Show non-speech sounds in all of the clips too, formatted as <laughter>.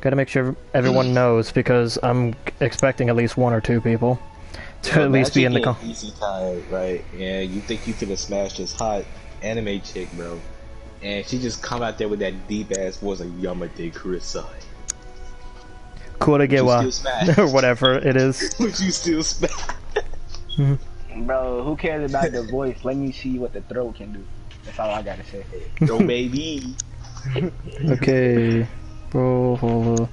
Gotta make sure everyone <clears throat> knows because I'm expecting at least one or two people to at least be in the con- con- easy time, right? Yeah, you think you could have smashed this hot anime chick, bro, and she just come out there with that deep ass voice like Yamate Kurisai. Kurogewa, or whatever it is. <laughs> Would you still smash? Mm-hmm. Bro, who cares about the voice? Let me see what the throat can do. That's all I gotta say. Yo, baby. <laughs> okay, bro. hold on.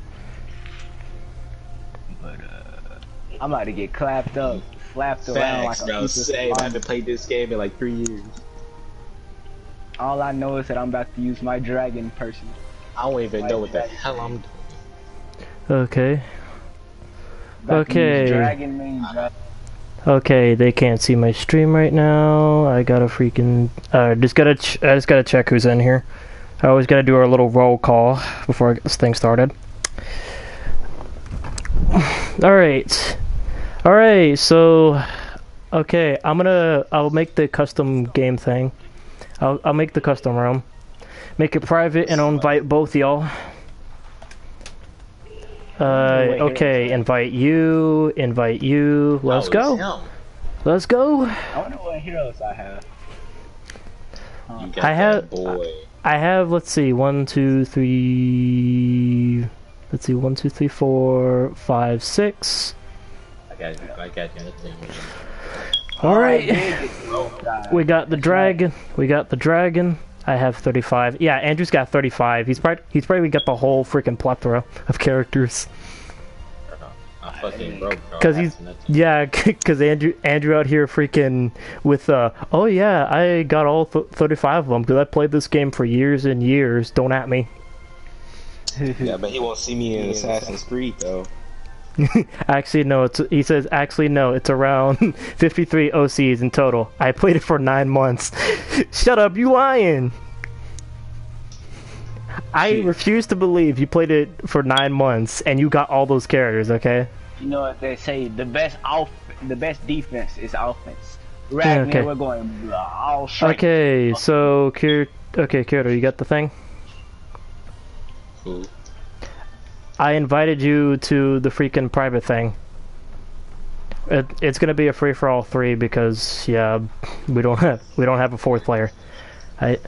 But uh, I'm about to get clapped up, slapped around like Facts, a bro. piece of Same. I haven't played this game in like three years. All I know is that I'm about to use my dragon person. I don't even know what the hell I'm doing. Okay, About Okay. Dragon main dra- okay. They can't see my stream right now. I gotta freaking. Uh, just gotta. Ch- I just gotta check who's in here. I always gotta do our little roll call before this thing started. <sighs> All right, all right. So, okay, I'm gonna. I'll make the custom game thing. I'll I'll make the custom room. Make it private and I'll invite both y'all. Uh, okay, invite you, invite you. Let's go. him. Let's go. I wonder what heroes I have. You got I have- that boy. I have, let's see, one, two, three. Let's see, one, two, three, four, five, six. I got. I got thing. All right. I did get the. We got the dragon. We got the dragon. I have 35. Yeah, Andrew's got 35. He's probably he's probably got the whole freaking plethora of characters. I fucking broke. Cause he's yeah, <laughs> cause Andrew Andrew out here freaking with uh oh yeah I got all th- 35 of them because I played this game for years and years. Don't at me. <laughs> Yeah, but he won't see me in <laughs> Assassin's Creed though. Actually, no. It's he says actually no. It's around 53 OCs in total. I played it for nine months. Shut up, you lying. I refuse to believe you played it for nine months and you got all those characters. Okay. You know what they say? The best off, the best defense is offense. Ragnir, okay. we're going blah, all strength. Okay. So, Kier, okay, Kyoto, you got the thing. Cool. I invited you to the freaking private thing. It, it's gonna be a free for all three because yeah, we don't have <laughs> we don't have a fourth player. I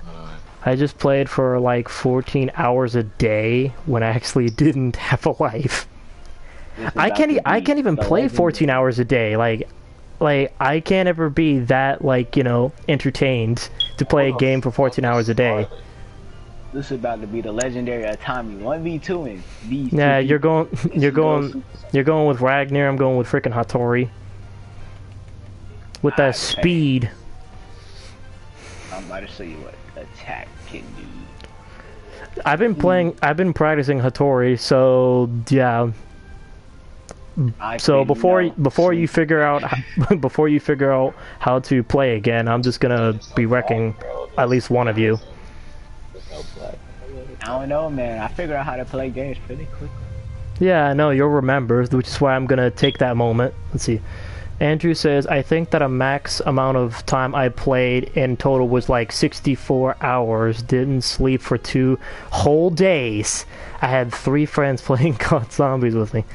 I just played for like 14 hours a day when I actually <laughs> didn't have a life. I can't e- I can't even play legend. 14 hours a day. Like like I can't ever be that like you know entertained to play a game for 14 hours a day. This is about to be the legendary Atami 1v2 and these. two Yeah, you're going <laughs> you're going you're going with Ragnir. I'm going with freaking Hattori. With that Okay. speed. I'm about to show you what attack can do. I've been playing. I've been practicing Hattori, so yeah. I So before know. before you figure out <laughs> before you figure out how to play again, I'm just gonna be wrecking at least one of you. I don't know, man. I figure out how to play games pretty quick. Yeah, I know you'll remember, which is why I'm gonna take that moment. Let's see. Andrew says, I think that a max amount of time I played in total was like 64 hours. Didn't sleep for two whole days. I had three friends <laughs> playing COD Zombies with me.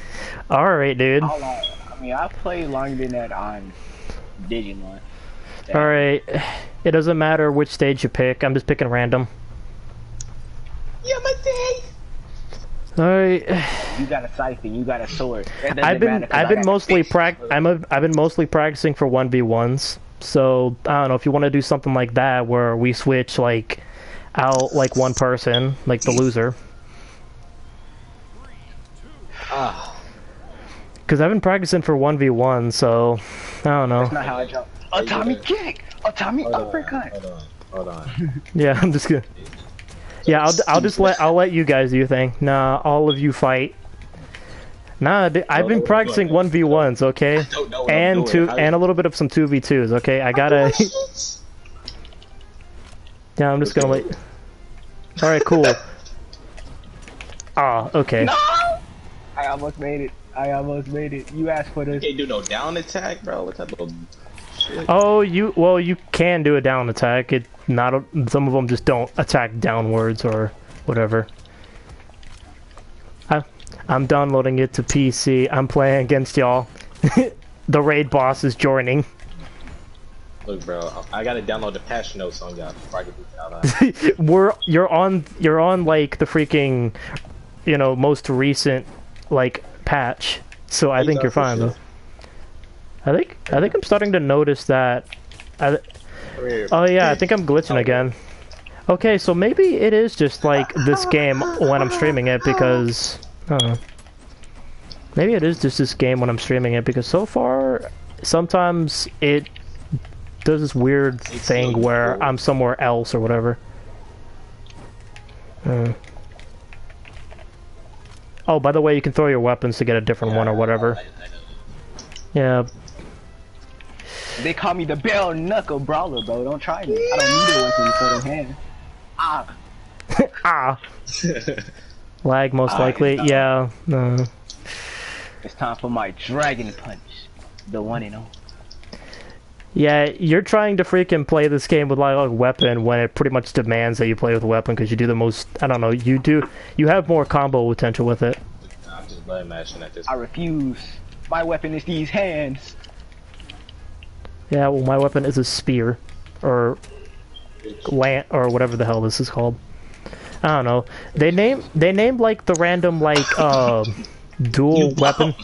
Alright, dude. How long? I mean, I played longer than that on Digimon. Alright. It doesn't matter which stage you pick, I'm just picking random. Yamate. Alright. You got a siphon. You got a sword. I've been I've been mostly fish. prac I'm a, I've been mostly practicing for 1v1s. So, I don't know if you want to do something like that where we switch like out like one person, like the loser. Ah, Cuz I've been practicing for 1v1, so I don't know. That's not how I jump. A Tommy kick. A Tommy hold on, uppercut. hold on, hold on. <laughs> Yeah, I'm just gonna Yeah, I'll I'll just let I'll let you guys do your thing. Nah, all of you fight. Nah, I've been practicing 1v1s, okay? Don't know what I'm And doing. two and a little bit of some 2v2s, okay? I gotta <laughs> Yeah, I'm just gonna wait. All right, cool. <laughs> Ah, okay. I almost made it. I almost made it. You asked for this. Can't do no down attack, bro. What type of shit? Oh, you well, you can do a down attack. It not a, some of them just don't attack downwards or whatever. I, I'm downloading it to PC. I'm playing against y'all. <laughs> the raid boss is joining. Look, bro, I gotta download the patch notes on y'all before I get this out. We're you're on you're on like the freaking, you know, most recent like patch. So I think you're fine though. I think I think I'm starting to notice that. I, oh yeah, I think I'm glitching again. Okay, so maybe it is just like this game when I'm streaming it because. I don't know. Maybe it is just this game when I'm streaming it because so far, sometimes it does this weird thing where I'm somewhere else or whatever. Uh. Oh, by the way, you can throw your weapons to get a different one or whatever. Yeah. They call me the Bell Knuckle Brawler, bro. Don't try me. I don't need a weapon for the hand. Ah. <laughs> ah. <laughs> Lag, most likely. Yeah. No. It's time for my Dragon Punch. The one and only. Yeah, you're trying to freaking play this game with like a weapon when it pretty much demands that you play with a weapon because you do the most. I don't know. You do. You have more combo potential with it. I'm just button mashing at this. I refuse. My weapon is these hands. Yeah, well, my weapon is a spear, or lant, or whatever the hell this is called. I don't know. They name they named like the random like <laughs> uh dual weapon. <laughs>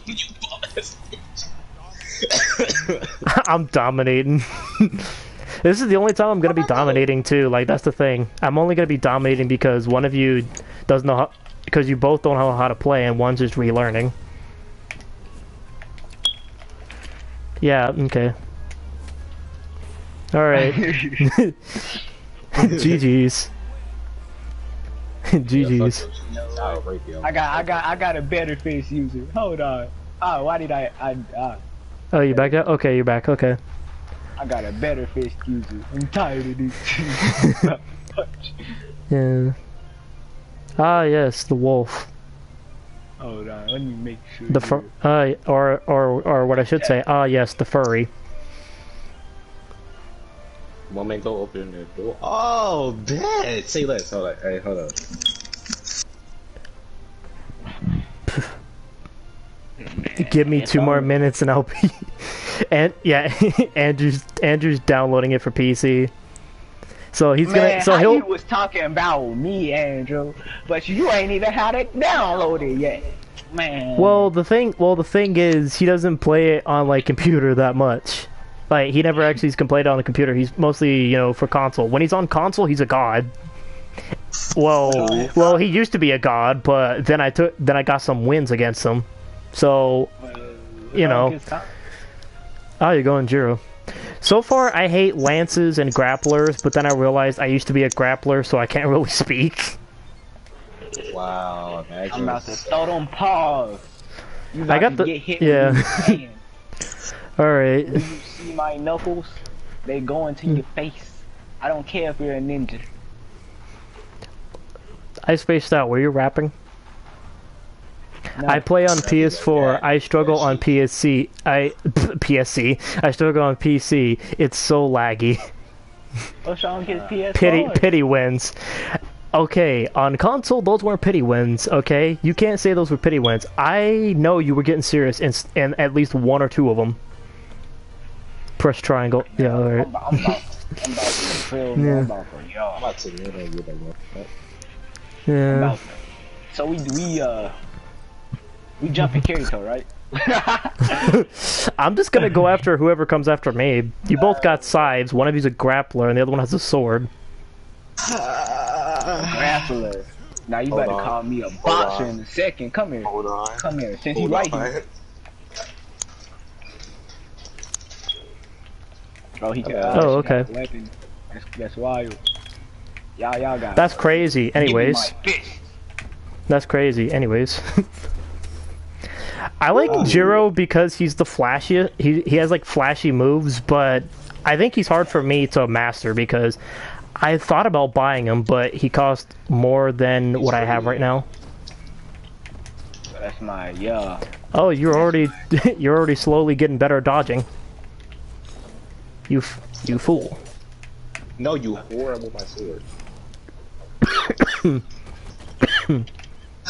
<laughs> I'm dominating. <laughs> this is the only time I'm gonna be dominating too. Like that's the thing. I'm only gonna be dominating because one of you doesn't know how, because you both don't know how to play, and one's just relearning. Yeah. Okay. All <laughs> right. GG's. GG's. I got, I got, I got a better face user. Hold on. Oh, why did I, I, uh, Oh, you back up? Okay, you're back. Okay. I got a better face user. I'm tired of this. <laughs> yeah. Ah, yes, the wolf. Hold on, let me make sure. The fur, uh, or or or what I should say. Ah, yes, the furry. One man go open the door. Oh, bad. Say less. Hold on. Hey, hold on. Give me two more minutes and I'll be. <laughs> and yeah, <laughs> Andrew's Andrew's downloading it for PC. So he's Man, gonna. So how he'll. was talking about me, Andrew, but you ain't even had it downloaded yet, man. Well, the thing. Well, the thing is, he doesn't play it on like computer that much. Like he never actually can play it on the computer. He's mostly you know for console. When he's on console, he's a god. Well, well, he used to be a god, but then I took then I got some wins against him. So, you know. Oh, you're going Jiro. So far, I hate lances and grapplers, but then I realized I used to be a grappler, so I can't <laughs> really speak. Wow, imagine. I'm about to throw them paws. I got to the- get hit yeah. with these <laughs> hands. Alright. When you see my knuckles, they go into your face. I don't care if you're a ninja. I spaced out. Were you rapping? No. I play on PS4. I struggle on PSC. I <laughs> PSC. I struggle on PC. It's so laggy. What's wrong with PS4? Pity pity wins. Okay, on console those weren't pity wins. Okay, you can't say those were pity wins. I know you were getting serious in, in at least one or two of them. Press triangle. Yeah, I'm alright. about, I'm about, I'm about to feel Yeah. I'm about to y'all. I'm about to kneel on you, like, Yeah. About So we we uh we jump in Kirito, right? <laughs> I'm just gonna go after whoever comes after me. You both got sides. One of you's a grappler, and the other one has a sword. Grappler. Now you Hold better on. call me a boxer in a second. Come here. Hold on. Come here. Since you Hold right on. here. Oh, he got. Oh, he got okay. a Weapon. That's, that's wild. Y'all, y'all got. That's crazy. Anyways, that's crazy. Anyways. <laughs> I like Oh. Jiro because he's the flashiest. He he has like flashy moves, but I think he's hard for me to master because I thought about buying him, but he cost more than what I have right now. That's my yeah. Oh, you're already <laughs> you're already slowly getting better at dodging. You f- you fool. No, you whore with my sword. <coughs>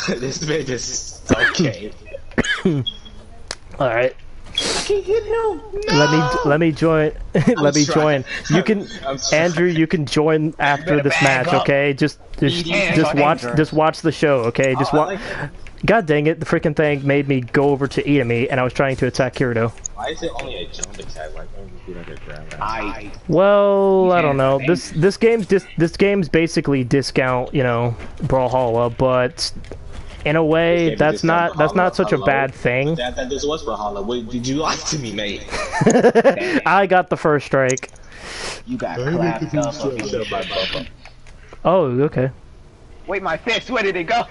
<laughs> this man just okay. <laughs> All right. I can't hit him. Let me let me join. <laughs> let me trying. join. You can, <laughs> Andrew. You can join after this match. up. Okay, just just Yeah, just watch dangerous. just watch the show. Okay, just oh, I watch. like. God dang it! The freaking thing made me go over to Itami, and I was trying to attack Kirito. Why is it only a jump attack? Why can't you do like a ground? I Well, I don't know. This this game's dis- this game's basically discount, you know, Brawlhalla, but in a way, Maybe that's not that's not such a bad thing. That, that this was Brawlhalla. What did you like to me, mate? <laughs> I got the first strike. you got clapped up. up in Shut this my shit. butt up. Oh, okay. Wait, my fist. Where did it go?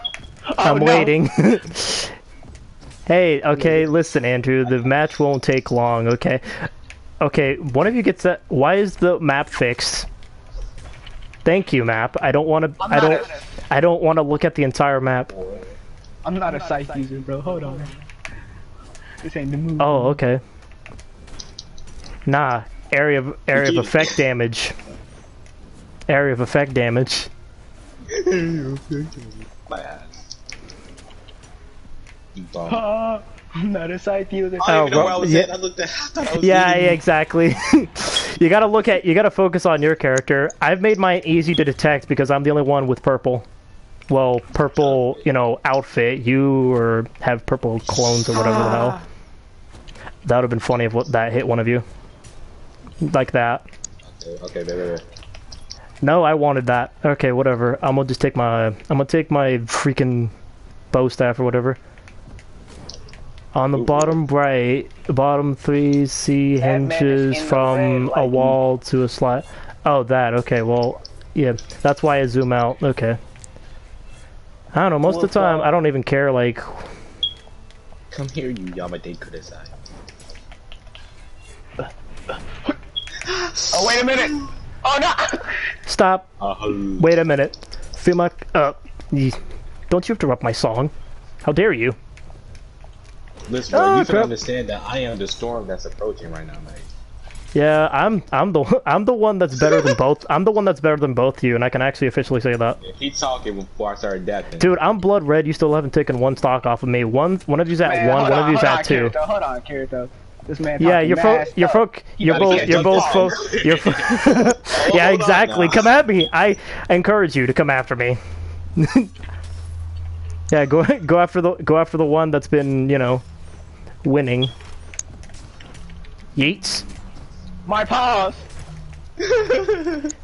Oh, I'm no. waiting. <laughs> hey, okay, listen, Andrew. The match won't take long. Okay, okay. One of you gets that. Why is the map fixed? Thank you, map. I don't want to. I'm I not don't. a- I don't want to look at the entire map. I'm not a scythe user, bro. Hold on. This ain't the move. Oh, okay. Nah, area of area of You- <laughs> effect damage. Area of effect damage. My ass. You bum. Ah, I'm not a scythe user. I don't even know Oh, where I was yeah. at. I looked at. <laughs> I I Yeah, yeah, exactly. <laughs> you gotta look at, you gotta focus on your character. I've made mine easy to detect because I'm the only one with purple. Well, purple, you know, outfit. You or have purple clones or whatever the hell. That would have been funny if what that hit one of you. Like that. Okay, okay, there, there, there. No, I wanted that. Okay, whatever. I'm gonna just take my. I'm gonna take my freaking bow staff or whatever. On the Ooh. bottom right, bottom three see That man is hinges from a wall to a slide. Oh, that. Okay, well, yeah, that's why I zoom out. Okay. I don't know. Most of the time, I don't even care. Like, Come here, you Yamade Kudasai. Oh, wait a minute. Oh, no. stop. Uh, Wait a minute. Feel my. Uh, don't you interrupt my song? How dare you? Listen, Oh, you can crap. understand that I am the storm that's approaching right now, mate. Yeah, I'm I'm the <laughs> I'm the one that's better than both. I'm the one that's better than both you, and I can actually officially say that. If he talking before I start adapting, Dude, I'm blood red. You still haven't taken one stock off of me. One one of you's at Man, one, one on, of you's at on, two. Kirito, hold on, Kirito. This man Yeah, talking you're fo- you're stuff. fo- you're gotta both you're your both fo- you're fo- <laughs> <laughs> Yeah, exactly. Come at me. I encourage you to come after me. yeah, go go after the go after the one that's been, you know, winning. Yeats. My paws. <laughs>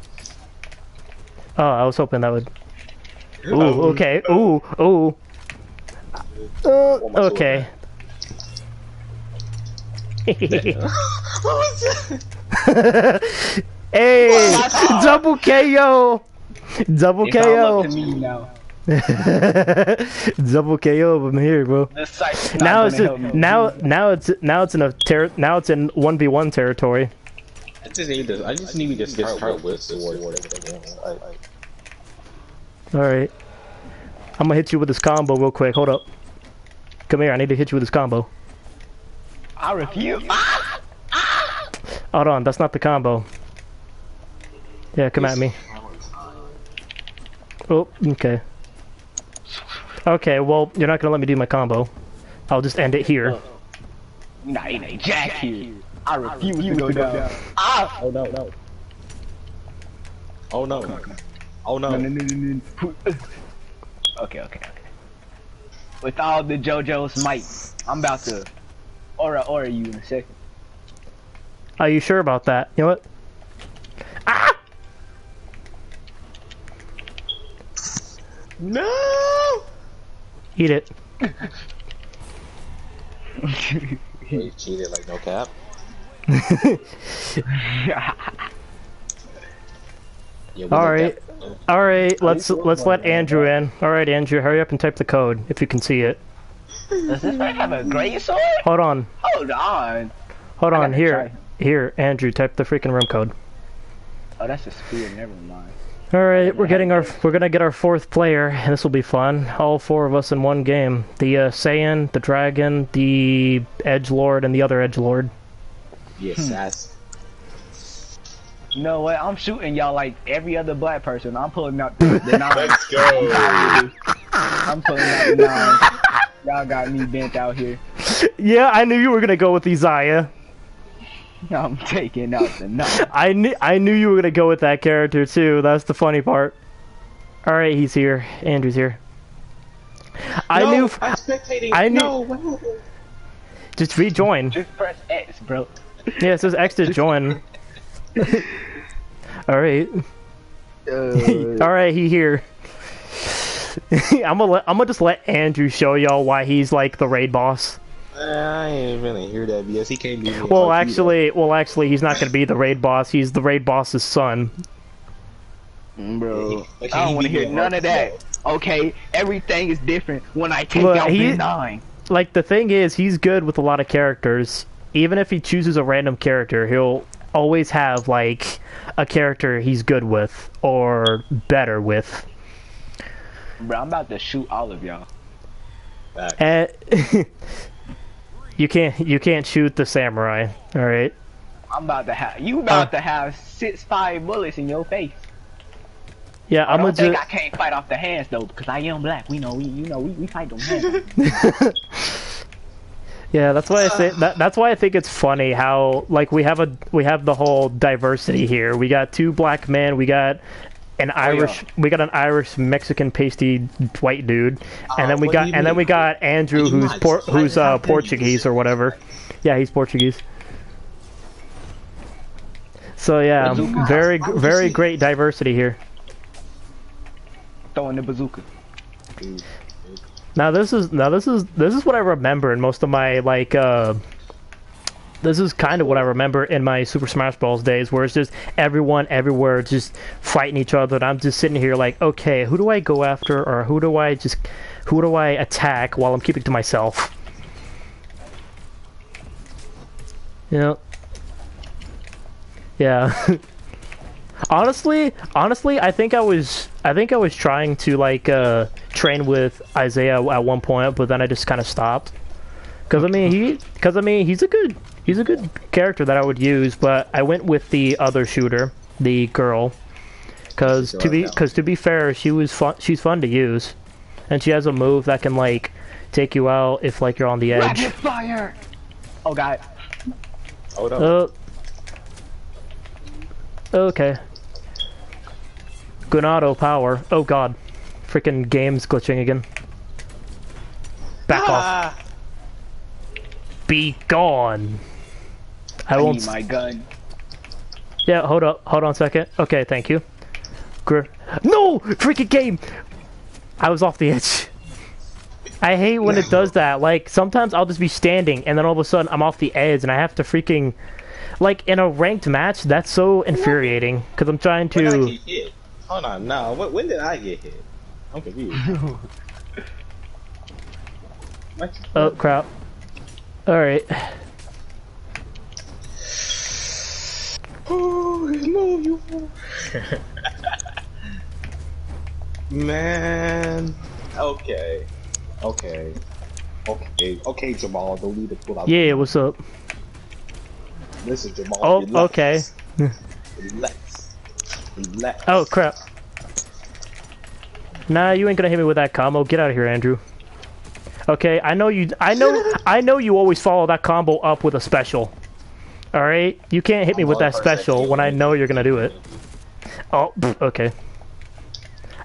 Oh, I was hoping that would. Ooh, okay. Ooh, ooh. Uh, okay. <laughs> what hey, double KO. Double It's all up KO. to me now. <laughs> double KO. I'm here, bro. This site's not Now it's help now now it's now it's in a ter- now it's in one v one territory. I just need to. I just need to just start with the sword. All right. I'm gonna hit you with this combo real quick. Hold up. Come here. I need to hit you with this combo. I refuse. Ah! Hold on. That's not the combo. Yeah, come at me. Oh, okay. Okay, well, you're not gonna let me do my combo. I'll just end it here. Nah, ain't a jack here. I refuse to go down. Ah! Oh no, no. Oh no. Oh No, no. no, no, no, no. Okay, okay, okay. With all the JoJo's might, I'm about to aura aura you in a second. Are you sure about that? You know what? Ah! No. Eat it. <laughs> He cheated like no cap. Yeah, we All let right. that- All right, let's let's let Andrew in. All right, Andrew, hurry up and type the code if you can see it. Does this man have a gray sword? Hold on, Hold on. hold on. gotta Here, here, Andrew, type the freaking room code. Oh, that's a spear. Never mind. All right, we're getting our we're gonna get our fourth player. and This will be fun. All four of us in one game. The uh, Saiyan, the Dragon, the Edge Lord, and the other Edge Lord. Yeah, hmm. sass. You know what? I'm shooting y'all like every other black person. I'm pulling out the, <laughs> the knife. Let's go. I'm pulling out the nine. Y'all got me bent out here. Yeah, I knew you were gonna go with Isaiah. <laughs> I'm taking out the nine. <laughs> I knew I knew you were gonna go with that character too. That's the funny part. All right, he's here. Andrew's here. I no, knew. I'm spectating. I knew- No, no. Just rejoin. Just press X, bro. Yeah, it says X to join. <laughs> All right. Uh, All right, he here. <laughs> I'm gonna let, I'm gonna just let Andrew show y'all why he's like the raid boss. I ain't really hear that because he can't be. Well, actually, well, actually, he's not gonna be the raid boss. He's the raid boss's son. bro, Okay, I don't want to hear none of that. boss. Okay, everything is different when I take Look, out he- the nine. Like the thing is, he's good with a lot of characters. Even if he chooses a random character, he'll always have like a character he's good with or better with. Bro, I'm about to shoot all of y'all. Back. And <laughs> you can't you can't shoot the samurai. All right. I'm about to have you about Uh. to have six five bullets in your face. Yeah, I I'm don't gonna think ju- I can't fight off the hands though, because I am black. We know we you know we, we fight them hands. <laughs> <laughs> Yeah, that's why I say that. That's why I think it's funny how like we have a we have the whole diversity here. We got two black men. We got an Irish. We got an Irish Mexican pasty white dude, and Uh, then we got and then we got Andrew, who's mean? por- who's uh, hell did you Portuguese or whatever. Yeah, he's Portuguese. So yeah, Bazooka. very would you very great diversity here. Throwing the bazooka. Now this is now this is this is what I remember in most of my like uh this is kind of what I remember in my Super Smash Bros. days where it's just everyone everywhere just fighting each other and I'm just sitting here like okay who do I go after or who do I just who do I attack while I'm keeping to myself? You know? Yeah. <laughs> Honestly honestly I think I was I think I was trying to like uh train with Isaiah at one point, but then I just kind of stopped. Cause I mean he, cause I mean he's a good, he's a good character that I would use, but I went with the other shooter, the girl. Cause to be, cause to be fair, she was fun. She's fun to use, and she has a move that can like take you out if like you're on the edge. Rapid fire. Oh god. Hold up. Uh. Okay. Gunado power. Oh god. Freaking game's glitching again. Back off. Ah, Be gone. I I won't. need my gun. Yeah, hold up. Hold on a second. Okay, thank you. Gr- no! Freaking game! I was off the edge. I hate when it does that. Like, sometimes I'll just be standing and then all of a sudden I'm off the edge and I have to freaking. Like, in a ranked match, that's so infuriating. Because I'm trying when did I to. get hit? Hold on, no. When did I get hit? I'm confused. What? Oh, crap. Alright. Oh, no, you. <laughs> Man. Okay. Okay. Okay. Okay, Jamal. Don't need to pull out. Yeah, what's up? Listen, Jamal. Oh, relax. okay. Relax. Relax. Oh, crap. Nah, you ain't gonna hit me with that combo. Get out of here, Andrew. Okay, I know you. I know. <laughs> I know you always follow that combo up with a special. All right, you can't hit me with that special when I know you're gonna do it. Oh, okay.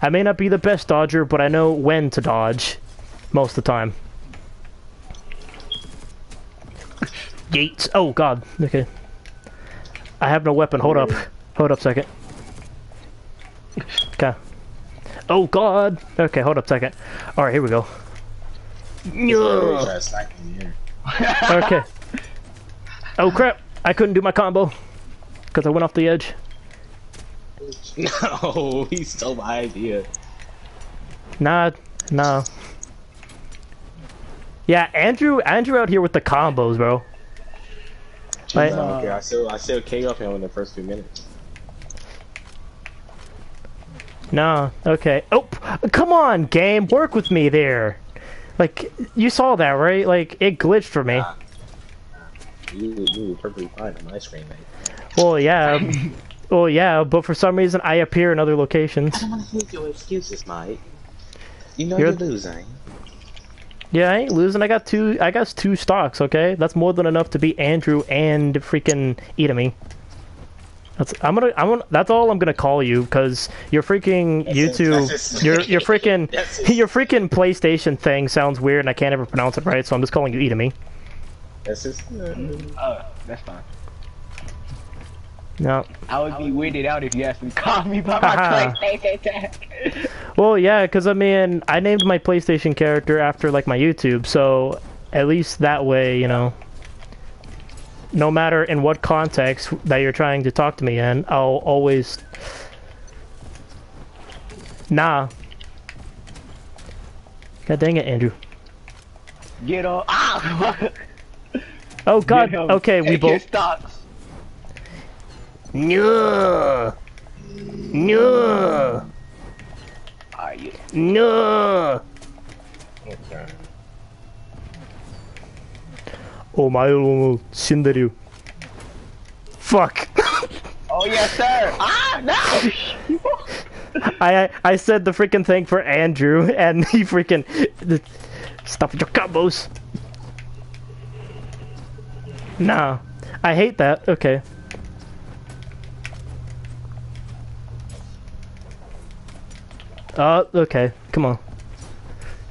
I may not be the best dodger, but I know when to dodge, most of the time. Gates. Oh God. Okay. I have no weapon. Hold up. Hold up a second. <laughs> Okay. Oh God. Okay, hold up a second. All right, here we go. Try to snipe me here. Okay. Oh crap! I couldn't do my combo because I went off the edge. <laughs> No, he stole my idea. Nah, nah. Yeah, Andrew, Andrew out here with the combos, bro. Like- I don't care. I still, I still KO him in the first few minutes. No, okay. Oh, come on, game, work with me there. Like, you saw that, right? Like, it glitched for me. You, you were perfectly fine on my screen, mate. Well, yeah. Well, yeah, but for some reason I appear in other locations. I don't want to hear your excuses, Mike. You know You're- you're losing. Yeah, I ain't losing. I got two. I got two stocks. Okay, that's more than enough to beat Andrew and freaking Itami. That's I'm gonna I'm gonna that's all I'm gonna call you because your freaking That's YouTube that's it. your your freaking <laughs> <laughs> your freaking PlayStation thing sounds weird and I can't ever pronounce it right, so I'm just calling you Itami. That's just. Oh, that's fine. No. I would be weirded out if you asked me to call me by my <laughs> Haha. PlayStation. Well, yeah, because I mean, I named my PlayStation character after like my YouTube, so at least that way, you know, no matter in what context that you're trying to talk to me in, I'll always. Nah. God dang it, Andrew. Get on. Ah! Oh God. him. Okay, we both. stocks. No. No. Are you? No. Okay. Oğlum hayır onu sindir you. Fuck. oh yes sir. Ah no. <laughs> I I said the freaking thing for Andrew and <laughs> he freaking stop with your combos. Nah, I hate that. Okay. Uh, okay. Come on.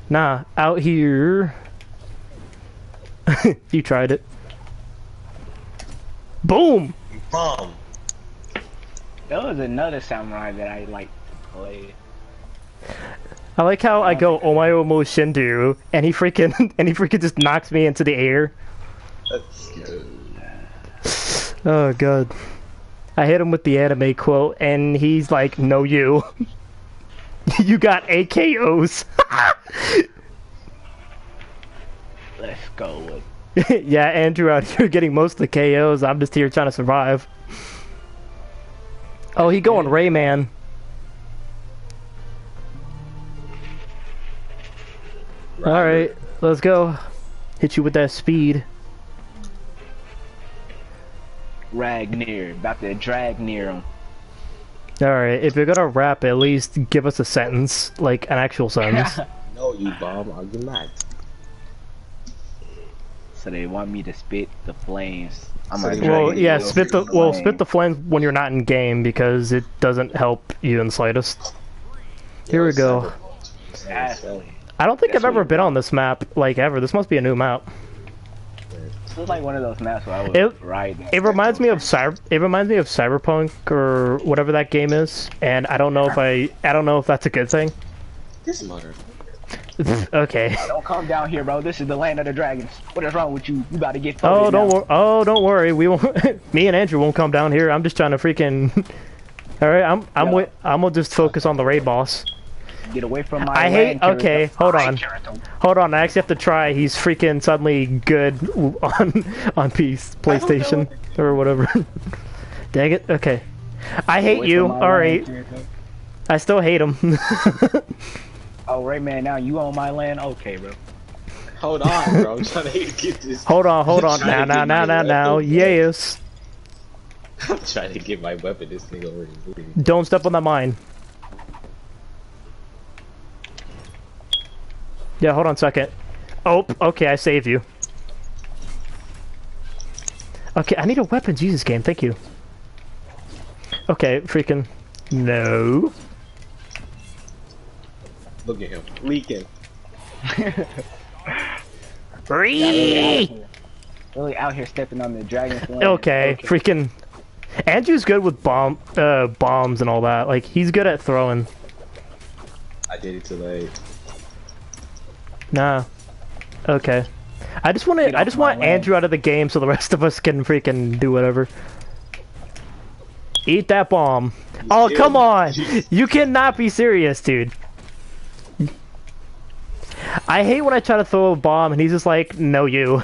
Nah, out here. <laughs> you tried it. Boom! Boom! There was another samurai that I like to play. I like how I go oh, Omayo mo Shindu and he freaking <laughs> and he freaking just knocks me into the air. Let's go. Oh god. I hit him with the anime quote and he's like, No you. <laughs> you got AKOs. Let's go <laughs> yeah, Andrew out here <laughs> getting most of the KOs. I'm just here trying to survive. Oh, he going Rayman. Alright, let's go. Hit you with that speed. Ragnir, about to drag near him. Alright, if you're gonna rap, at least give us a sentence, like an actual sentence. <laughs> No, you bomb. Are you not? So they want me to spit the flames. I'm So gonna they drag well, yeah, spit the flame. well, spit the flames when you're not in game because it doesn't help you in the slightest. Here we go. I don't think That's I've ever been on this map like ever. This must be a new map. This was like one of those maps where I was It- riding. It reminds me of cyber. It reminds me of Cyberpunk or whatever that game is, and I don't know if I. I don't know if that's a good thing. This mother. <laughs> okay. Don't come down here, bro. This is the land of the dragons. What is wrong with you? You about to get Oh, don't now. wor- Oh, don't worry. We won't. <laughs> me and Andrew won't come down here. I'm just trying to freaking. <laughs> All right, I'm. I'm. Yeah. Wi- I'm gonna just focus on the raid boss. Get away from my. I hate- okay, hold on. Hold on, I actually have to try. He's freaking suddenly good on on PC, PlayStation or whatever. Dang it. Okay. I hate you. All right. my All land, right. Kirito. I still hate him. Oh, Rayman, now you on my land? Okay, bro. Hold on, bro. I'm trying to get this. hold on, hold on. Now, now, now, now, now. Yes. I'm trying to get my weapon. This nigga over here. Don't step on that mine. Yeah, hold on a second. Oh, okay, I saved you. Okay, I need a weapon. Jesus game, thank you. Okay, freaking. No. Look at him leaking. Free! Really out here stepping on the dragon's land. Okay, freaking. Andrew's good with bomb, uh, bombs and all that. Like he's good at throwing. I did it too late. Nah. Okay. I just want to. I just want land. Andrew out of the game so the rest of us can freaking do whatever. Eat that bomb. Oh did. come on! <laughs> You cannot be serious, dude. I hate when I try to throw a bomb and he's just like, "No, you."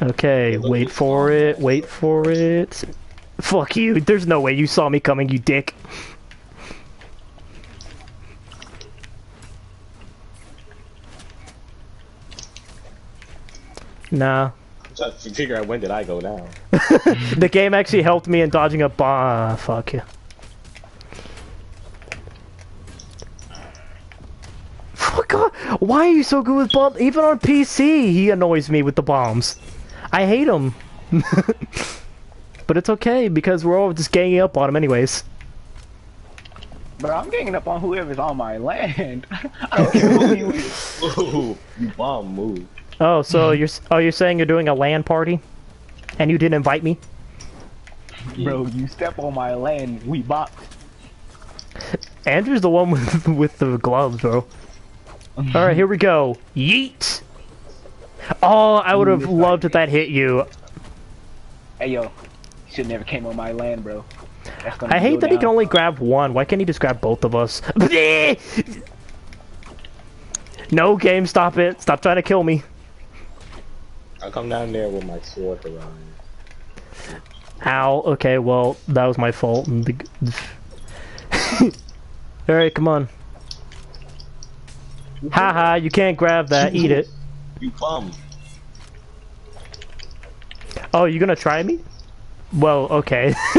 Okay, wait for it. Wait for it. Fuck you. There's no way you saw me coming, you dick. Nah. I'm trying to figure out when did I go down. <laughs> The game actually helped me in dodging a bomb. Ah, fuck you. Why are you so good with bombs? Even on PC, he annoys me with the bombs. I hate him. <laughs> but it's okay because we're all just ganging up on him anyways. But I'm ganging up on whoever's on my land. <laughs> I don't <laughs> care who you is. Ooh, you bomb move. Oh, so mm-hmm. you're s- oh you're saying you're doing a land party, and you didn't invite me? Bro, you step on my land, we bop. Andrew's the one with with the gloves, bro. All right, here we go. Yeet. Oh, I would have loved if that hit you. Hey yo, you should never came on my land, bro. I hate go that he can only grab one. Why can't he just grab both of us? <laughs> no game, stop it. Stop trying to kill me. I'll come down there with my sword around. Ow. Okay, well, that was my fault. <laughs> Alright, come on. Haha, you can't grab that. Eat it. You bum. Oh, you gonna try me? Well, okay. <laughs>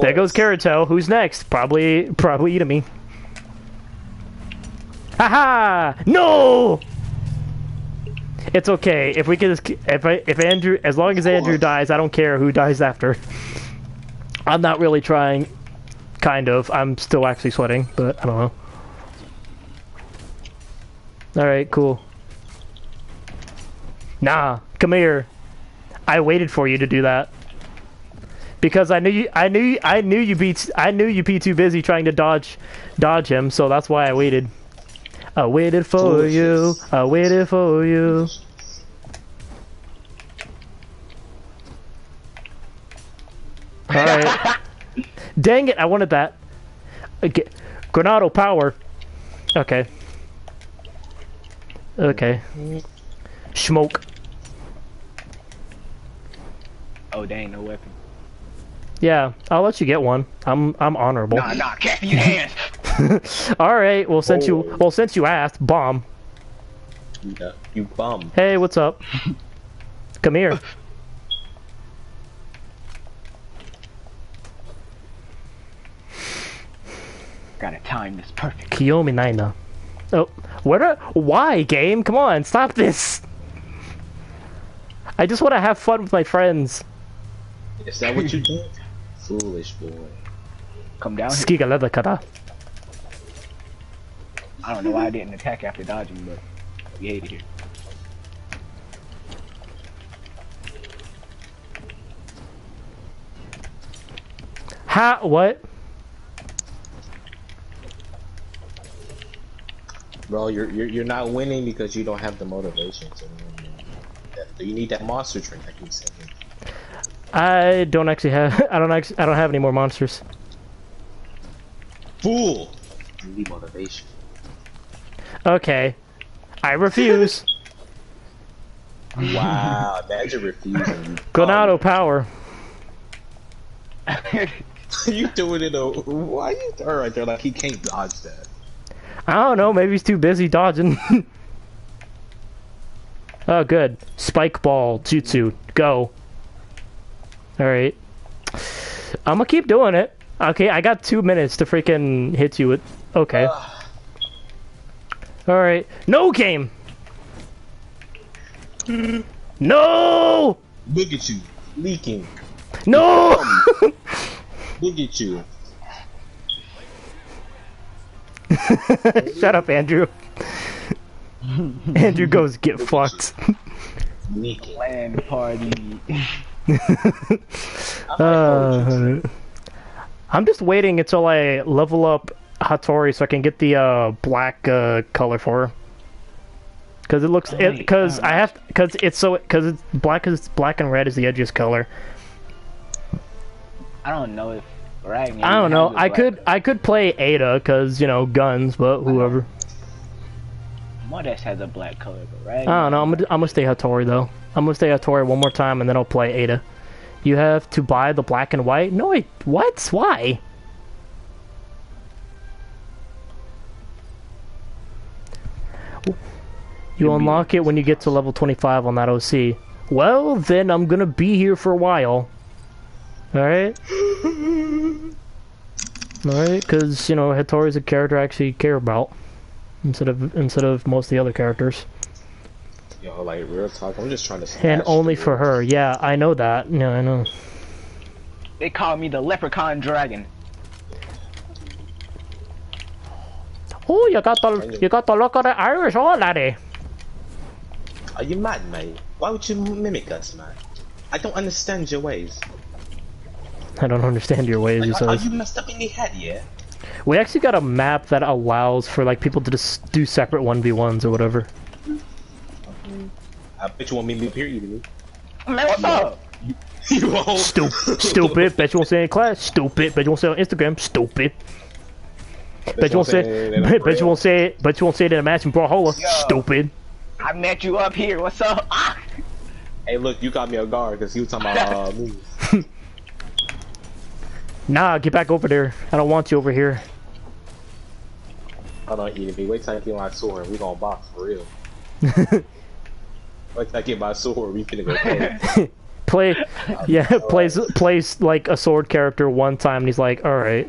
there goes Kirito. Who's next? Probably, probably Itami. Haha! No! It's okay. If we can if I, if Andrew, as long as Andrew dies, I don't care who dies after. I'm not really trying. Kind of. I'm still actually sweating, but I don't know. Alright, cool. Nah, come here. I waited for you to do that. Because I knew you I knew I knew you be I knew you'd be too busy trying to dodge dodge him, so that's why I waited. I waited for you. I waited for you. Alright. <laughs> Dang it, I wanted that. Okay. Granado power. Okay. Okay. Smoke. Oh dang, no weapon. Yeah, I'll let you get one. I'm I'm honorable. Nah, nah, Kathy, your hands. <laughs> All right. Well, since you Oh. well since you asked, bomb. You, got- you bum. Hey, what's up? Come here. Gotta time this perfect. Kiyomi Naina. Oh, what? Are, why, game? Come on, stop this. I just want to have fun with my friends. Is that what you do? Foolish boy. Come down here. Skiga leather cutter. I don't know why I didn't attack after dodging, but we hate it here. Ha? What? Bro, you're, you're you're not winning because you don't have the motivation man. That- uh, You need that monster drink I keep saying. I don't actually have. <laughs> I don't actually. I don't have any more monsters. Fool! You need motivation. Okay. I refuse. Wow, imagine refusing. Granado <laughs> power. <laughs> you doing it? A, why you all right there? Like he can't dodge that. I don't know. Maybe he's too busy dodging. <laughs> oh, good. Spike ball, jutsu, go. All right. I'm gonna keep doing it. Okay, I got two minutes to freaking hit you with. Okay. All right. No game. <laughs> No. Look at you leaking. No. Look at you. <laughs> <laughs> Shut up, Andrew. Andrew goes get fucked. Leaking. Land party. <laughs> Uh, I'm just waiting until I level up Hattori so I can get the uh, black uh, color for her. Cause it looks, Wait, it, cause um, I have, cause it's so, cause it's black, cause black and red is the edgiest color. I don't know if I don't know. I could, I could play Ada, cause you know guns, but whoever. Mordex has a black color, but I don't know. I'm gonna, I'm gonna stay Hattori though. I'm gonna stay Hattori one more time and then I'll play Ada. You have to buy the black and white. No, wait, what? Why? You unlock it when you get to level 25 on that OC. Well, then I'm gonna be here for a while. Alright? <laughs> Alright, because, you know, Hattori's a character I actually care about. instead of instead of most of the other characters. Yo, like real talk. I'm just trying to. And only for her. Yeah, I know that. Yeah, I know. They call me the leprechaun dragon. Oh, you got the you got the look of the Irish, oh laddie. Are you mad, mate? Why would you mimic us, man? I don't understand your ways. I don't understand your ways. He Like, are, are you messed up in the head, yeah? We actually got a map that allows for like people to just do separate one v ones or whatever. I bet <laughs> you won't meet me period. dude. Man, what's up? you won't. Stupid, stupid. <laughs> Bet you won't say it in class. Stupid. Bet you won't say it on Instagram. Stupid. Bet you won't say. <laughs> Bet, bet you won't say it. Bet you won't say it in a match in Brawlhalla. Yo. Stupid. I met you up here. What's up? Ah! Hey, look, you got me a guard because you was talking about uh, moves. Nah, get back over there. I don't want you over here. Hold on, eating me. Wait till I get my sword. We gonna box for real. <laughs> Wait till I get my sword. We finna go play. <laughs> Play, yeah, <laughs> plays plays like a sword character one time, and he's like, "All right,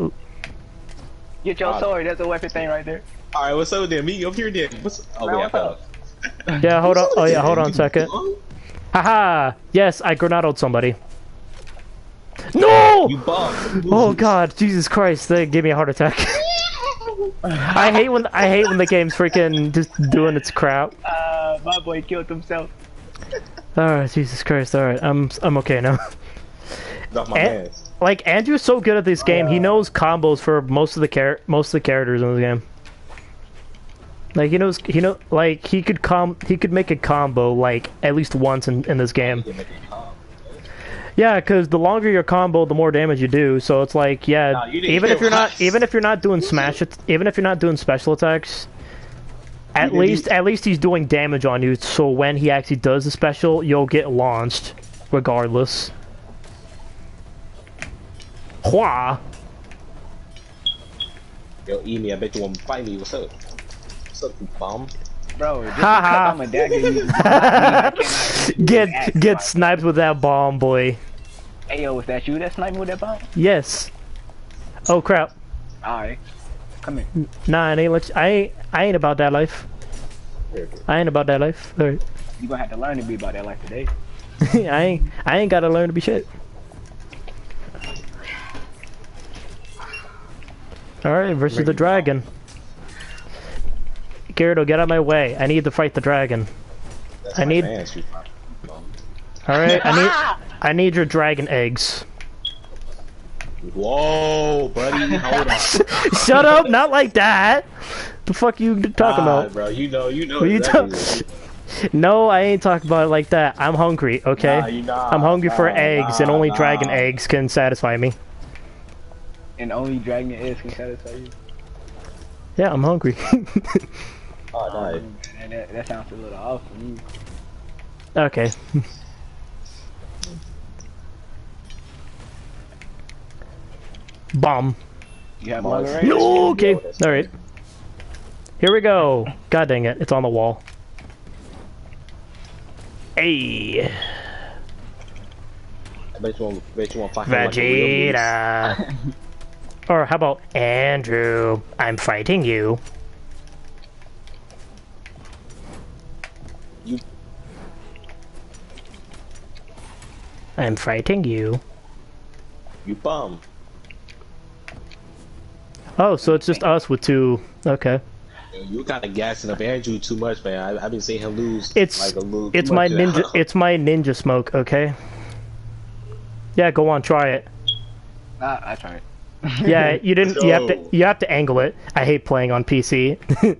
Get your sword. That's a weapon thing right there. All right, what's up then? Me up here then. What's? Oh Man, wait, what's up? yeah, hold on, oh yeah, hold on a You second." bum? Haha! Yes, I granadoed somebody. No! You bum. Oh god, Jesus Christ! They gave me a heart attack. <laughs> I hate when I hate when the game's freaking just doing its crap. Uh, my boy killed himself. Alright, Jesus Christ. Alright, I'm I'm okay now. Off my And- ass. Like Andrew's so good at this game, he knows combos for most of the char- most of the characters in the game. Like he knows he know like he could com he could make a combo like at least once in, in this game. You make it calm. Yeah, because the longer your combo, the more damage you do. So it's like, yeah, even if you're not, even if you're not doing smash, even if you're not doing special attacks, at least, at least he's doing damage on you. So when he actually does the special, you'll get launched, regardless. Hua. Yo, me. I bet you won't fight me. What's up? What's up, you bum? Bro, just Ha ha. I'm a dagger <laughs> user, I cannot use axe Get get sniped with that bomb, boy. Hey, yo, was that you that sniped me with that bomb? Yes. Oh crap. Alright. Come here. Nah, I ain't. Let you, I ain't. I ain't about that life. I ain't about that life. All right. You gonna have to learn to be about that life today. <laughs> I ain't I ain't gotta learn to be shit. Alright, versus the Ready. dragon. Gyarados, get out of my way. I need to fight the dragon. That's I need- fans, you bum. Alright, I need <laughs> I need your dragon eggs. Whoa, buddy, hold on. <laughs> Shut up, not like that. The fuck you talking Nah, about? bro? You know, you know. What you exactly No, I ain't talking about it like that. I'm hungry, okay? Nah, you nah, I'm hungry for nah, eggs, and only nah. dragon eggs can satisfy me. And only dragon is can satisfy you. Yeah, I'm hungry. <laughs> Oh, oh nice. And that, that sounds a little off for me. okay. <laughs> Bomb. You have Mars. mother right? No, okay. All right. Here we go. God dang it. It's on the wall. Hey. I bet you won't. Bet you won't fight like a. Vegeta. <laughs> or how about Andrew? I'm fighting you. You- I'm fighting you. You bum. Oh, so it's just us with two. Okay. Yo, You kind of gassing up Andrew too much, man. I, I've been seeing him lose. It's like a little it's my much now. ninja it's my ninja smoke, okay? Yeah, go on, try it. Ah, I tried. <laughs> Yeah, you didn't you have to you have to angle it. I hate playing on PC. <laughs>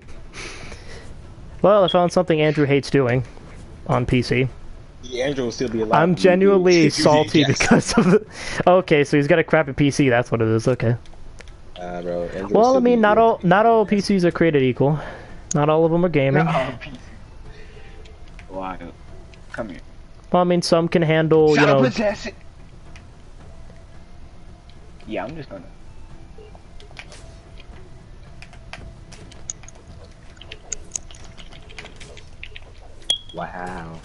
well, I found something Andrew hates doing on PC. Andrew will still be alive. I'm genuinely salty yes. because of the <laughs> Okay, so he's got a crappy PC, that's what it is. Okay. Nah, bro. Well, I mean, not all not all PCs are created equal. Not all of them are gaming. Oh, peace. Come here. Well, I mean, some can handle, you know, possess it. Yeah, I'm just gonna. Wow.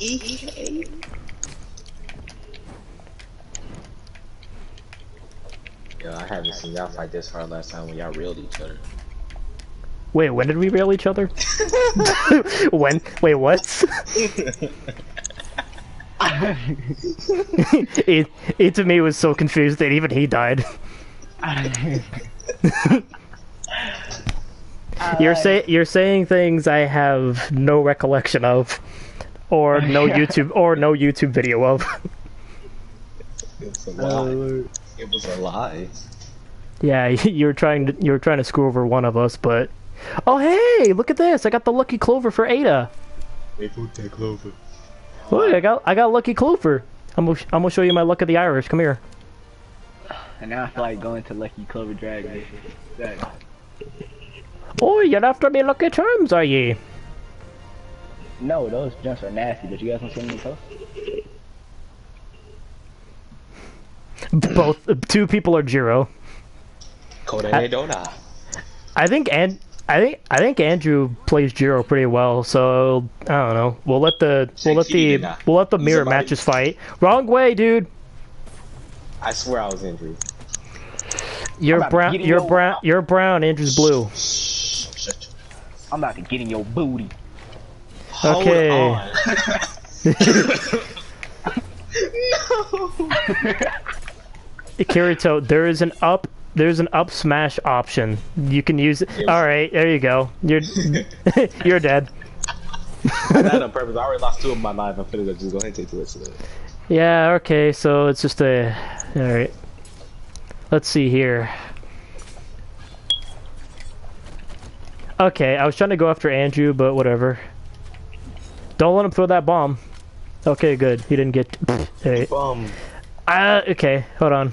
Yo, I haven't seen y'all fight this hard last time when y'all reeled each other. Wait, when did we rail each other? <laughs> when? Wait, what? <laughs> it, it to me was so confused that even he died. <laughs> You're uh, say you're saying things I have no recollection of, or <laughs> no Yeah. YouTube or no YouTube video of. It was a lie. It was a lie. yeah, <laughs> you're trying to you're trying to screw over one of us, but oh hey, look at this! I got the lucky clover for Ada. Wait for that clover. Look, I got I got lucky clover. I'm gonna, I'm gonna show you my luck of the Irish. Come here. and now I feel like going to Lucky Clover Dragon. That- Oh, you're after me lucky charms, are ye? No, those jumps are nasty, but you guys want to see me post? Both two people are Jiro. Koda I- Dona. I think and I think I think Andrew plays Jiro pretty well. So I don't know. We'll let the we'll let the we'll let the mirror matches fight. Wrong way, dude. I swear I was injured. You're brown. You're brown. You're brown. Andrew's blue. I'm about to get in your booty. Hold Okay. on. <laughs> Kirito, there is an up. There's an up smash option. You can use it. All right, there you go. You're <laughs> you're dead. Not on purpose. I already lost two of my life. I'm finna just go ahead and take the rest of it. Yeah. Okay. So it's just a. All right. Let's see here. Okay, I was trying to go after Andrew, but whatever. Don't let him throw that bomb. Okay, good. He didn't get. <laughs> Hey. Bum. Uh, okay, hold on.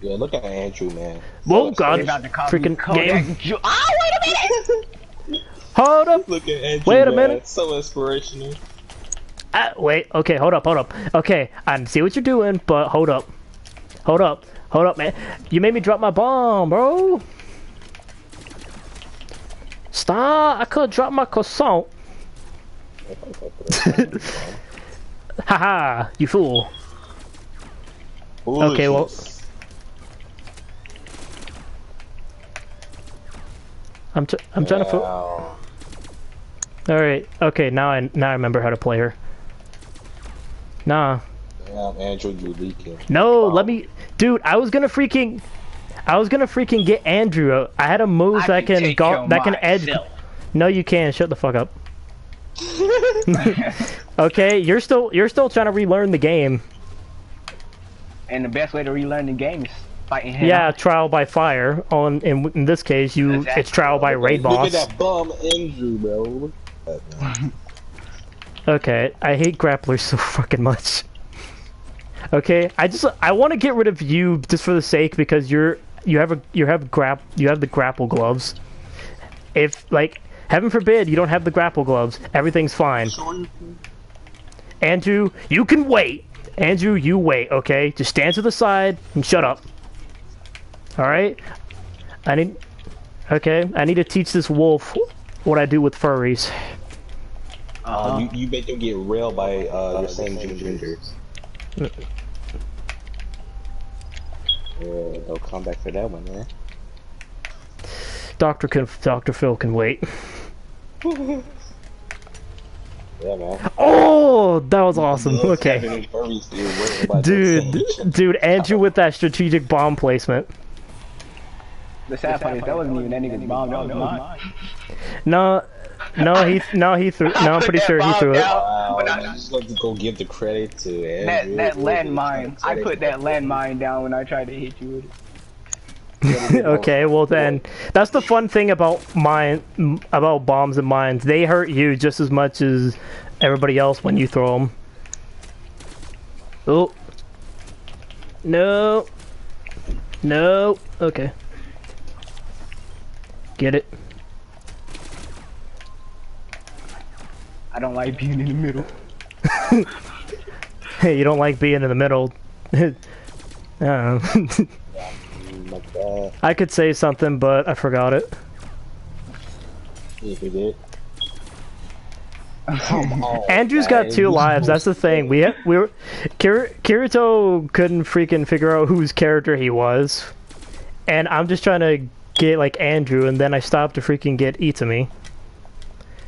Yeah, look at Andrew, man. Whoa, So God. They about to call Freaking me game. Ju- Ah, wait a minute! <laughs> Hold up. Look at Andrew. Wait a man. minute. So inspirational. Ah, wait. Okay, hold up, hold up. Okay, I see what you're doing, but hold up. Hold up. Hold up, man. You made me drop my bomb, bro. Stop. I could drop my croissant. Haha, you fool. Okay, well- I'm tr- I'm trying to. Fo- All right. Okay. Now I now I remember how to play her. Nah. Damn, Andrew, you leaking. No. Wow. Let me, dude. I was gonna freaking. I was gonna freaking get Andrew. I had a move that can take go care of that can edge. No, you can. Shut the fuck up. <laughs> Okay, you're still you're still trying to relearn the game. And the best way to relearn the game is fighting him. Yeah, trial by fire. On in, in this case, you Exactly. it's trial by raid Look boss. at that bum Andrew, bro. Look at that, man. <laughs> Okay, I hate grapplers <laughs> so fucking much. Okay, I just I want to get rid of you just for the sake because you're you have a you have grap you have the grapple gloves. If like heaven forbid you don't have the grapple gloves, everything's fine. Andrew, you can wait. Andrew, you wait. Okay, just stand to the side and shut up. All right. I need. Okay, I need to teach this wolf what I do with furries. Uh, you, you make them get railed by uh, your same gender. Yeah, they'll come back for that one, man. Doctor can Doctor Phil can wait. Yeah, man. Oh, that was awesome. Love Okay. having them furries get railed by their Dude, same gender. dude, Andrew with that strategic bomb placement. The sad part is that wasn't even that nigga's bomb, that was mine. No, no, he, no, he threw. No, I'm pretty sure he threw it. down. Wow, I- just going to go give the credit to That that landmine, I put that landmine down when I tried to hit you with it. <laughs> okay, well then, that's the fun thing about mine, about bombs and mines. They hurt you just as much as everybody else when you throw them. Oh. No. No. Okay. Get it. I don't like being in the middle. <laughs> Hey, you don't like being in the middle. I <laughs> uh, don't know. Like that. I could say something, but I forgot it. If you did. <laughs> Come on. Andrew's got two lives. That's the thing. We we were Kir- Kirito couldn't freaking figure out whose character he was, and I'm just trying to get like Andrew, and then I stopped to freaking get Itami.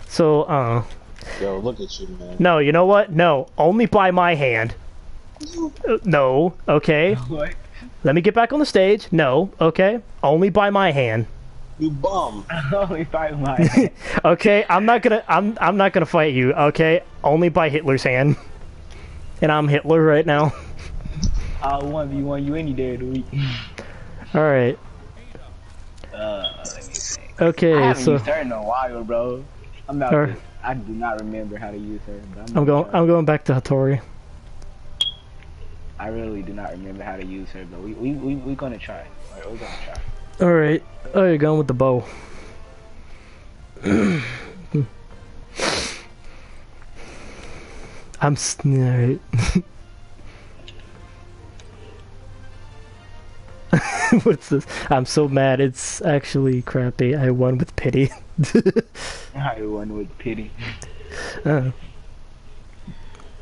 So, uh, Yo, look at you, man. no, you know what? No, only by my hand. <laughs> Uh, No, okay. <laughs> What? Let me get back on the stage. No, okay. Only by my hand. You bum. <laughs> Only by my <laughs> Okay, I'm not gonna I'm I'm not gonna fight you, okay? Only by Hitler's hand. And I'm Hitler right now. <laughs> I'll one v one you any day of the week. Alright. Uh, let me see. I Okay, haven't so used her in a while, bro. I'm not. Alright. I do not remember how to use her. But I'm going I'm going back to Hattori. I really do not remember how to use her, but we we we we gonna try. Alright, we're gonna try. Alright. Oh you're going with the bow. <clears throat> I'm alright. <laughs> What's this? I'm so mad. It's actually crappy. I won with pity. <laughs> I won with pity. Oh.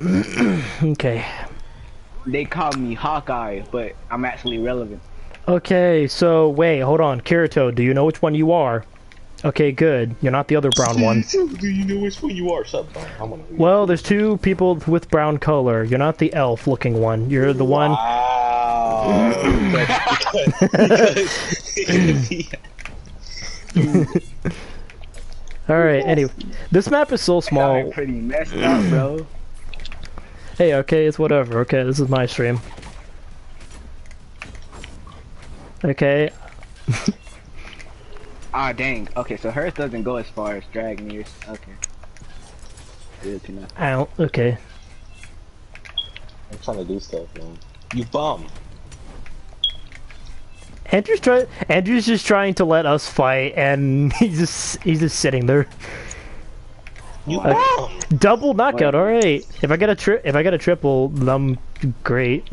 <clears throat> okay. They call me Hawkeye, but I'm actually relevant. Okay, so wait, hold on. Kirito, do you know which one you are? Okay, good. You're not the other brown <laughs> one. Do you know which one you are? Shut up. I'm gonna. Well, there's two people with brown color. You're not the elf looking one. You're the one. Wow. <laughs> Alright, anyway. This map is so small. pretty messed up, bro. Hey, okay, it's whatever. Okay, this is my stream. Okay, <laughs> Ah, dang. Okay, so hers doesn't go as far as Dragoneer's. Okay. Good to know. ow, okay. I'm trying to do stuff, man. You bum. Andrew's try Andrew's just trying to let us fight and <laughs> he's just he's just sitting there. You Okay. <laughs> Double knockout. All right. If I get a tri- if I get a triple, I'm great.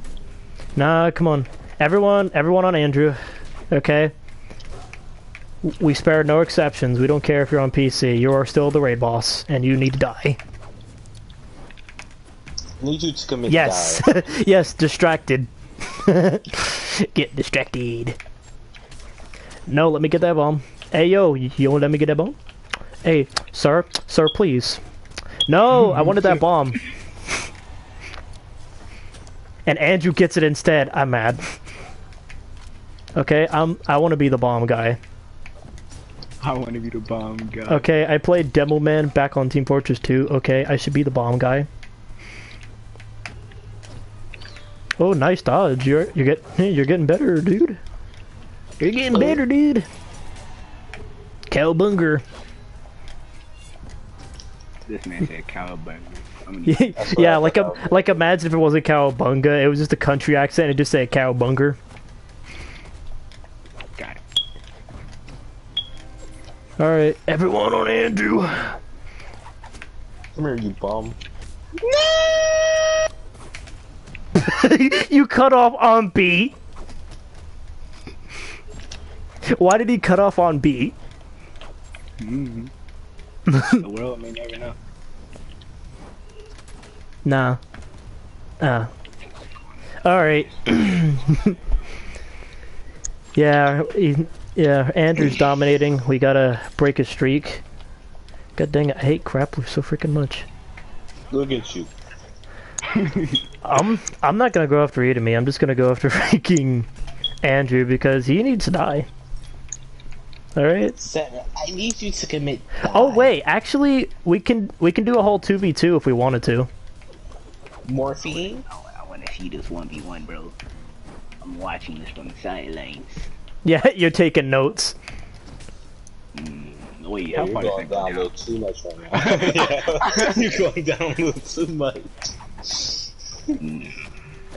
<laughs> nah, come on. Everyone, everyone on Andrew. Okay. We spared no exceptions. We don't care if you're on PC. You are still the raid boss, and you need to die. Need you to commit Yes, die. <laughs> yes. Distracted. get distracted. No, let me get that bomb. Hey, yo, you you won't let me get that bomb? Hey, sir, sir, please. No, I wanted that bomb. And Andrew gets it instead. I'm mad. Okay, I'm. I want to be the bomb guy. I want to be the bomb guy. Okay, I played Demo Man back on Team Fortress 2. Okay, I should be the bomb guy. Oh, nice dodge. You're you get <laughs> you're getting better, dude. You're getting better, dude. Cowbunger. This man said cowabunga. Gonna <laughs> yeah, yeah like a thought. like imagine if it wasn't cowabunga, it was just a country accent. It just said cowbunger. got it. All right, everyone on Andrew. Come here, you bum. <laughs> you cut off on B. Why did he cut off on B? Mm-hmm. The world may never know. <laughs> Nah. Ah. Alright. <clears throat> yeah, yeah, Andrew's dominating. We gotta break his streak. God dang it, I hate Grappler so freaking much. Look at you. <laughs> I'm I'm not gonna go after Itami, I'm just gonna go after <laughs> freaking Andrew because he needs to die. Alright? Seven. I need you to commit. Oh wait, actually we can we can do a whole 2v2 if we wanted to. Morphine. Oh, I want to see this one v one, bro. I'm watching this from the sidelines. Yeah, <laughs> you're taking notes. Hmm, wait, Yeah, how you're far going does that down a little too much right now. <laughs> <laughs> yeah. You're going down a little too much. Hmm.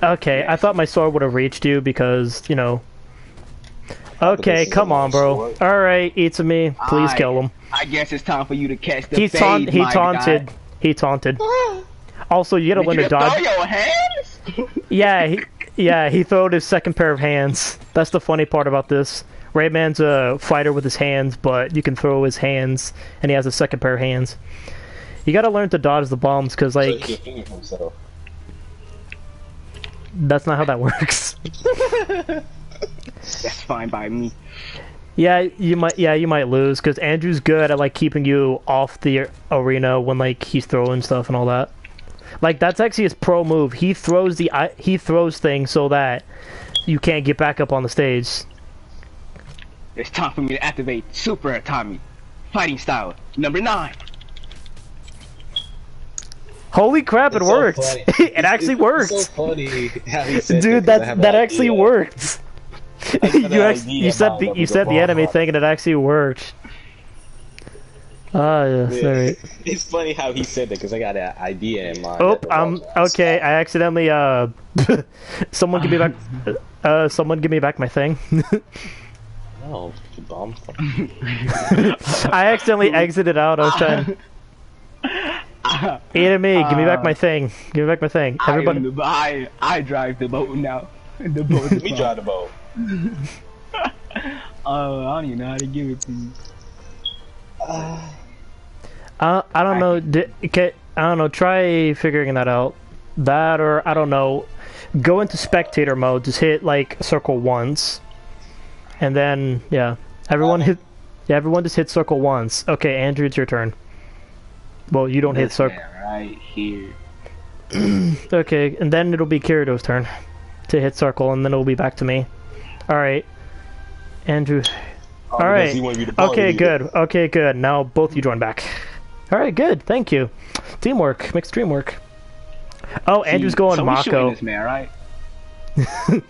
Okay, I thought my sword would have reached you because, you know. Okay, come on, long bro. sword. Alright, me. please Aight. kill him. I guess it's time for you to catch the He's fade, he my taunted. guy. He taunted. <gasps> Also, you gotta Did learn you to throw dodge. your hands? <laughs> Yeah, he, yeah, he throwed his second pair of hands. That's the funny part about this. Rayman's a fighter with his hands, but you can throw his hands, and he has a second pair of hands. You gotta learn to dodge the bombs, cause like he can finger himself. that's not how that <laughs> works. <laughs> That's fine by me. Yeah, you might. Yeah, you might lose because Andrew's good at like keeping you off the arena when like he's throwing stuff and all that. Like that's actually his pro move. He throws the he throws things so that you can't get back up on the stage. It's time for me to activate Super Tommy. Fighting style. Number nine. Holy crap! It It's so worked. funny. <laughs> it actually It's worked, so funny how he said dude. that, 'cause I That that actually idea. worked. I <laughs> you idea you said the you said the enemy thing and it actually worked. Ah yes, Yeah. alright. <laughs> It's funny how he said that because I got an idea in mind. Oh, um, okay. I accidentally uh, <laughs> someone give me back, uh, someone give me back my thing. Oh, you bum. I accidentally exited out. I was trying. Enemy, give me back my thing. Give me back my thing. I, Everybody. the, I I drive the boat now. The boat. We drive the boat. <laughs> Oh, I don't even know how to give it to you. Uh, Uh, I don't know. Di- okay, I don't know. Try figuring that out. That or I don't know. Go into spectator mode. Just hit like circle once, and then yeah, everyone hit. Yeah, everyone just hit circle once. Okay, Andrew, it's your turn. Well, you don't hit circle. right here. <clears throat> Okay, and then it'll be Kirito's turn to hit circle, and then it'll be back to me. All right, Andrew. oh, All right. because he wanted me to bother Okay, you. good. Okay, good. Now both you join back. All right, good. Thank you. Teamwork makes dream work. Oh, Andrew's going so we Mako. This man, right? <laughs>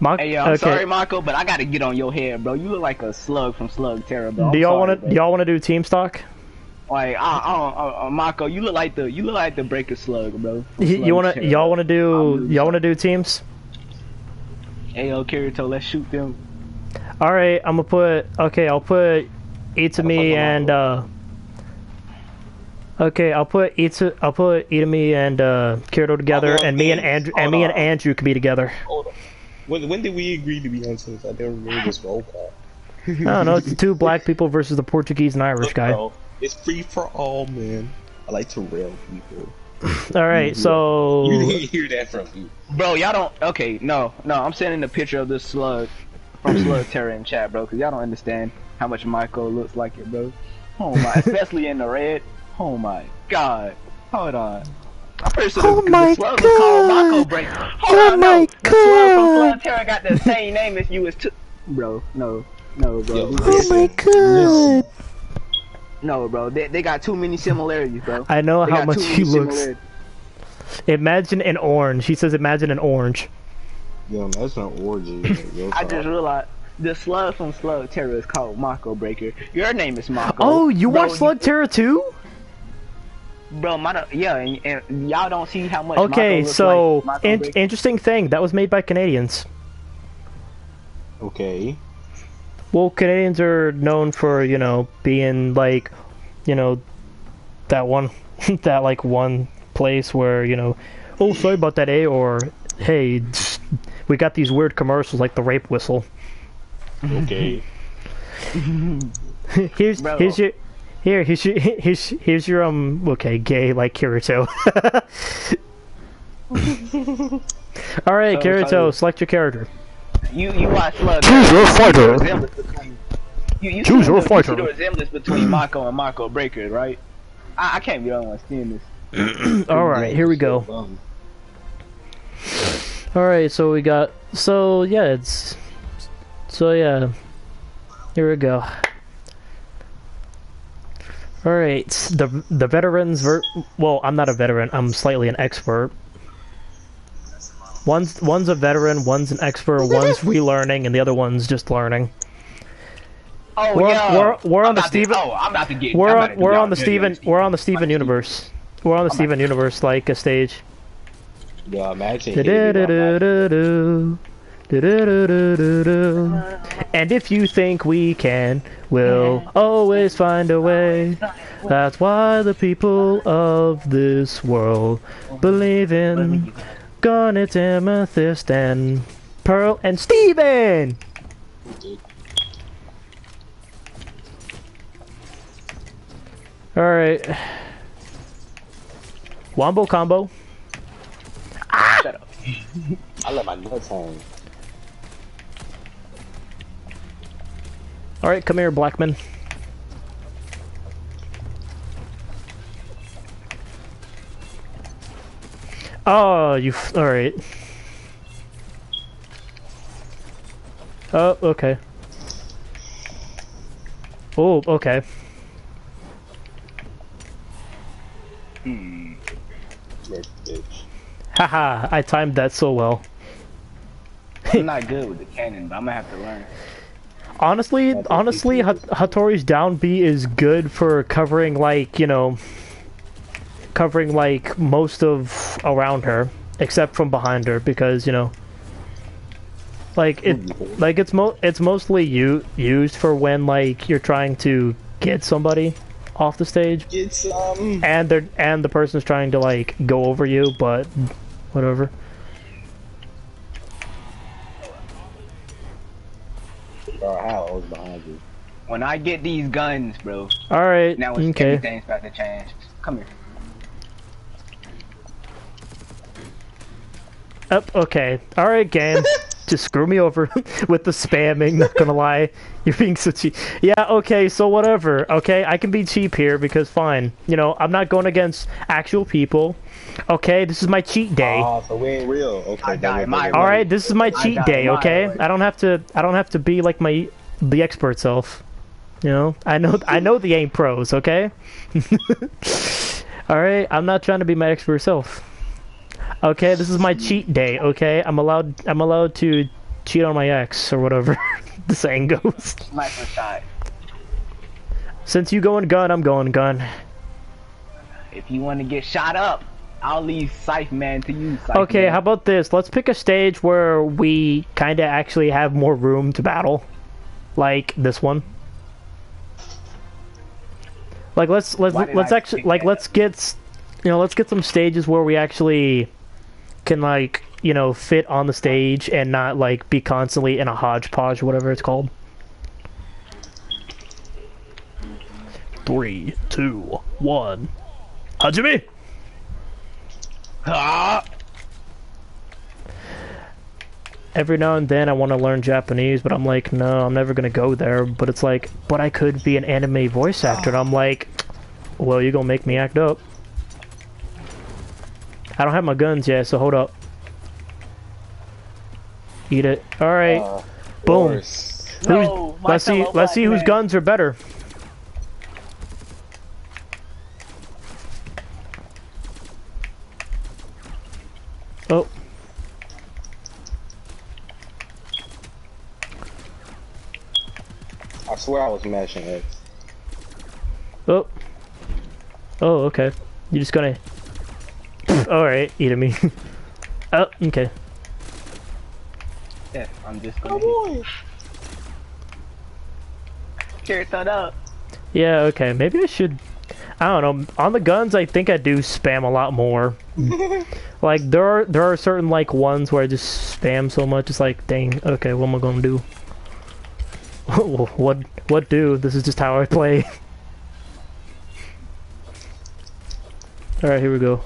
Mako. Hey, yo, I'm okay. sorry, Marco, but I gotta get on your head, bro. You look like a slug from Slugterra, bro. do y'all want to? Do y'all want to do team stock? Like, I, I, I, Marco, you look like the you look like the Breaker Slug, bro. from You, want to? Terror. Y'all want to do? Y'all want to do teams? Hey, yo, Kirito, let's shoot them. All right, I'm gonna put. Okay, I'll put Itami Mako. and. uh Okay, I'll put Itsu, I'll put Itami and uh, Kirito together, Hold and me and. Andrew and me and. Andrew can be together. Hold on. When, when did we agree to be on teams? I don't remember this roll call. I don't know. It's two black people versus the Portuguese and Irish Look, guy. bro, it's free for all, man. I like to rail people. All right, <laughs> so <laughs> You didn't hear that from me. Bro, y'all don't. Okay, no, no. I'm sending a picture of this slug from Slug <clears throat> Terror in chat, bro, because y'all don't understand how much Michael looks like it, bro. Oh my, especially in the red. Oh my god. Hold on. I'm pretty sure Oh the, my the slug was called God. Mako Break. Hold Oh on, my no. The slug from God. Slugterra got the same name as you as two. Bro, no, no, bro. Yo, Oh my god! No, bro. They, they got too many similarities, bro. I know They how much too he many looks. Imagine an orange. He says, "Imagine an orange." Yo, that's not orgy. I just realized the slug from Slugterra is called Mako Breaker. Your name is Mako. Oh, you Bro, watch Slugterra too? Bro, my, yeah, and, and y'all don't see how much. Okay, Mako so like Mako in- Breaker. interesting thing that was made by Canadians. Okay. Well, Canadians are known for you know being like, you know, that one, <laughs> that like one place where you know, oh sorry about that, eh? Or hey, we got these weird commercials like the rape whistle. Okay. <laughs> here's Bro. here's your here here's your <laughs> here's here's your um okay gay like Kirito. All right, So, Kirito, select your character. You you watch Slug. Choose your fighter. resemblance between- You, you Choose your the, fighter. You see the resemblance between Mako and Mako Breaker, right? I, I can't be the only one seeing this. <clears throat> All right, here we go. Um, All right, so we got so yeah, it's so yeah. Here we go. All right, the the veterans ver- well, I'm not a veteran. I'm slightly an expert. One's one's a veteran, one's an expert, one's relearning, and the other one's just learning. Oh We're on- yeah, we're- we're on the Steven- Oh, I'm about to get. We're on we're on the Steven we're on the Steven universe. We're on the Steven universe like a stage. yo, imagine. And if you think we can, we'll always find a way. That's why the people of this world believe in Garnet, Amethyst, and Pearl, and Steven! Alright. Wombo combo. Ah! Shut up. I let my nuts hang. All right, come here, Blackman. Oh, you. F- all right. Oh, okay. Oh, okay. Hmm. Haha, I timed that so well. I'm not good with the cannon, but I'm gonna have to learn. Honestly, honestly, okay. Ha- Hattori's down B is good for covering like you know, covering like most of around her, except from behind her, because you know, like it, like it's mo it's mostly u- used for when like you're trying to get somebody off the stage, Get some. Um, and they're and the person's trying to like go over you, but whatever. Bro, how I behind you. When I get these guns, bro, All right, now it's okay. everything's about to change. Come here. Up, okay. All right, game. <laughs> Just screw me over <laughs> with the spamming. Not gonna lie, <laughs> you're being so cheap. Yeah, okay. So whatever. Okay, I can be cheap here because fine. You know, I'm not going against actual people. Okay, this is my cheat day. Oh, so we ain't real. Okay. I then die we're my good. All right, this is my cheat got day. Okay, way. I don't have to. I don't have to be like my the expert self. You know, I know. I know the aim pros. Okay. All right, I'm not trying to be my expert self. Okay, this is my cheat day. Okay, I'm allowed. I'm allowed to cheat on my ex or whatever <laughs> the saying goes. Sniper shot. Since you going gun, I'm going gun. If you want to get shot up, I'll leave Scythe Man to you. Scythe Okay, Man. how about this? Let's pick a stage where we kind of actually have more room to battle, like this one. Like let's let's let's I actually like let's get you know let's get some stages where we actually can like you know fit on the stage and not like be constantly in a hodgepodge or whatever it's called. Three, two, one. Hajime! Ah! every now and then I want to learn Japanese, but I'm like, no, I'm never gonna go there. But it's like, but I could be an anime voice actor, and I'm like, well, you're gonna make me act up. I don't have my guns yet, so hold up. Eat it. All right. Uh, Boom. Who's- No, let's see. Let's see whose man. guns are better. Oh, I swear I was mashing it. oh, oh. Okay. You're just gonna. All right, eat at me. <laughs> oh, okay. Yeah, I'm just gonna hit. Carrot that up. Yeah, okay. Maybe I should. I don't know. On the guns, I think I do spam a lot more. <laughs> like there are there are certain like ones where I just spam so much. It's like, dang. Okay, what am I gonna do? <laughs> what what do? This is just how I play. All right, here we go.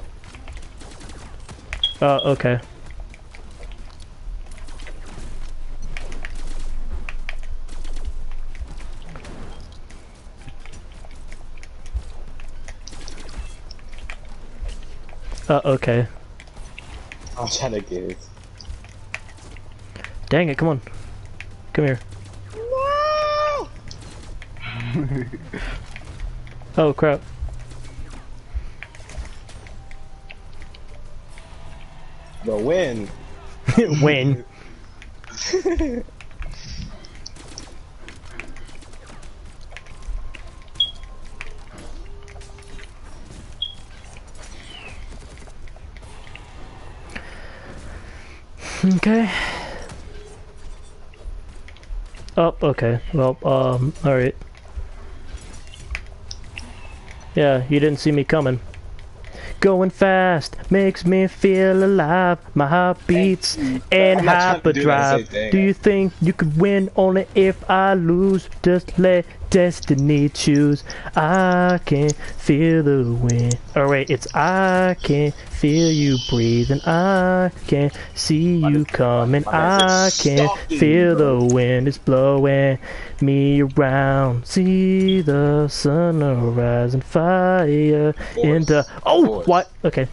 Uh, okay. Uh, okay. I'm trying to get it. Dang it! Come on. Come here. No! Oh crap. But win. <laughs> Win. Okay. Oh, okay. Well, um, alright. Yeah, you didn't see me coming. Going fast makes me feel alive. My heart beats and not trying to do hyperdrive. Do you think you could win only if I lose? Just let destiny choose. I can feel the wind. Oh wait, it's I can feel you breathing. I can see you coming. I can feel the wind is blowing me around. See the sun arise and fire into. Oh, what? Okay.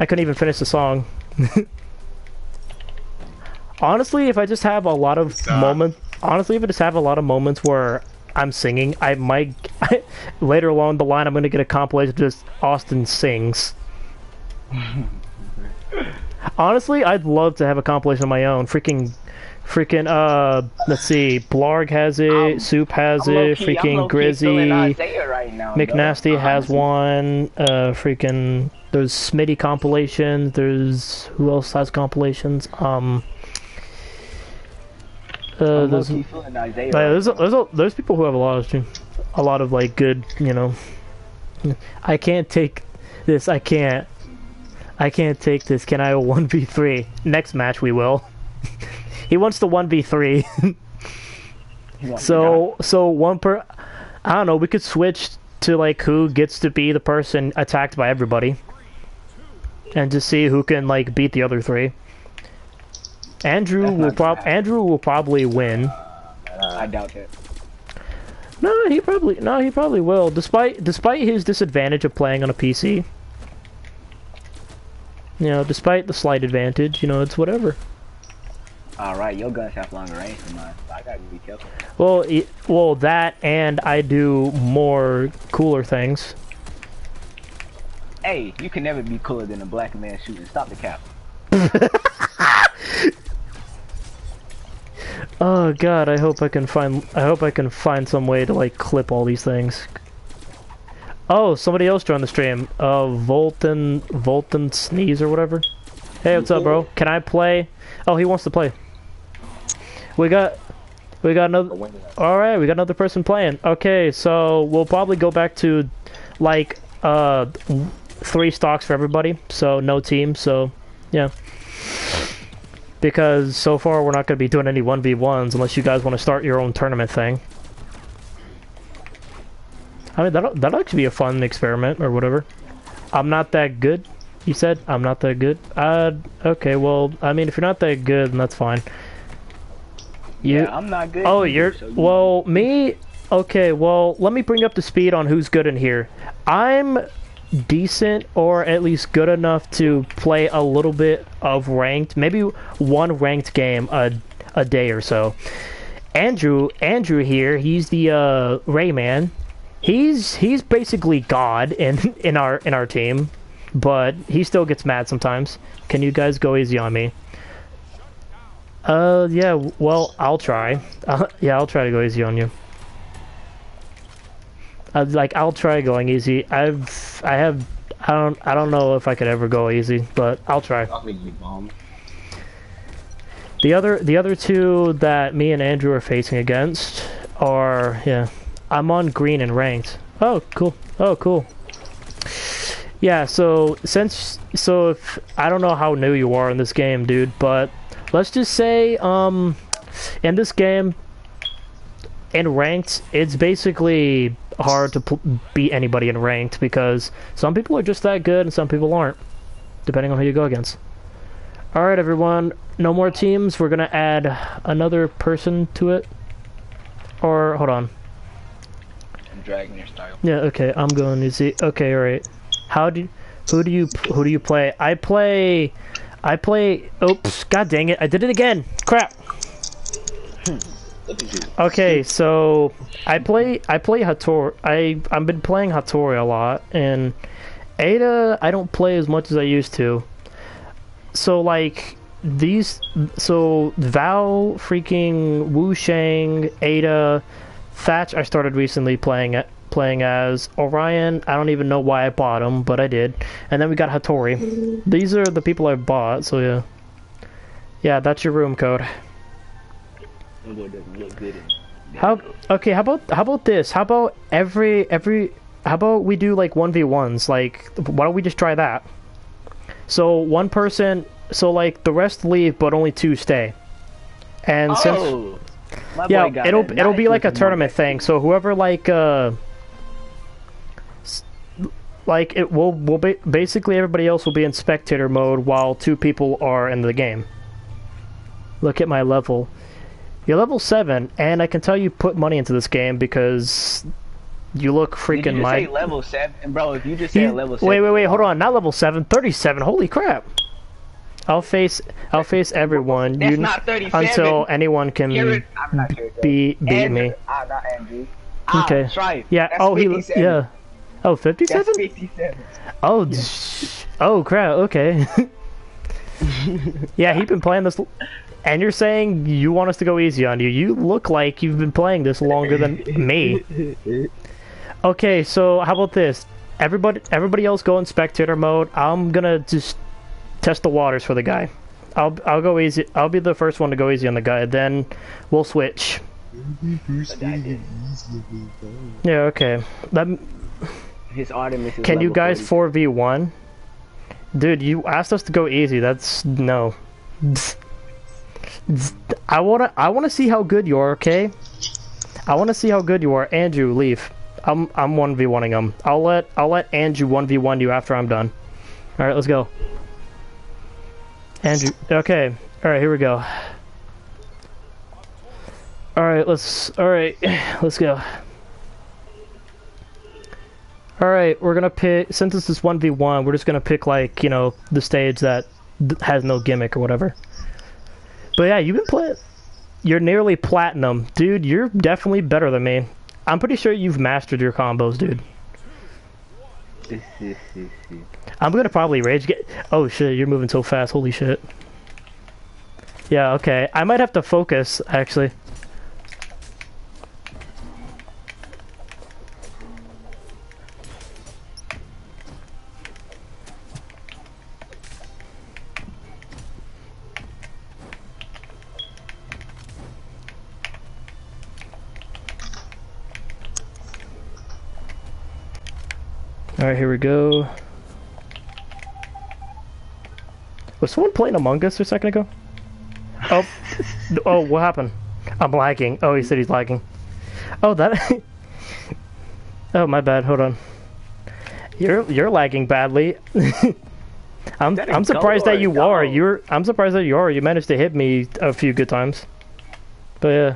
I couldn't even finish the song. <laughs> honestly, if I just have a lot of moments, honestly, if I just have a lot of moments where I'm singing, I might <laughs> later along the line I'm gonna get a compilation of just Austin sings. <laughs> honestly, I'd love to have a compilation of my own. Freaking, freaking. Uh, let's see. Blarg has it. I'm- Soup has I'm it. low-key- freaking Grizzy. Right now. McNasty has one. Uh, freaking. There's Smitty compilations. There's who else has compilations? Um. Uh, I'm there's, yeah, right there's, now. there's, there's people who have a lot of a lot of like good, you know. I can't take this. I can't. I can't take this. Can I <laughs> one v three? Next match we will. <laughs> he wants the one v three. So so one per. I don't know. We could switch to like who gets to be the person attacked by everybody, and just see who can like beat the other three. Andrew will prob Andrew will probably win. I doubt it. No, he probably no, he probably will. Despite despite his disadvantage of playing on a PC. You know, despite the slight advantage, you know, it's whatever. All right, your guns have longer range than mine, so I gotta be careful. Well, e well that and I do more cooler things. Hey, you can never be cooler than a black man shooting. Stop the cap. <laughs> Oh god, I hope I can find I hope I can find some way to like clip all these things. Oh, somebody else joined the stream. Uh Volton Volton Sneeze or whatever. Hey, what's up, bro? Can I play? Oh, he wants to play. We got we got another All right, we got another person playing. Okay, so we'll probably go back to like uh three stocks for everybody. So no team, so yeah because so far we're not going to be doing any 1v1s unless you guys want to start your own tournament thing. I mean, that'll, that'll actually be a fun experiment or whatever. I'm not that good, you said? I'm not that good? Uh, okay, well, I mean, if you're not that good, then that's fine. You, yeah, I'm not good. Oh, you're so you- well. Me, okay. Well, let me bring up the speed on who's good in here. I'm decent, or at least good enough to play a little bit of ranked, maybe one ranked game a a day or so. Andrew, Andrew here. He's the uh, Rayman. He's he's basically God in <laughs> in our in our team, but he still gets mad sometimes. Can you guys go easy on me? Uh, yeah. Well, I'll try. Uh, <laughs> yeah, I'll try to go easy on you. Uh, like I'll try going easy. I've I have I don't I don't know if I could ever go easy, but I'll try. Fuck me, you bum. The other the other two that me and Andrew are facing against are yeah. I'm on green and ranked. Oh, cool. Oh, cool. Yeah, so since so if I don't know how new you are in this game, dude, but let's just say um in this game in ranked, it's basically hard to pl- beat anybody in ranked because some people are just that good and some people aren't, depending on who you go against. All right, everyone. No more teams. We're gonna add another person to it. Or hold on. I'm dragging your style. Yeah. Okay. I'm going easy. Okay. All right. How do? Who do you? Who do you play? I play. I play. Oops. God dang it! I did it again. Crap. Hmm. Look at you. Okay, so I play I play Hattori. I I've been playing Hattori a lot, and Ada I don't play as much as I used to. So like these, so Val, freaking Wu Shang, Ada, Thatch. I started recently playing it. Playing as Orion, I don't even know why I bought him, but I did. And then we got Hattori. <laughs> These are the people I bought, so yeah. Yeah, that's your room code. Doesn't look good in How okay? How about how about this? How about every every? How about we do like one v ones? Like, why don't we just try that? So one person, so like the rest leave, but only two stay. And since Oh, boy Yeah, it'll that it'll be like a tournament thing. So whoever like uh like it will will ba- basically everybody else will be in spectator mode while two people are in the game. Look at my level. You're level 7 and I can tell you put money into this game because you look Did freaking you just my say level seven, bro? If you just You- level seven, wait, wait, wait, hold on. Not level 7, 37. Holy crap. I'll face I'll face everyone you not 37. until anyone can I'm not sure. be beat Andrew, me. Ah, not Andrew. Okay. Ah, Strife. Yeah. That's oh, he 57. yeah. Oh, 57? That's 57. Oh, d- oh crap. Okay. <laughs> yeah, he's been playing this, and you're saying you want us to go easy on you. You look like you've been playing this longer than me. <laughs> Okay, so how about this? Everybody, everybody else go in spectator mode. I'm gonna just test the waters for the guy. I'll I'll go easy. I'll be the first one to go easy on the guy. Then we'll switch. Yeah. Okay. That, His Artemis is Can you guys four v one? Dude, you asked us to go easy. That's no. <laughs> I wanna I wanna see how good you are. Okay. I wanna see how good you are. Andrew, leave. I'm I'm one v oneing him. I'll let I'll let Andrew one v one you after I'm done. All right, let's go. Andrew. Okay. All right, here we go. All right, let's. All right, <sighs> let's go. All right, we're gonna pick since this is one v one. We're just gonna pick like you know the stage that has no gimmick or whatever. But yeah, you've been playing. You're nearly platinum, dude. You're definitely better than me. I'm pretty sure you've mastered your combos, dude. <laughs> I'm gonna probably rage get. Oh shit, you're moving so fast. Holy shit. Yeah, okay. I might have to focus actually. Alright, here we go. Was someone playing Among Us a second ago? Oh, <laughs> oh, what happened? I'm lagging. Oh, he said he's lagging. Oh, that. <laughs> oh, my bad. Hold on. You're you're lagging badly. <laughs> I'm That I'm surprised that you are. You're I'm surprised that you are. You managed to hit me a few good times. But yeah.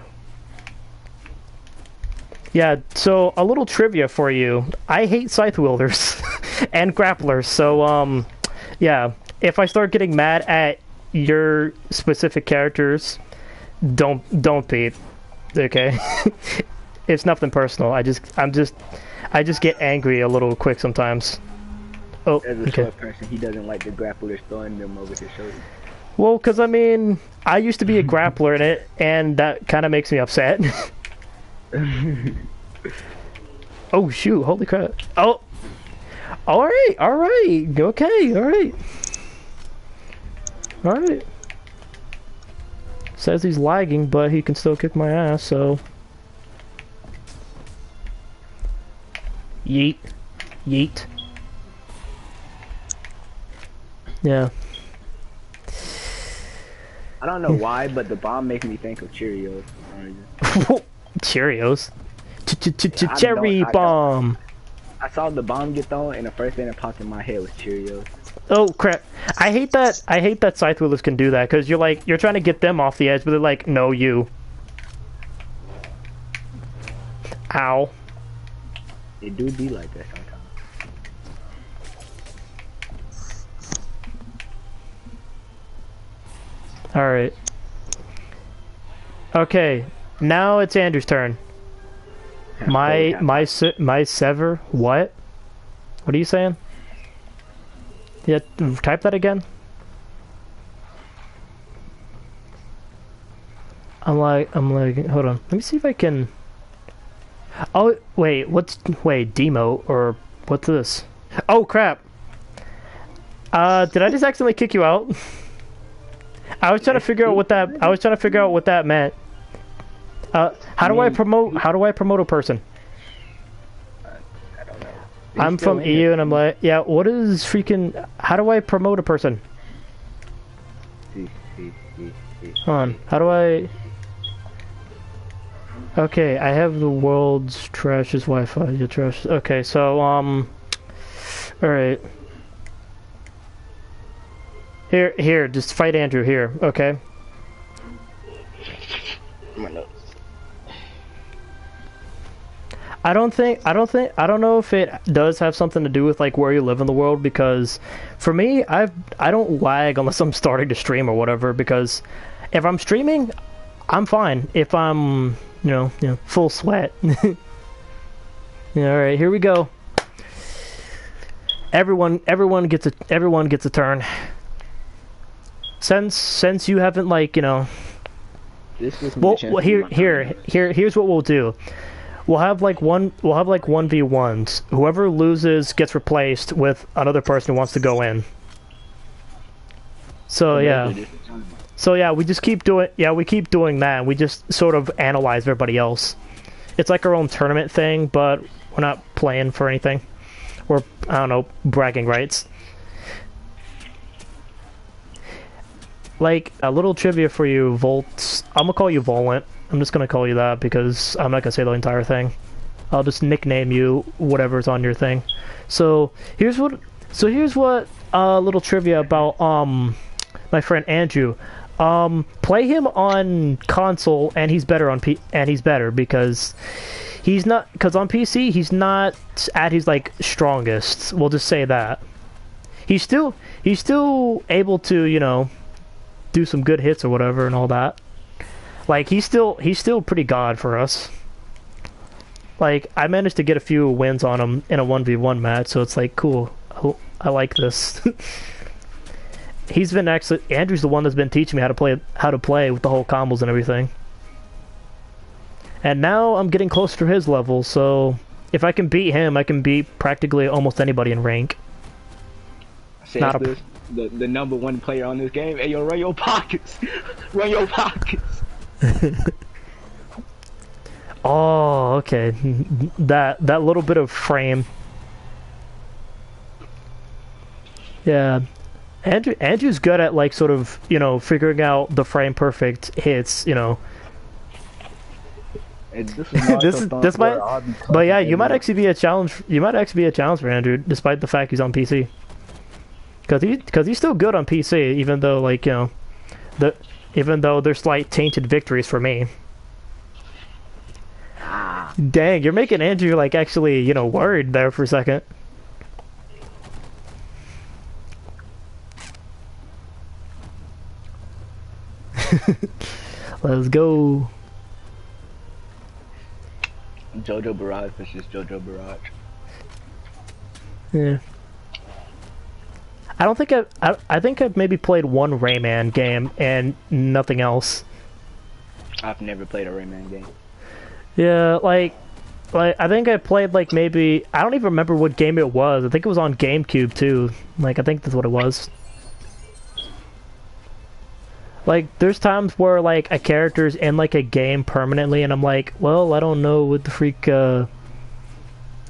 Yeah, so a little trivia for you. I hate scythe wielders <laughs> and grapplers, so um yeah, if I start getting mad at your specific characters, don't don't be. Okay? <laughs> it's nothing personal. I just I'm just I just get angry a little quick sometimes. Oh, As a okay. short person, he doesn't like the grapplers throwing them over his shoulder. Well, because I mean, I used to be a grappler in it, and that kind of makes me upset. <laughs> <laughs> oh shoot! Holy crap! Oh, all right, all right, okay, all right, all right. Says he's lagging, but he can still kick my ass. So, yeet, yeet. Yeah. I don't know hmm. why, but the bomb makes me think of Cheerios. <laughs> <laughs> for some reason. Cheerios. I Cherry don't- I don't- bomb. I saw the bomb get thrown, and the first thing that popped in my head was Cheerios. Oh crap! I hate that. I hate that scythe wielders can do that because you're like you're trying to get them off the edge, but they're like, no, you. Ow. It do be like that sometimes. All right. Okay, now it's Andrew's turn. My my se- my sever. What? What are you saying? Yeah, type that again. I'm like I'm like hold on. Let me see if I can. Oh wait, what's wait demo or what's this? Oh crap! Uh, did I just accidentally kick you out? <laughs> I was trying to figure out what that. I was trying to figure out what that meant. Uh, how do I promote? How do I promote a person? I don't know. I'm from EU it. and I'm like, yeah. What is freaking? How do I promote a person? Hold on. How do I? Okay, I have the world's trashiest Wi-Fi. Your trash. Okay, so um, all right. Here, here, just fight Andrew here. Okay. I don't think I don't think I don't know if it does have something to do with like where you live in the world because for me I've I don't lag unless I'm starting to stream or whatever because if I'm streaming I'm fine. If I'm you know you know full sweat. <laughs> Yeah all right here we go. Everyone everyone gets a everyone gets a turn. Since since you haven't like you know. Well, well here here here here's what we'll do we'll have like one we'll have like 1v1s whoever loses gets replaced with another person who wants to go in. So yeah. so yeah we just keep doing yeah we keep doing that we just sort of analyze everybody else. It's like our own tournament thing but we're not playing for anything. We're i don't know bragging rights. Like a little trivia for you volts. I'm gonna call you volant I'm just gonna call you that because I'm not gonna say the entire thing. I'll just nickname you whatever's on your thing. So here's what. So here's what a uh, little trivia about um my friend Andrew. Um, play him on console and he's better on P and he's better because he's not because on PC he's not at his like strongest. We'll just say that. He's still he's still able to you know do some good hits or whatever and all that. Like he's still he's still pretty god for us. Like I managed to get a few wins on him in a one v one match, so it's like cool. Oh, I like this. <laughs> he's been actually Andrew's the one that's been teaching me how to play how to play with the whole combos and everything. And now I'm getting closer to his level, so if I can beat him, I can beat practically almost anybody in rank. Not a... the the number one player on this game. Hey yo, run your pockets, <laughs> run your pockets. <laughs> oh, okay. That that little bit of frame. Yeah. Andrew Andrew's good at like sort of, you know, figuring out the frame perfect hits, you know. this is <laughs> this, is, this might but yeah you might actually be a challenge you might actually be a challenge for andrew despite the fact he's on pc because he because he's still good on pc even though like you know the even though they're slight tainted victories for me. Dang, you're making Andrew like actually, you know, worried there for a second. <laughs> Let's go. Jojo Barrage versus Jojo Barrage. Yeah. I don't think I, I, I think I've maybe played one Rayman game and nothing else. I've never played a Rayman game. Yeah, like, like I think I played like maybe I don't even remember what game it was. I think it was on GameCube too. Like I think that's what it was. Like there's times where like a character's in like a game permanently, and I'm like, well, I don't know what the freak. Uh,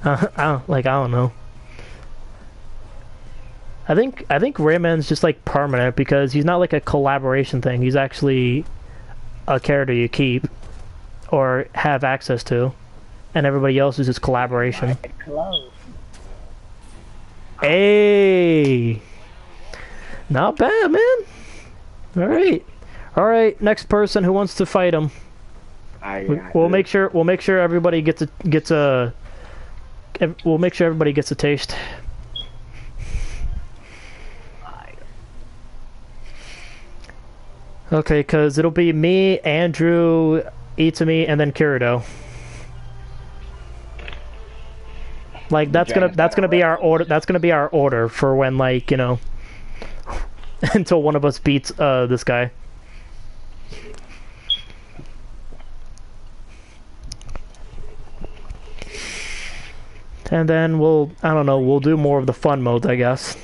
I, I don't, like I don't know. I think I think Rayman's just like permanent because he's not like a collaboration thing. He's actually a character you keep or have access to, and everybody else is just collaboration. Hey, not bad, man. All right, all right. Next person who wants to fight him. we'll make sure we'll make sure everybody gets a gets a. We'll make sure everybody gets a taste. Okay, because it'll be me, Andrew, Itami, and then Kirito. Like that's gonna that's gonna be our order. That's gonna be our order for when like you know <laughs> until one of us beats uh this guy. And then we'll I don't know we'll do more of the fun modes I guess.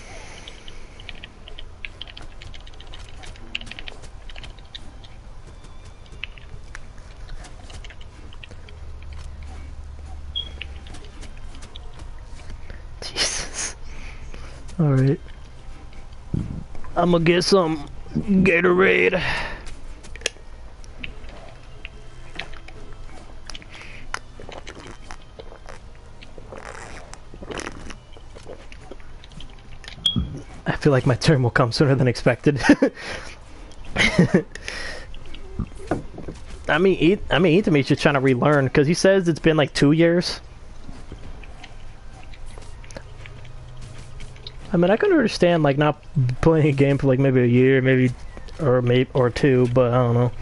Alright. I'm gonna get some Gatorade. I feel like my turn will come sooner than expected. <laughs> I mean, I mean, Itami's just trying to relearn because he says it's been like two years. I mean, I can understand like not playing a game for like maybe a year, maybe or maybe or two, but I don't know.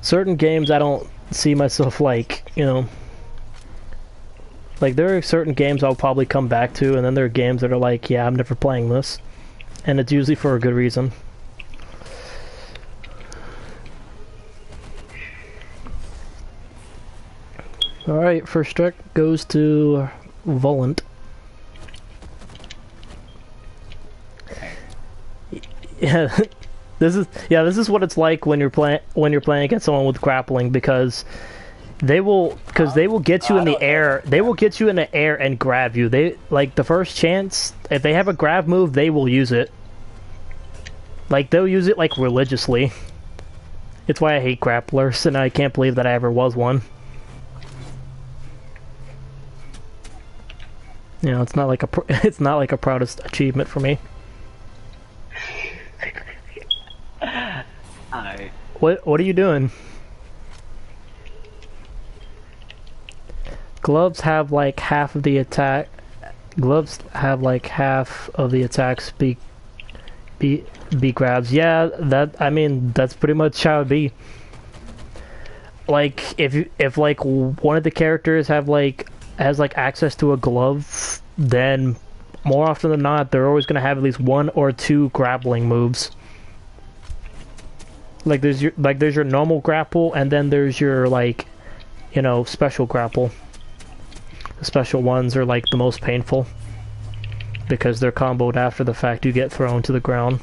Certain games I don't see myself like, you know. Like there are certain games I'll probably come back to, and then there are games that are like, yeah, I'm never playing this, and it's usually for a good reason. All right, first strike goes to Volant. Yeah, <laughs> this is yeah, this is what it's like when you're playing when you're playing against someone with grappling because they will because they will get you in the air. They will get you in the air and grab you. They like the first chance if they have a grab move, they will use it. Like they'll use it like religiously. It's why I hate grapplers, and I can't believe that I ever was one. You know, it's not like a <laughs> it's not like a proudest achievement for me. I What what are you doing? Gloves have like half of the attack. Gloves have like half of the attacks be be be grabs. Yeah, that I mean that's pretty much how it be. Like if if like one of the characters have like has like access to a glove, then more often than not they're always gonna have at least one or two grappling moves. Like there's your like there's your normal grapple and then there's your like you know special grapple. The special ones are like the most painful because they're comboed after the fact you get thrown to the ground.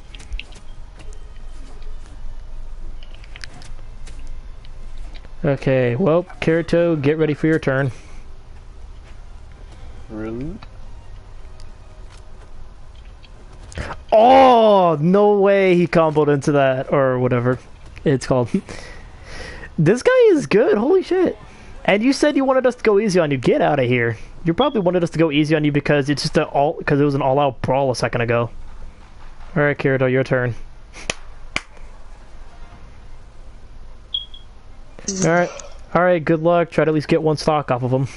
Okay, well, Kirito, get ready for your turn. rude. Oh, no way he comboed into that, or whatever it's called. this guy is good, holy shit. And you said you wanted us to go easy on you. Get out of here. You probably wanted us to go easy on you because it's just a all because it was an all-out brawl a second ago. All right, Kirito, your turn. All right, all right. Good luck. Try to at least get one stock off of him.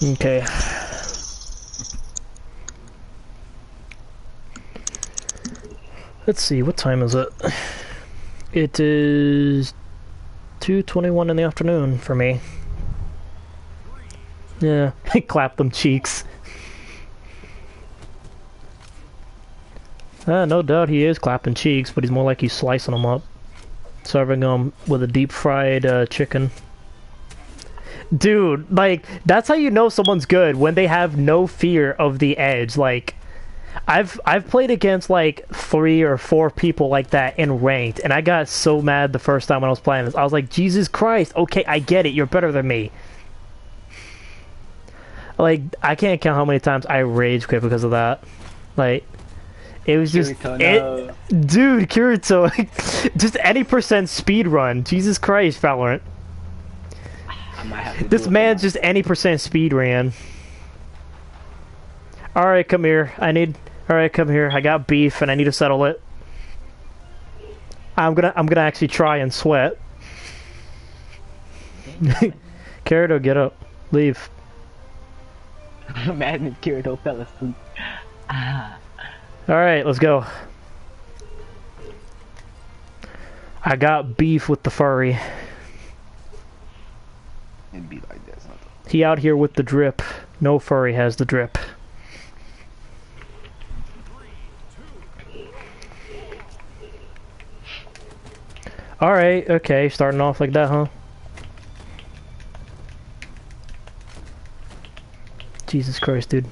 Okay. Let's see, what time is it? It is 2.21 in the afternoon for me. Yeah, <laughs> clap them cheeks. Uh, no doubt he is clapping cheeks, but he's more like he's slicing them up. Serving them with a deep fried uh, chicken. Dude, like, that's how you know someone's good, when they have no fear of the edge. Like, I've I've played against like three or four people like that in ranked, and I got so mad the first time when I was playing this. I was like, Jesus Christ! Okay, I get it. You're better than me. Like I can't count how many times I rage quit because of that. Like it was just Kirito, it, no. dude, Kirito, <laughs> just any percent speed run. Jesus Christ, Valorant. I might have to This man's just any percent speed ran. All right, come here. I need. All right, come here. I got beef, and I need to settle it. I'm gonna. I'm gonna actually try and sweat. <laughs> Kirito, get up. Leave. <laughs> Imagine if Kirito fell asleep. Ah. All right, let's go. I got beef with the furry. It'd be like sometimes. He out here with the drip. No furry has the drip. Alright, okay, starting off like that, huh? Jesus Christ, dude.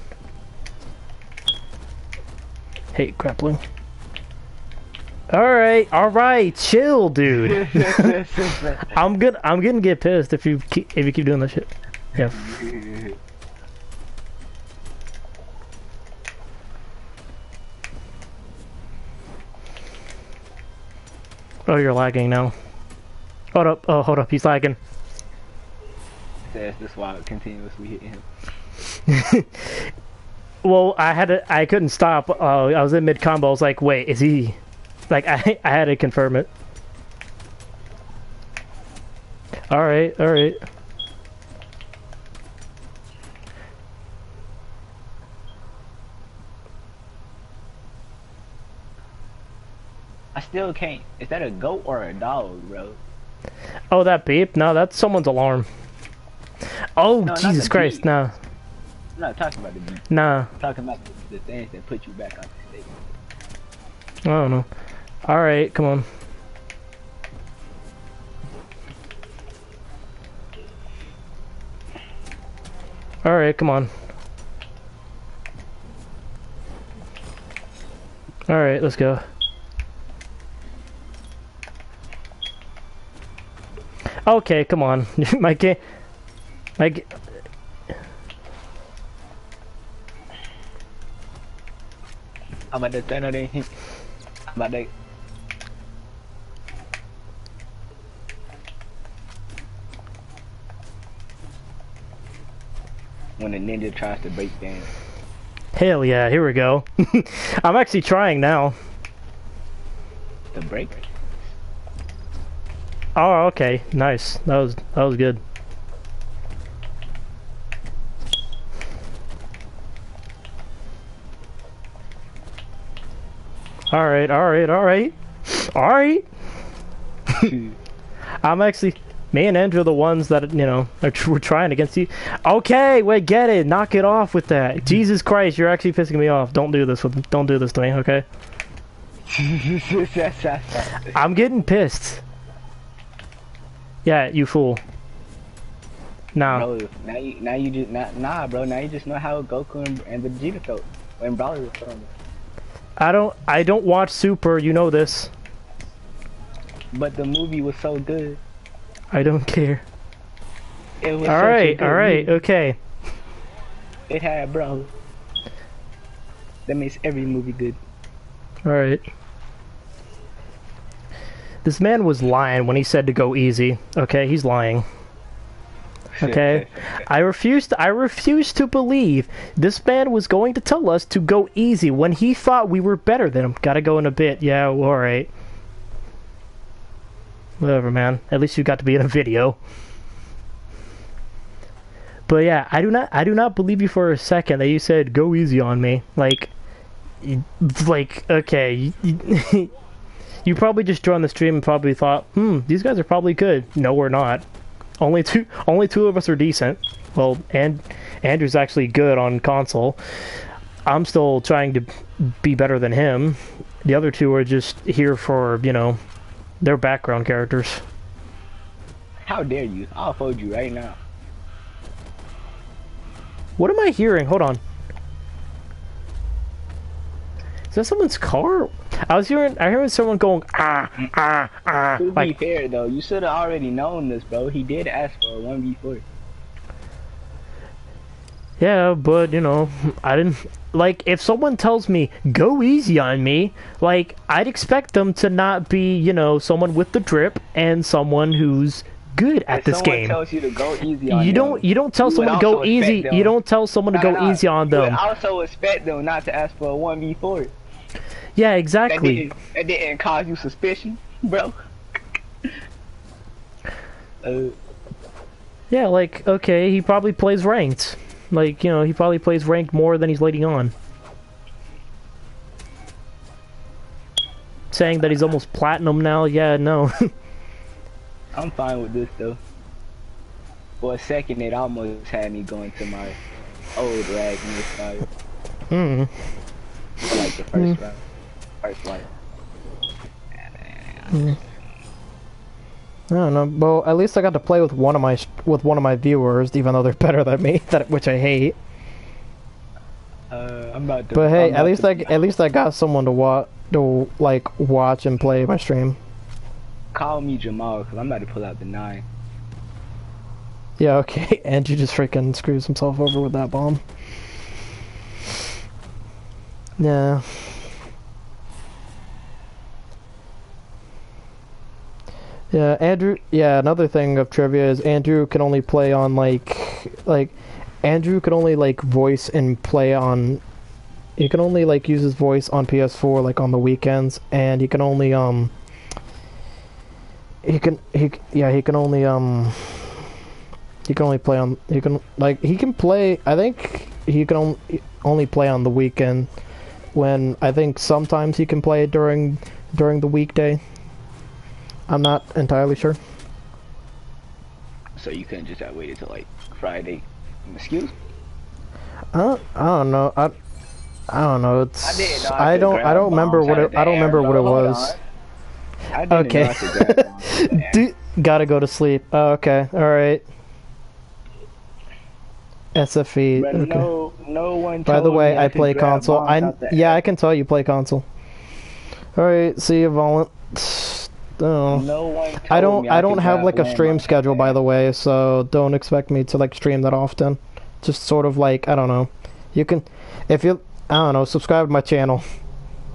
Hate grappling. Alright, alright, chill, dude. <laughs> I'm good. I'm gonna get pissed if you keep, if you keep doing that shit. Yeah. Oh, you're lagging now. Hold up. Oh, hold up. He's lagging. Says this while continuously hitting him. <laughs> well, I had to, I couldn't stop. Uh, I was in mid combo. I was like, wait, is he? Like, I I had to confirm it. All right, all right. I still can't. Is that a goat or a dog, bro? Oh, that beep? No, that's someone's alarm. Oh, No, Jesus Christ, beep. no. I'm not talking about the beat. Nah, I'm talking about the, the things that put you back on the stage. I don't know. Alright, come on. Alright, come on. Alright, let's go. Okay, come on. <laughs> my game... My I'm at the there. I'm about to. When a ninja tries to break dance. Hell yeah, here we go. <laughs> I'm actually trying now. The break? Oh, okay. Nice. That was that was good. All right, all right, all right, all right. <laughs> I'm actually. Me and Andrew are the ones that you know are tr- we're trying against you. Okay, wait, get it. Knock it off with that. Mm-hmm. Jesus Christ, you're actually pissing me off. Don't do this with. Don't do this to me, okay? <laughs> I'm getting pissed. Yeah, you fool. Nah. bro, now you now you just nah, nah, bro. Now you just know how Goku and, and Vegeta felt when Broly was from. I don't I don't watch Super, you know this. But the movie was so good. I don't care. All right, all right, okay. It had a bro. That makes every movie good. Alright. This man was lying when he said to go easy. Okay, he's lying. <laughs> Okay? I refuse to I refuse to believe this man was going to tell us to go easy when he thought we were better than him. Gotta go in a bit. Yeah, alright. Whatever, man. At least you got to be in a video. But yeah, I do not I do not believe you for a second that you said go easy on me. Like like okay, you, <laughs> you probably just joined the stream and probably thought, "Hmm, these guys are probably good." No, we're not. Only two <laughs> only two of us are decent. Well, and Andrew's actually good on console. I'm still trying to be better than him. The other two are just here for, you know, their background characters. How dare you? I'll fold you right now. What am I hearing? Hold on. Is that someone's car? I was hearing. I heard someone going ah ah ah. To Like be fair though, you should have already known this, bro. He did ask for a one v four. Yeah, but you know, I didn't. Like if someone tells me go easy on me, like I'd expect them to not be you know someone with the drip and someone who's good at If this game. you to go easy on You them, don't. You don't tell you someone to go easy. them- You don't tell someone to go easy on you them. also expect them not to ask for a one v four. Yeah, That exactly. didn't, that didn't cause you suspicion, bro. <laughs> uh, Yeah, like okay, he probably plays ranked. Like you know, he probably plays ranked more than he's letting on. Saying that he's almost platinum now, yeah, no. <laughs> I'm fine with this though. For a second, it almost had me going to my old rag style Hmm. like the first round, first like. I don't know. Well, at least I got to play with one of my with one of my viewers, even though they're <laughs> better than me, <laughs> that which I hate. Uh, I'm about to. But hey, at least I at least I got someone to watch to like watch and play my stream. call me Jamal because I'm about to pull out the nine. Yeah, okay. <laughs> And you just freaking screws himself over with that bomb. Yeah. Yeah, Andrew. Yeah, another thing of trivia is Andrew can only play on like, like, Andrew can only like voice and play on. He can only like use his voice on PS4 like on the weekends, and he can only um. He can he yeah he can only um. He can only play on he can like he can play. I think he can only only play on the weekend. When I think sometimes he can play during during the weekday. I'm not entirely sure. So you couldn't just have waited till like Friday. Excuse? I don't, uh, I don't know. I, I don't know. It's I know I could don't I don't remember what it I don't remember what it was. I Okay. know I could grab bombs out of the air. <laughs> Do, gotta go to sleep. Oh, okay. All right. SFE. But Okay. no, no one. By the way, I play console. I yeah. I can tell you play console. All right. See you, Volant. Oh. No. I don't me I don't have like a stream schedule by the way, so don't expect me to like stream that often. Just sort of like I don't know. You can if you I don't know, subscribe to my channel.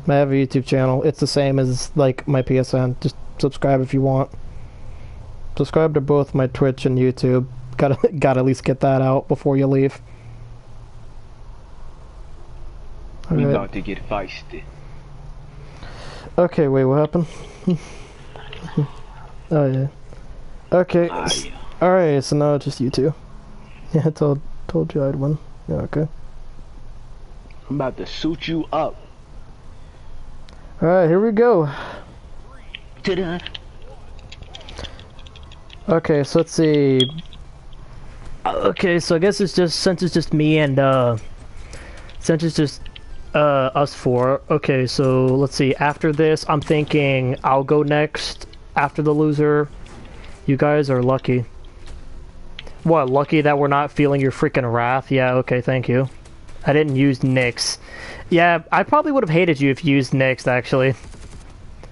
I have a YouTube channel. It's the same as like my PSN. Just subscribe if you want. Subscribe to both my Twitch and YouTube. Gotta <laughs> gotta at least get that out before you leave. We Alright. about to get feisty. Okay, wait, what happened? <laughs> oh yeah. Okay. Ah, yeah. Alright, so now it's just you two. <laughs> Yeah, I told told you I'd win. Yeah, okay. I'm about to suit you up. Alright, here we go. Ta-da. Okay, so let's see. Okay, so I guess it's just since it's just me and uh since it's just uh us four. Okay, so let's see. After this, I'm thinking I'll go next after the loser. You guys are lucky. What, lucky that we're not feeling your freaking wrath? Yeah, okay, thank you. I didn't use Nyx. Yeah, I probably would have hated you if you used Nyx, actually.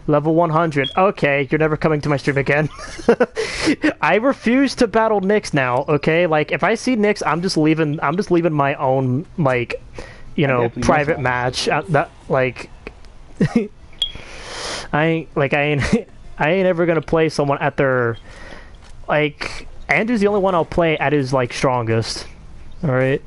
Level 100. Okay, you're never coming to my stream again. <laughs> I refuse to battle Nyx now, okay? Like, if I see Nyx, I'm just leaving, I'm just leaving my own, like, you know, private match. Uh, that, like... <laughs> I ain't, like, I ain't, <laughs> I ain't ever gonna play someone at their, like, Andrew's the only one I'll play at his, like, strongest. Alright?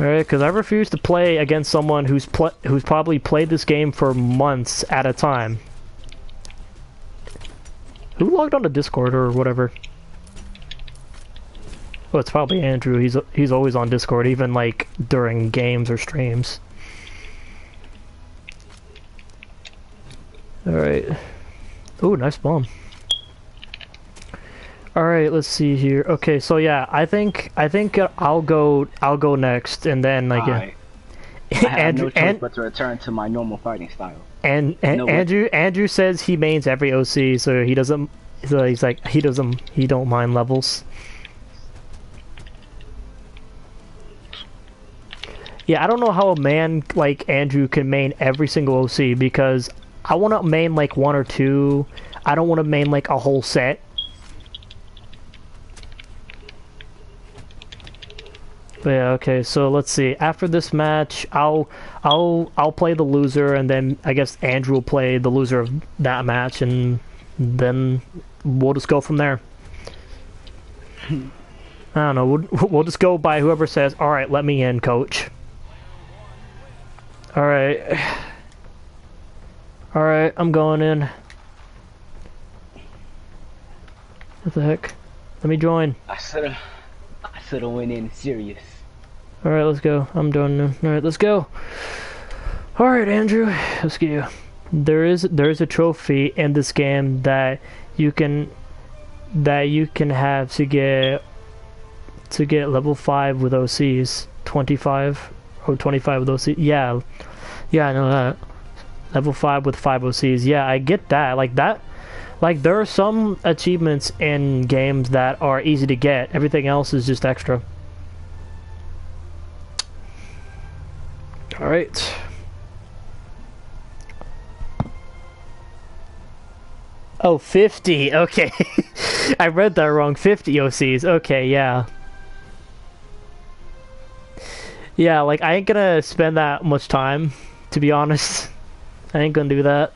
Alright, because I refuse to play against someone who's pl- who's probably played this game for months at a time. Who logged on to Discord or whatever? Oh, it's probably Andrew. He's he's always on Discord, even like during games or streams. All right. Oh, nice bomb. All right, let's see here. Okay, so yeah, I think I think I'll go I'll go next, and then like. Alright. I have Andrew no choice and but to return to my normal fighting style. and, and No way. Andrew Andrew says he mains every OC, so he doesn't. So he's like he doesn't he don't mind levels. Yeah, I don't know how a man like Andrew can main every single OC because I want to main like one or two. I don't want to main like a whole set. But yeah, okay. So let's see. After this match, I'll I'll I'll play the loser, and then I guess Andrew will play the loser of that match, and then we'll just go from there. I don't know. We'll, <laughs> we'll just go by whoever says, "All right, let me in, coach." All right. All right, I'm going in. What the heck? Let me join. I should have, I should have went in serious. All right, let's go. I'm done. All right, let's go. All right, Andrew, let's get you. There is there is a trophy in this game that you can that you can have to get to get level five with OCs. Twenty five or twenty five with OCs. Yeah, yeah, I know that. Level five with five OCs. Yeah, I get that. Like that. Like there are some achievements in games that are easy to get. Everything else is just extra. All right. Oh, 50. <laughs> Okay. I read that wrong. 50 OCs. Okay, yeah. Yeah, like, I ain't gonna spend that much time, to be honest. I ain't gonna do that.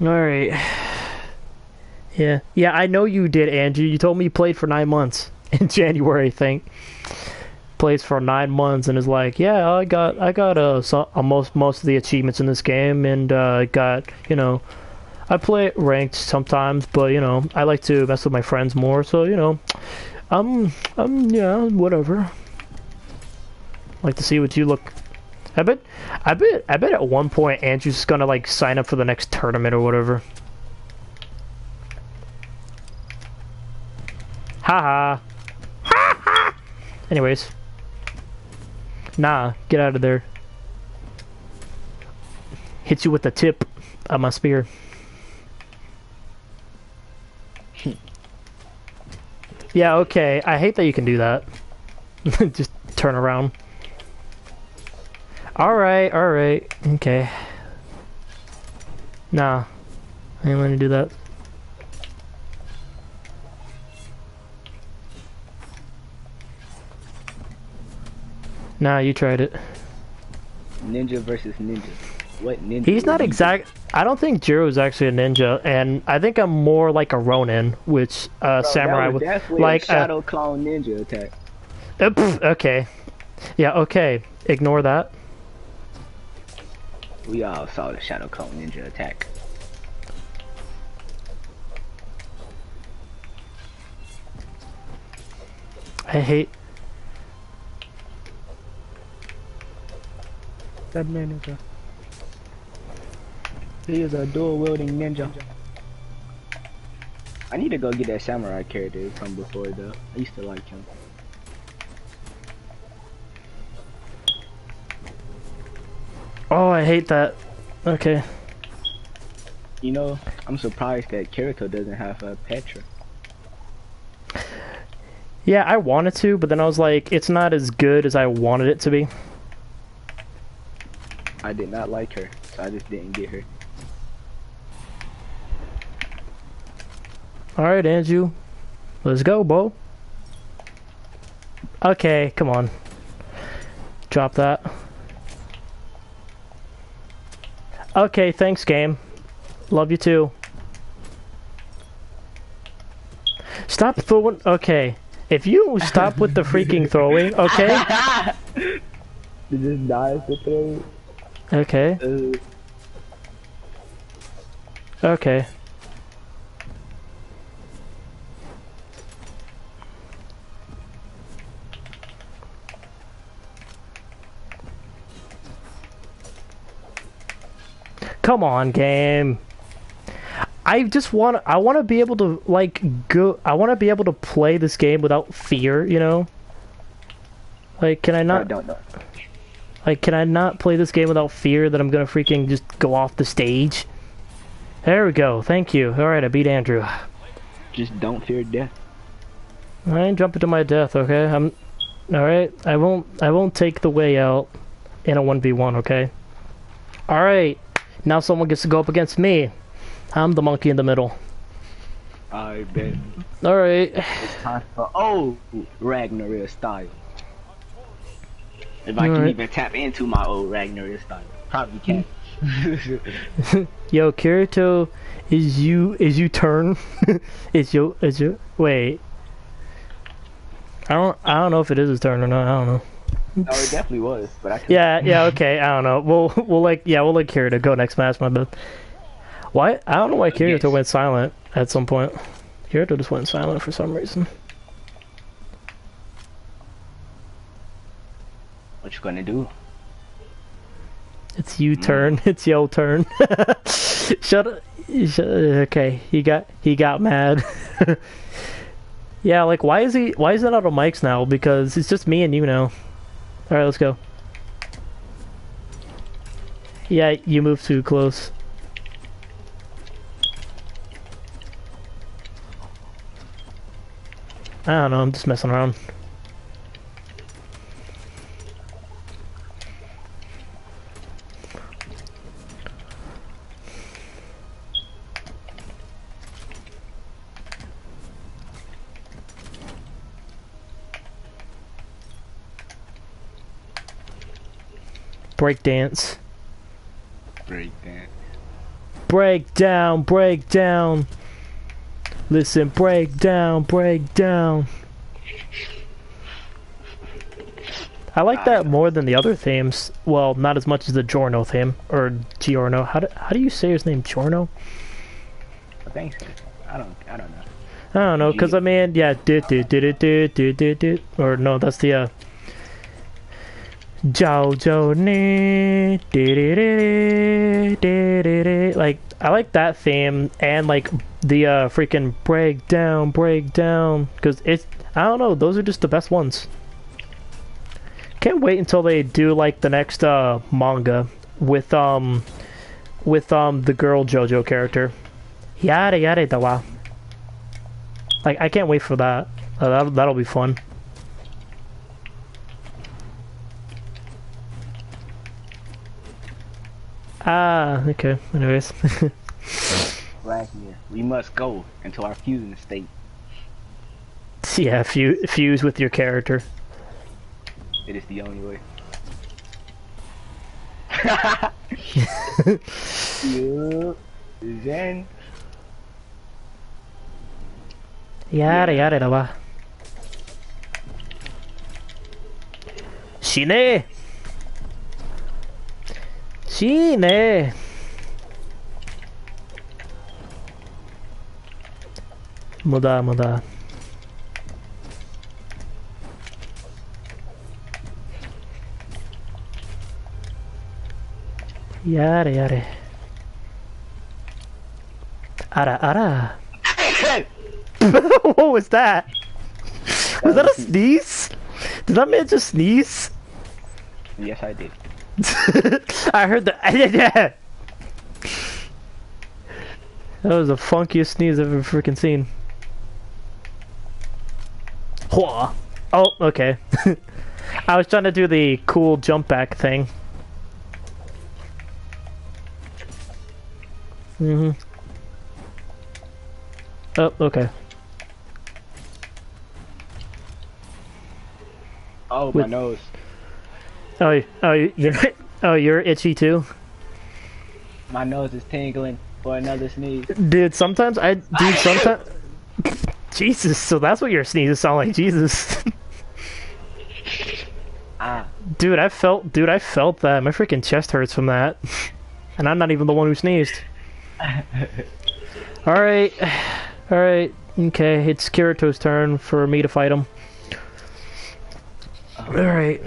Alright. Yeah. Yeah, I know you did, Andrew. You told me you played for nine months. <laughs> In January, I think. Plays for nine months and is like, yeah, I got I got uh, so, uh most most of the achievements in this game and uh got you know I play ranked sometimes, but you know, I like to mess with my friends more, so you know, um, um, yeah, whatever. Like to see what you look. I bet, I bet, I bet at one point Andrew's gonna like sign up for the next tournament or whatever. Haha. Ha ha. Anyways. Nah, get out of there. Hit you with the tip of my spear. <laughs> Yeah, okay. I hate that you can do that. <laughs> Just turn around. Alright, alright. Okay. Nah. I ain't letting you do that. Nah, you tried it. Ninja versus ninja. What ninja? He's not exact. I don't think Jiro is actually a ninja, and I think I'm more like a Ronin, which uh, Bro, samurai that was with definitely like a uh, shadow clone ninja attack. uh, pff, okay, yeah, okay. Ignore that. We all saw the shadow clone ninja attack. I hate. That ninja. He is a dual wielding ninja. I need to go get that samurai character from before though. I used to like him. Oh, I hate that. Okay. You know, I'm surprised that Kirito doesn't have a Petra. Yeah, I wanted to, but then I was like, it's not as good as I wanted it to be. I did not like her, so I just didn't get her. Alright, Andrew. Let's go, Bo. Okay, come on. Drop that. Okay, thanks, game. Love you too. Stop throwing. Okay. If you stop with the freaking <laughs> throwing, okay? Did this die for throw? Okay. Uh, Okay. Come on, game. I just want I want to be able to like go I want to be able to play this game without fear, you know? Like can I not? I don't know. like, can I not play this game without fear that I'm gonna freaking just go off the stage? There we go. Thank you. All right, I beat Andrew. Just don't fear death. I ain't jumping to my death. Okay, I'm. All right, I won't. I won't take the way out in a one v one. Okay. All right. Now someone gets to go up against me. I'm the monkey in the middle. I bet. All right. It's time for oh Ragnaria style. If I can Alright. even tap into my old Ragnaria style, probably can. <laughs> Yo, Kirito, is you is you turn? <laughs> is you is you wait? I don't I don't know if it is his turn or not. I don't know. No, it definitely was, but I can. Yeah, yeah, okay. I don't know. We'll <laughs> we'll like yeah, we'll let Kirito go next match. My bad. Why? I don't know why Kirito Yes. went silent at some point. Kirito just went silent for some reason. What you gonna do? It's you mm. turn. <laughs> It's your turn. <laughs> Shut up. Shut, okay, he got he got mad. yeah, like why is he? Why is it out of mics now? Because it's just me and you now. All right, let's go. Yeah, you moved too close. I don't know. I'm just messing around. Breakdance. Breakdance. Break down, break down. Listen, break down, break down. I like that more than the other themes. Well, not as much as the Giorno theme or Giorno. How do how do you say his name? Giorno. I think I don't I don't know. I don't know because I mean yeah do do do do do do do or no that's the uh, Jojo ni like I like that theme and like the uh freaking breakdown breakdown because it's I don't know those are just the best ones. Can't wait until they do like the next uh manga with um with um the girl JoJo character. Yada yada dawa. Like I can't wait for that. Uh, that'll, that'll be fun. Ah, okay. Anyways. <laughs> Ragnir, we must go into our fusion state. <laughs> yeah, fu- fuse with your character. It is the only way. you, then Yada yada dawa. Shine! Shine! Muda, muda. Yada yada. Ara ara. <laughs> what was that? Was that a sneeze? Did that man just sneeze? yes, I did. <laughs> I heard the. <laughs> that was the funkiest sneeze I've ever freaking seen. Hua. Oh, okay. <laughs> I was trying to do the cool jump back thing. Mm hmm Oh, okay. Oh, With- my nose. Oh, oh, you're, oh, you're itchy too, My nose is tingling for another sneeze. dude. Sometimes I, dude, sometimes. <laughs> Jesus, so that's what your sneezes sound like, Jesus. <laughs> Ah, Dude, I felt, dude, I felt that. My freaking chest hurts from that, and I'm not even the one who sneezed. <laughs> All right, all right, okay. It's Kirito's turn for me to fight him. All right.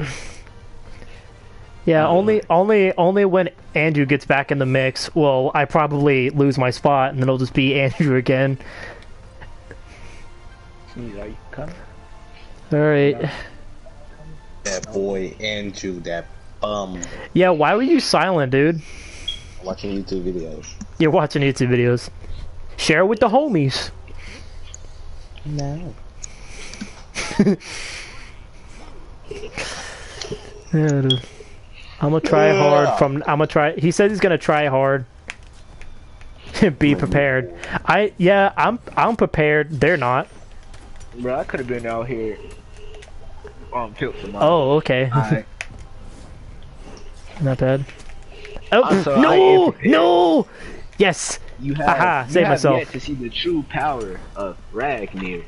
Yeah, only, only, only when Andrew gets back in the mix will I probably lose my spot, and then it'll just be <laughs> Andrew again. sneeze, are you coming? All right. That boy Andrew, that bum, Yeah, why were you silent, dude? watching YouTube videos. You're watching YouTube videos. Share with the homies. No. <laughs> Yeah, dude. I'm gonna try hard from I'm gonna try he says he's gonna try hard. <laughs> Be prepared. I yeah, I'm I'm prepared. They're not. Bro, I could have been out here um, tilt for. Oh, okay. <laughs> Not bad. Oh Also, no! No! Yes! You have, Aha, you save have myself. yet to see the true power of Ragnir.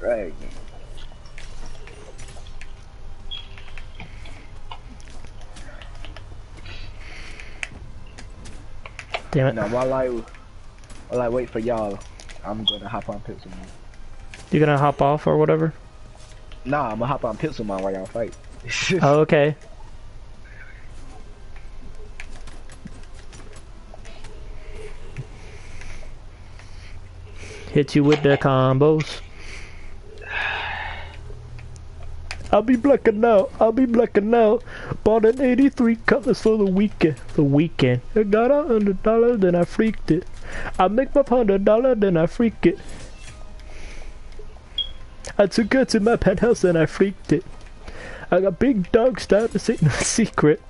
Ragnir. Damn it. Now while I while I wait for y'all, I'm gonna hop on Pixelmon. You're gonna hop off or whatever? Nah, I'm gonna hop on Pixelmon while y'all fight. <laughs> Oh, okay. Hit you with the combos. I'll be blacking out. I'll be blacking out. Bought an 83 cutlass for the weekend. The weekend. I got a hundred dollars, then I freaked it. I make my hundred dollar, then I freak it. I took it to my penthouse, and I freaked it. I got big dog status, ain't no <laughs> secret.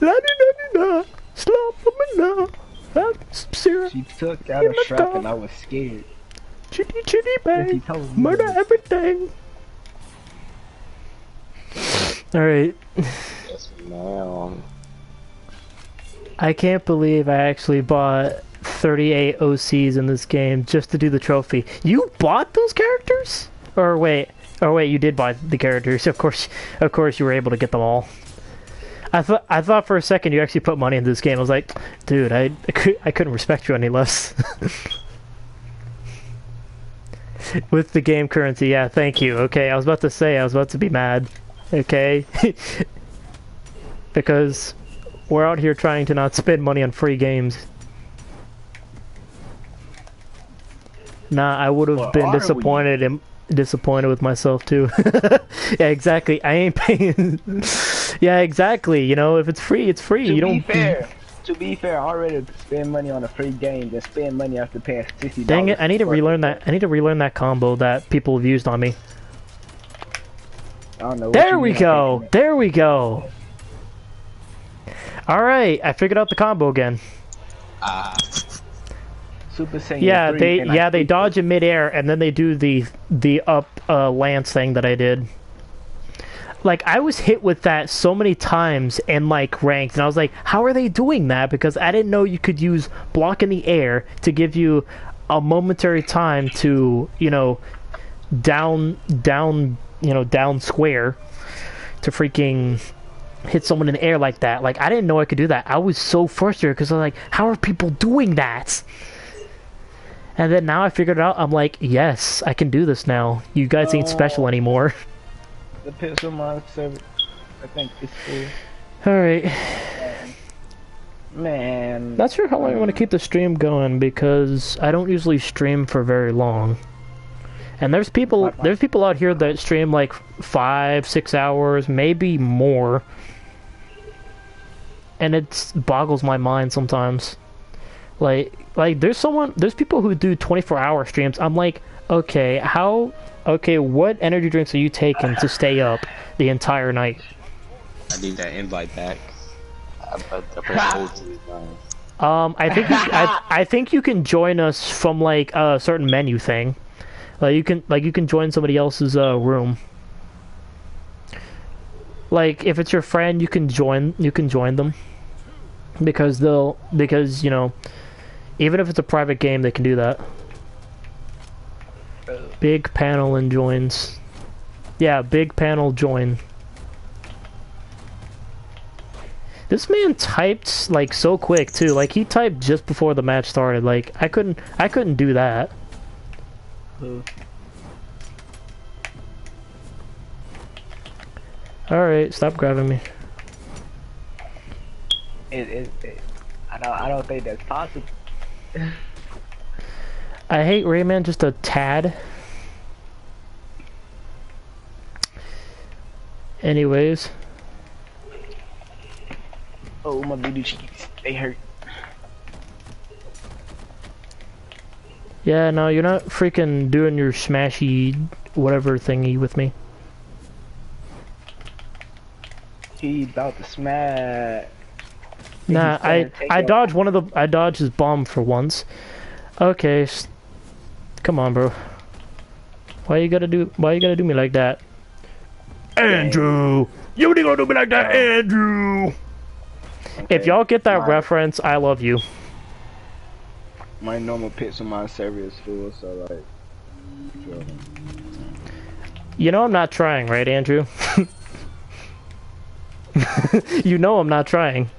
La di da di da, slop me na. She took out a strap and I was scared. chitty chitty bang, murder everything. Alright, Yes, ma'am. I can't believe I actually bought 38 OCs in this game just to do the trophy. You bought those characters? Or wait, or wait, you did buy the characters. <laughs> Of course, of course, you were able to get them all. I thought I thought for a second you actually put money into this game. I was like, dude, I I, could, I couldn't respect you any less. <laughs> With the game currency, yeah, thank you. Okay, I was about to say I was about to be mad. Okay, <laughs> because we're out here trying to not spend money on free games. Nah, I would have Well, been disappointed and disappointed with myself too. <laughs> yeah, exactly. I ain't paying. <laughs> yeah, exactly. You know, if it's free, it's free. To you don't. fair, to be fair, I'd rather spend money on a free game than spend money after paying sixty. Dang it! I need to relearn that. I need to relearn that combo that people have used on me. I don't know. There we go. There we go. All right, I figured out the combo again. Ah, that. Super Saiyan Yeah, 3 they and I yeah they think- dodge in midair and then they do the the up uh, lance thing that I did. Like I was hit with that so many times and like ranked, and I was like, how are they doing that? Because I didn't know you could use block in the air to give you a momentary time to you know down down you know down square to freaking hit someone in the air like that. Like I didn't know I could do that. I was so frustrated because I was like, how are people doing that? And then now I figured it out. I'm like, yes, I can do this now. You guys ain't special Oh. anymore. <laughs> The service, I think it's cool. All right. Man, Not sure how long I want to keep the stream going because I don't usually stream for very long. And there's people Bye-bye. there's people out here that stream like five, six hours, maybe more. And it boggles my mind sometimes. Like like there's someone there's people who do 24 hour streams. I'm like, okay, how okay, what energy drinks are you taking to stay up the entire night? I need that invite back. <laughs> Um, I think you, I, I think you can join us from like a certain menu thing. Like you can like you can join somebody else's uh, room. Like if it's your friend, you can join you can join them because they'll because you know even if it's a private game, they can do that. Big panel and joins. Yeah, big panel join. This man typed like so quick too. Like he typed just before the match started. Like I couldn't I couldn't do that. Who? All right, stop grabbing me. it, it, it, I don't, I don't think that's possible. I hate Rayman just a tad. Anyways, Oh, my booty cheeks, they hurt. Yeah, no, you're not freaking doing your smashy whatever thingy with me. He about to smack. Nah, I I dodged one of the I dodged his bomb for once. Okay, s- come on, bro. Why you gotta do Why you gotta do me like that? Andrew, you ain't gonna do me like that, Andrew. If y'all get that reference, I love you. My normal Pixelmon server is full, so like. You know I'm not trying, right, Andrew? <laughs> you know I'm not trying.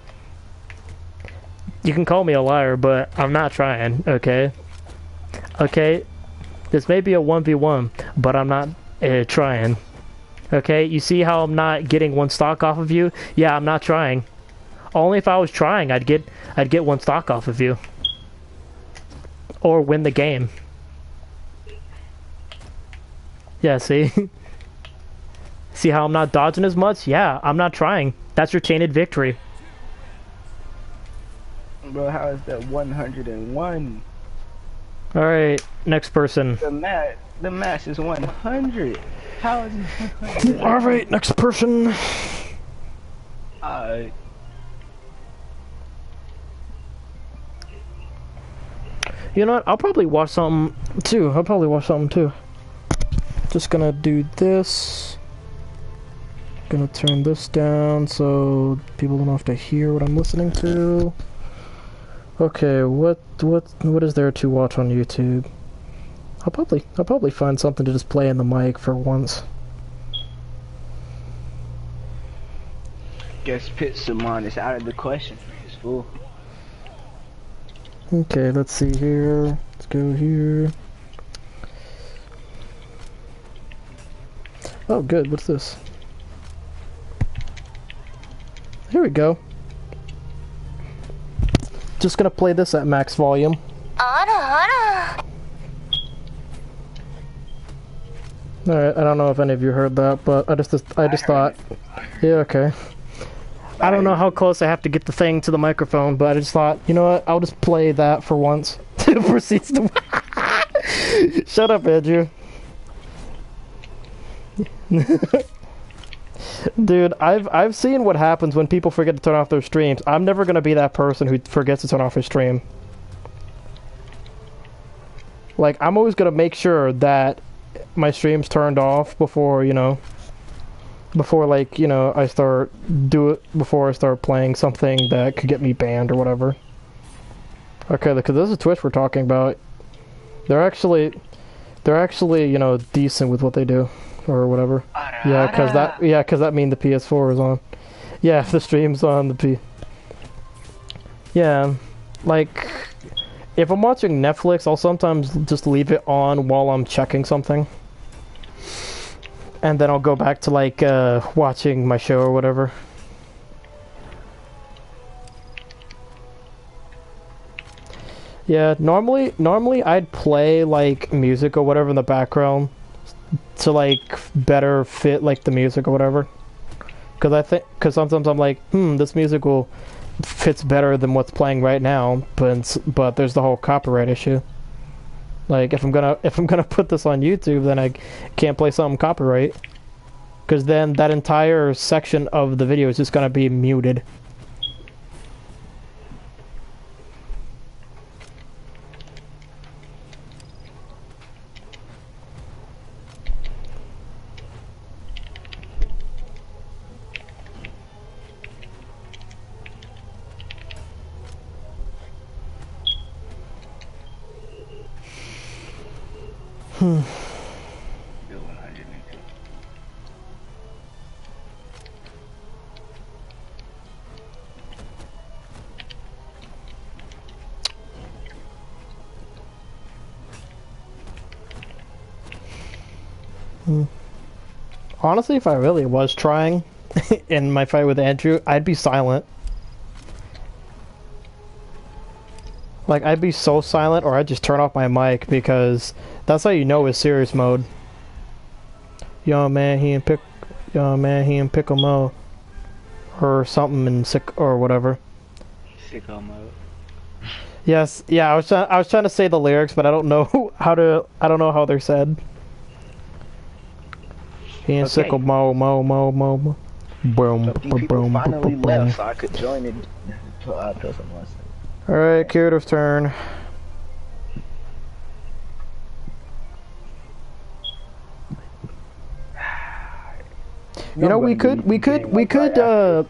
You can call me a liar, but I'm not trying, okay? Okay? This may be a 1v1, but I'm not uh, trying. Okay? You see how I'm not getting one stock off of you? Yeah, I'm not trying. Only if I was trying, I'd get I'd get one stock off of you. Or win the game. Yeah, see? <laughs> see how I'm not dodging as much? Yeah, I'm not trying. That's your tainted victory. Bro, how is that 101? Alright, next person. The match, the match is 100. How is it <laughs> Alright, next person. <laughs> Uh, You know what? I'll probably watch something too. I'll probably watch something too. Just gonna do this. Gonna turn this down so people don't have to hear what I'm listening to. Okay, what what what is there to watch on YouTube? I'll probably I'll probably find something to just play in the mic for once. Guess Pixelmon is out of the question. It's full. Okay, let's see here. Let's go here. Oh, good. What's this? Here we go. Just gonna play this at max volume. Alright, I don't know if any of you heard that, but I just, I just thought... Yeah, okay. I don't know how close I have to get the thing to the microphone, but I just thought, you know what? I'll just play that for once. <laughs> Proceeds to. <laughs> Shut up, Andrew. <laughs> Dude, I've I've seen what happens when people forget to turn off their streams. I'm never gonna be that person who forgets to turn off his stream. Like I'm always gonna make sure that my stream's turned off before you know before like you know I start do it before I start playing something that could get me banned or whatever. Okay, because this is Twitch we're talking about. They're actually they're actually you know decent with what they do or whatever. Yeah, because that yeah because that mean the PS4 is on. Yeah, if <laughs> the stream's on the P. Yeah, like if I'm watching Netflix, I'll sometimes just leave it on while I'm checking something. And then I'll go back to like uh, watching my show or whatever. Yeah, normally normally I'd play like music or whatever in the background to like better fit like the music or whatever. Cuz I think cuz sometimes I'm like, "Hmm, this music will fits better than what's playing right now, but but there's the whole copyright issue. Like if I'm gonna <laughs> if I'm gonna put this on YouTube, then I can't play something copyright, because then that entire section of the video is just gonna be muted. Hmm. Honestly, if I really was trying <laughs> in my fight with Andrew, I'd be silent. Like I'd be so silent, or I'd just turn off my mic because that's how you know it's serious mode. Yo man, he in pick, yo man, he in pickle mode, or something in sick or whatever. Sicko mode. Yes, yeah, I was trying, I was trying to say the lyrics, but I don't know <laughs> how to. I don't know how they're said. He in Okay. sickle mo mo mo mo. mo. Boom, So boom, boom, finally boom, boom. left so I could join it. <laughs> Uh, tell someone else. All right, Kirito's turn. You know, we could, we could, we could, uh,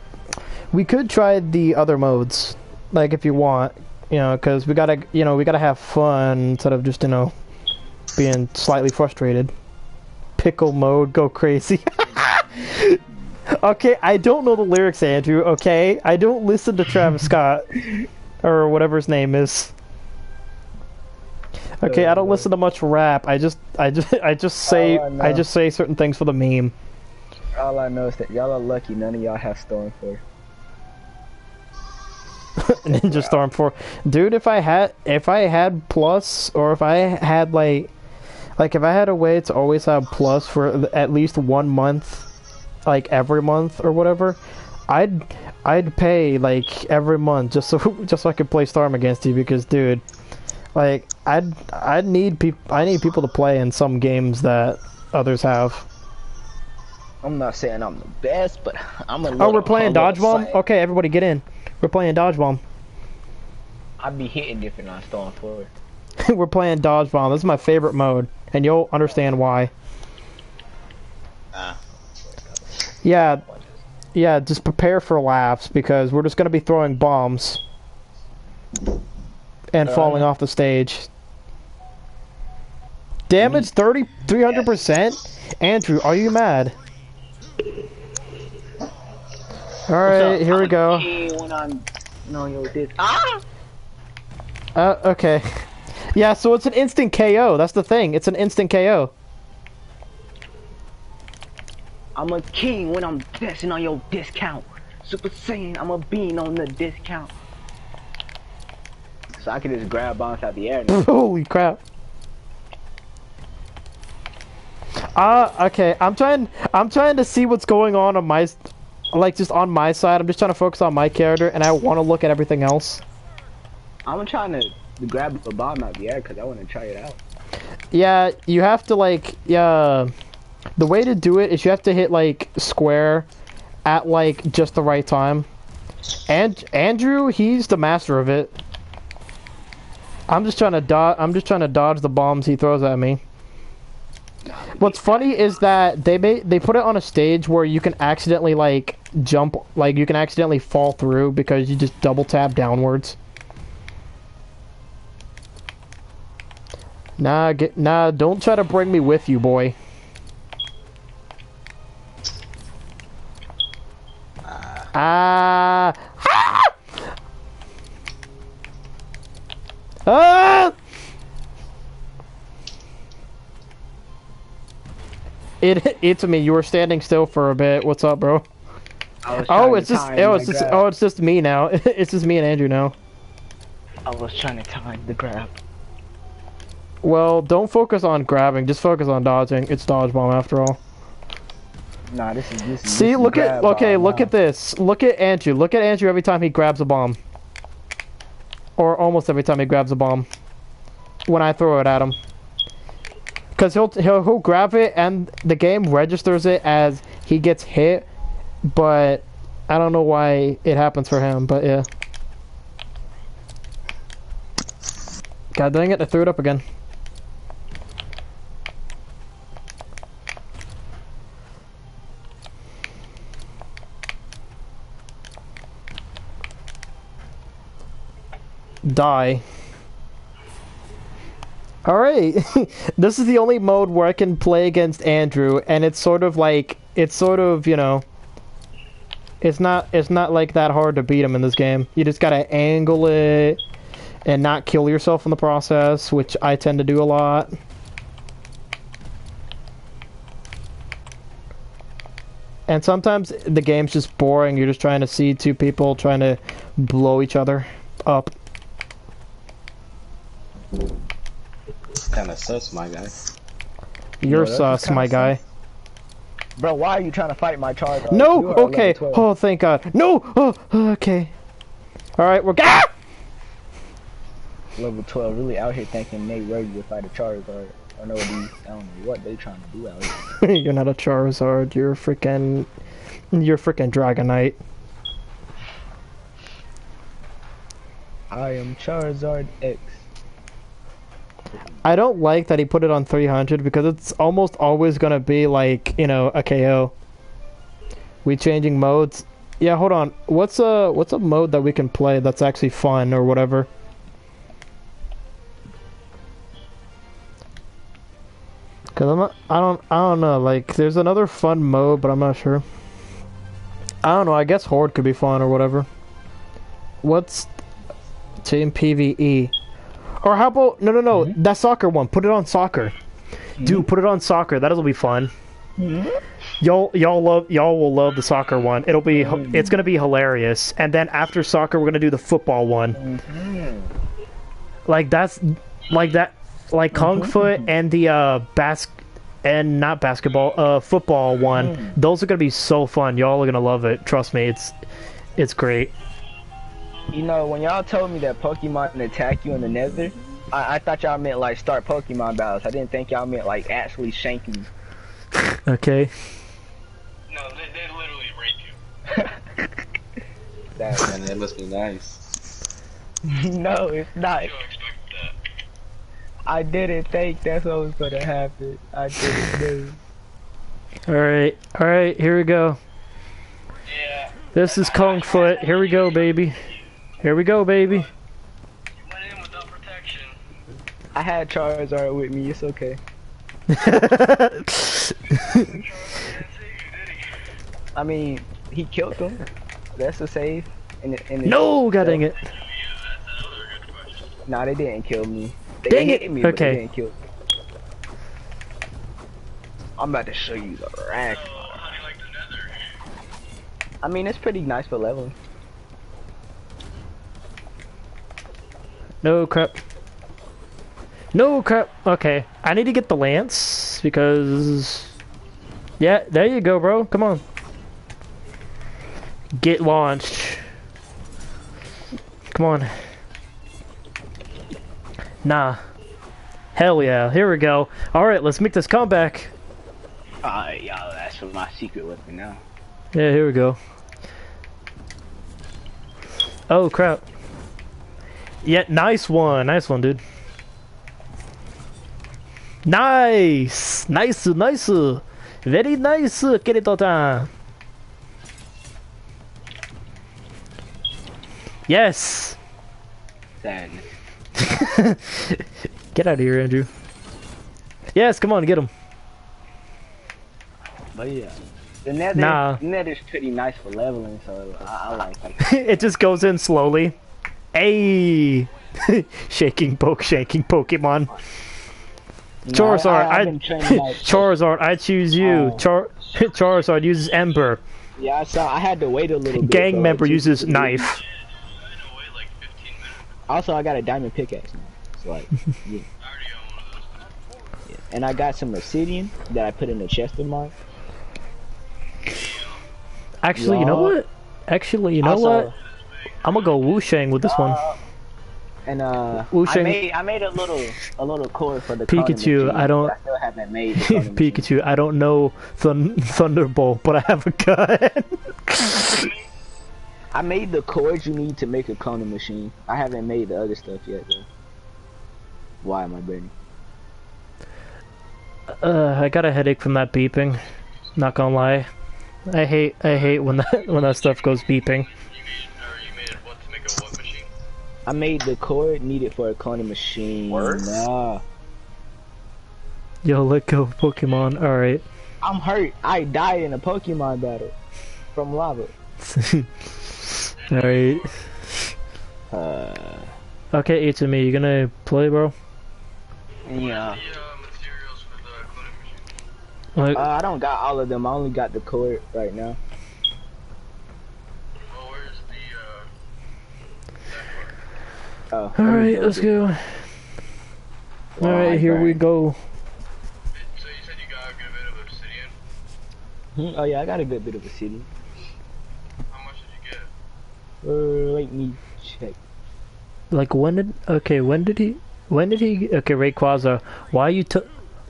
we could try the other modes, like if you want, you know, because we gotta, you know, we gotta have fun instead of just, you know, being slightly frustrated. Pickle mode, go crazy. <laughs> okay, I don't know the lyrics, Andrew. Okay, I don't listen to Travis Scott <laughs> or whatever his name is. Okay, I don't listen to much rap. I just, I just, <laughs> I just say, I. I just say certain things for the meme. All I know is that y'all are lucky none of y'all have Storm 4. <laughs> Ninja Storm 4. Dude, if I had if I had plus or if I had like like if I had a way to always have plus for at least one month like every month or whatever, I'd I'd pay like every month just so <laughs> just so I could play Storm against you because dude, like I'd I'd need people I need people to play in some games that others have. I'm not saying I'm the best, but <laughs> I'm a Oh, we're playing humble Dodge Bomb? side. Okay, everybody get in. We're playing Dodge Bomb. I be hitting different on Storm 4. We're playing Dodge Bomb. This is my favorite mode, and you'll understand why. Ah. Yeah, yeah. Just prepare for laughs because we're just gonna be throwing bombs. and falling off the stage. Damage 30 300%? Andrew, are you mad? Alright, here we go. When I'm, no, yo, this. Ah! Uh, okay. <laughs> Yeah, so it's an instant KO. That's the thing. It's an instant KO. I'm a king when I'm dashing on your discount. Super Saiyan, I'm a bean on the discount. So I can just grab bombs out the air now. <laughs> Holy crap. Uh, okay. I'm trying. I'm trying to see what's going on on my, like just on my side. I'm just trying to focus on my character, and I want to look at everything else. I'm trying to grab a bomb out the air because I want to try it out. Yeah, you have to like yeah. The way to do it is you have to hit like square, at like just the right time. And Andrew, he's the master of it. I'm just trying to dodge. I'm just trying to dodge the bombs he throws at me. What's funny is that they made they put it on a stage where you can accidentally like jump, like you can accidentally fall through because you just double tap downwards. Nah, get nah. Don't try to bring me with you, boy. Ah! Ah! Ah! It it's me. You were standing still for a bit. What's up, bro? Oh, it's just oh, it's just grab. oh, it's just me now. <laughs> it's just me and Andrew now. I was trying to time the grab. Well, don't focus on grabbing. Just focus on dodging. It's dodge bomb after all. Nah, this is this is. See, this look at okay, look now. at this. Look at Andrew. Look at Andrew every time he grabs a bomb. Or almost every time he grabs a bomb. When I throw it at him. Cuz he'll, he'll he'll grab it and the game registers it as he gets hit, but I don't know why it happens for him, but yeah. God dang it, I threw it up again. Die. Alright, <laughs> this is the only mode where I can play against Andrew, and it's sort of like, it's sort of, you know, it's not, it's not like that hard to beat him in this game. You just gotta angle it, and not kill yourself in the process, which I tend to do a lot. And sometimes the game's just boring, you're just trying to see two people trying to blow each other up. Kind of sus, my guy. You're that's sus, kinda my guy. Bro, why are you trying to fight my charge? No, okay. Oh, thank God. No. Oh, okay. All right, we're. Ah! Level 12, really out here thinking Nate ready to fight a Charizard. I know these, I don't know what they trying to do out here. <laughs> you're not a Charizard. You're freaking. You're freaking Dragonite. I am Charizard X. I don't like that he put it on 300 because it's almost always gonna be like you know a KO. We changing modes. Yeah, hold on. What's a what's a mode that we can play that's actually fun or whatever? Cause I'm not, I don't I don't know like there's another fun mode but I'm not sure. I don't know. I guess Horde could be fun or whatever. What's Team PVE? Or how about no no no mm-hmm. that soccer one? Put it on soccer, dude. Mm-hmm. Put it on soccer. That'll be fun. Mm-hmm. Y'all y'all love y'all will love the soccer one. It'll be it's gonna be hilarious. And then after soccer, we're gonna do the football one. Like that's like that like Kung Foot and the uh bas and not basketball uh football one. Mm. Those are gonna be so fun. Y'all are gonna love it. Trust me. It's it's great. You know, when y'all told me that Pokemon can attack you in the nether, I, I thought y'all meant like start Pokemon battles. I didn't think y'all meant like actually shank shanking. <laughs> Okay. No, they, they literally rape you. <laughs> That, <laughs> Man, that must be nice. no, it's not. You expect that. I didn't think that's what was gonna happen. I didn't know. All right. All right. Here we go. Yeah. This is Kung Foot. Here we go, baby. Here we go, baby. Went in without action. I had Charizard with me. It's okay. Charles didn't save you, did he? I mean, he killed him. That's a save. And it, and it- no, god dang it. Yeah, that's another good question. Nah, they didn't kill me. They Dang hit it. me, but Okay. they didn't kill me. I'm about to show you the rack. So, how do you like the nether? I mean, it's pretty nice for leveling. No crap. No crap. Okay, I need to get the lance because. Yeah, there you go, bro. Come on. Get launched. Come on. Nah. Hell yeah. Here we go. All right, let's make this comeback. Alright, y'all, that's for my secret weapon now. Yeah, here we go. Oh crap. Yeah, nice one. Nice one, dude. Nice. Nice, nice. Very nice, Kirito-tan. Yes. Sadness. <laughs> Get out of here, Andrew. Yes, come on, get him. But yeah. The nether, Nah. the nether's pretty nice for leveling, so I, I like <laughs> it. it just goes in slowly. Hey! <laughs> shaking poke, shaking Pokemon. Know, Charizard, I, I, I've been training like <laughs> Charizard, I choose you. Oh. Char <laughs> Charizard uses Ember. Yeah, I saw. I had to wait a little bit. Gang it member uses knife. I know, wait like 15 minutes. Also, I got a diamond pickaxe now. So like, I already got one of those. and I got some obsidian that I put in the chest of mine. Actually, you know what? Actually, you know Also, what? I'm gonna go Wu Shang with this one. And uh, Wu I made I made a little a little cord for the Pikachu, I don't- I still haven't made machine. <laughs> Pikachu, I don't know Thun Thunderbolt, but I have a gun. <laughs> I made the cords you need to make a cloning machine. I haven't made the other stuff yet though. Why am I burning? uh, I got a headache from that beeping. Not gonna lie. I hate I hate when that when that stuff goes beeping. I made the cord needed for a cloning machine. Word? Nah. Yo, let go, Pokemon. All right. I'm hurt. I died in a Pokemon battle from lava. <laughs> All right. Uh, Okay, it's me. You gonna play, bro? yeah. The uh, materials for the cloning machine. Like, Uh, I don't got all of them. I only got the cord right now. Well, where's the, uh, Oh. all right, let's go. All right, here we go. so you said you got a good bit of obsidian. Hmm, Oh yeah, I got a good bit of a city. How much did you get? Uh, let me check. Like when did? Okay, when did he? When did he? Okay, Rayquaza. Why you? T-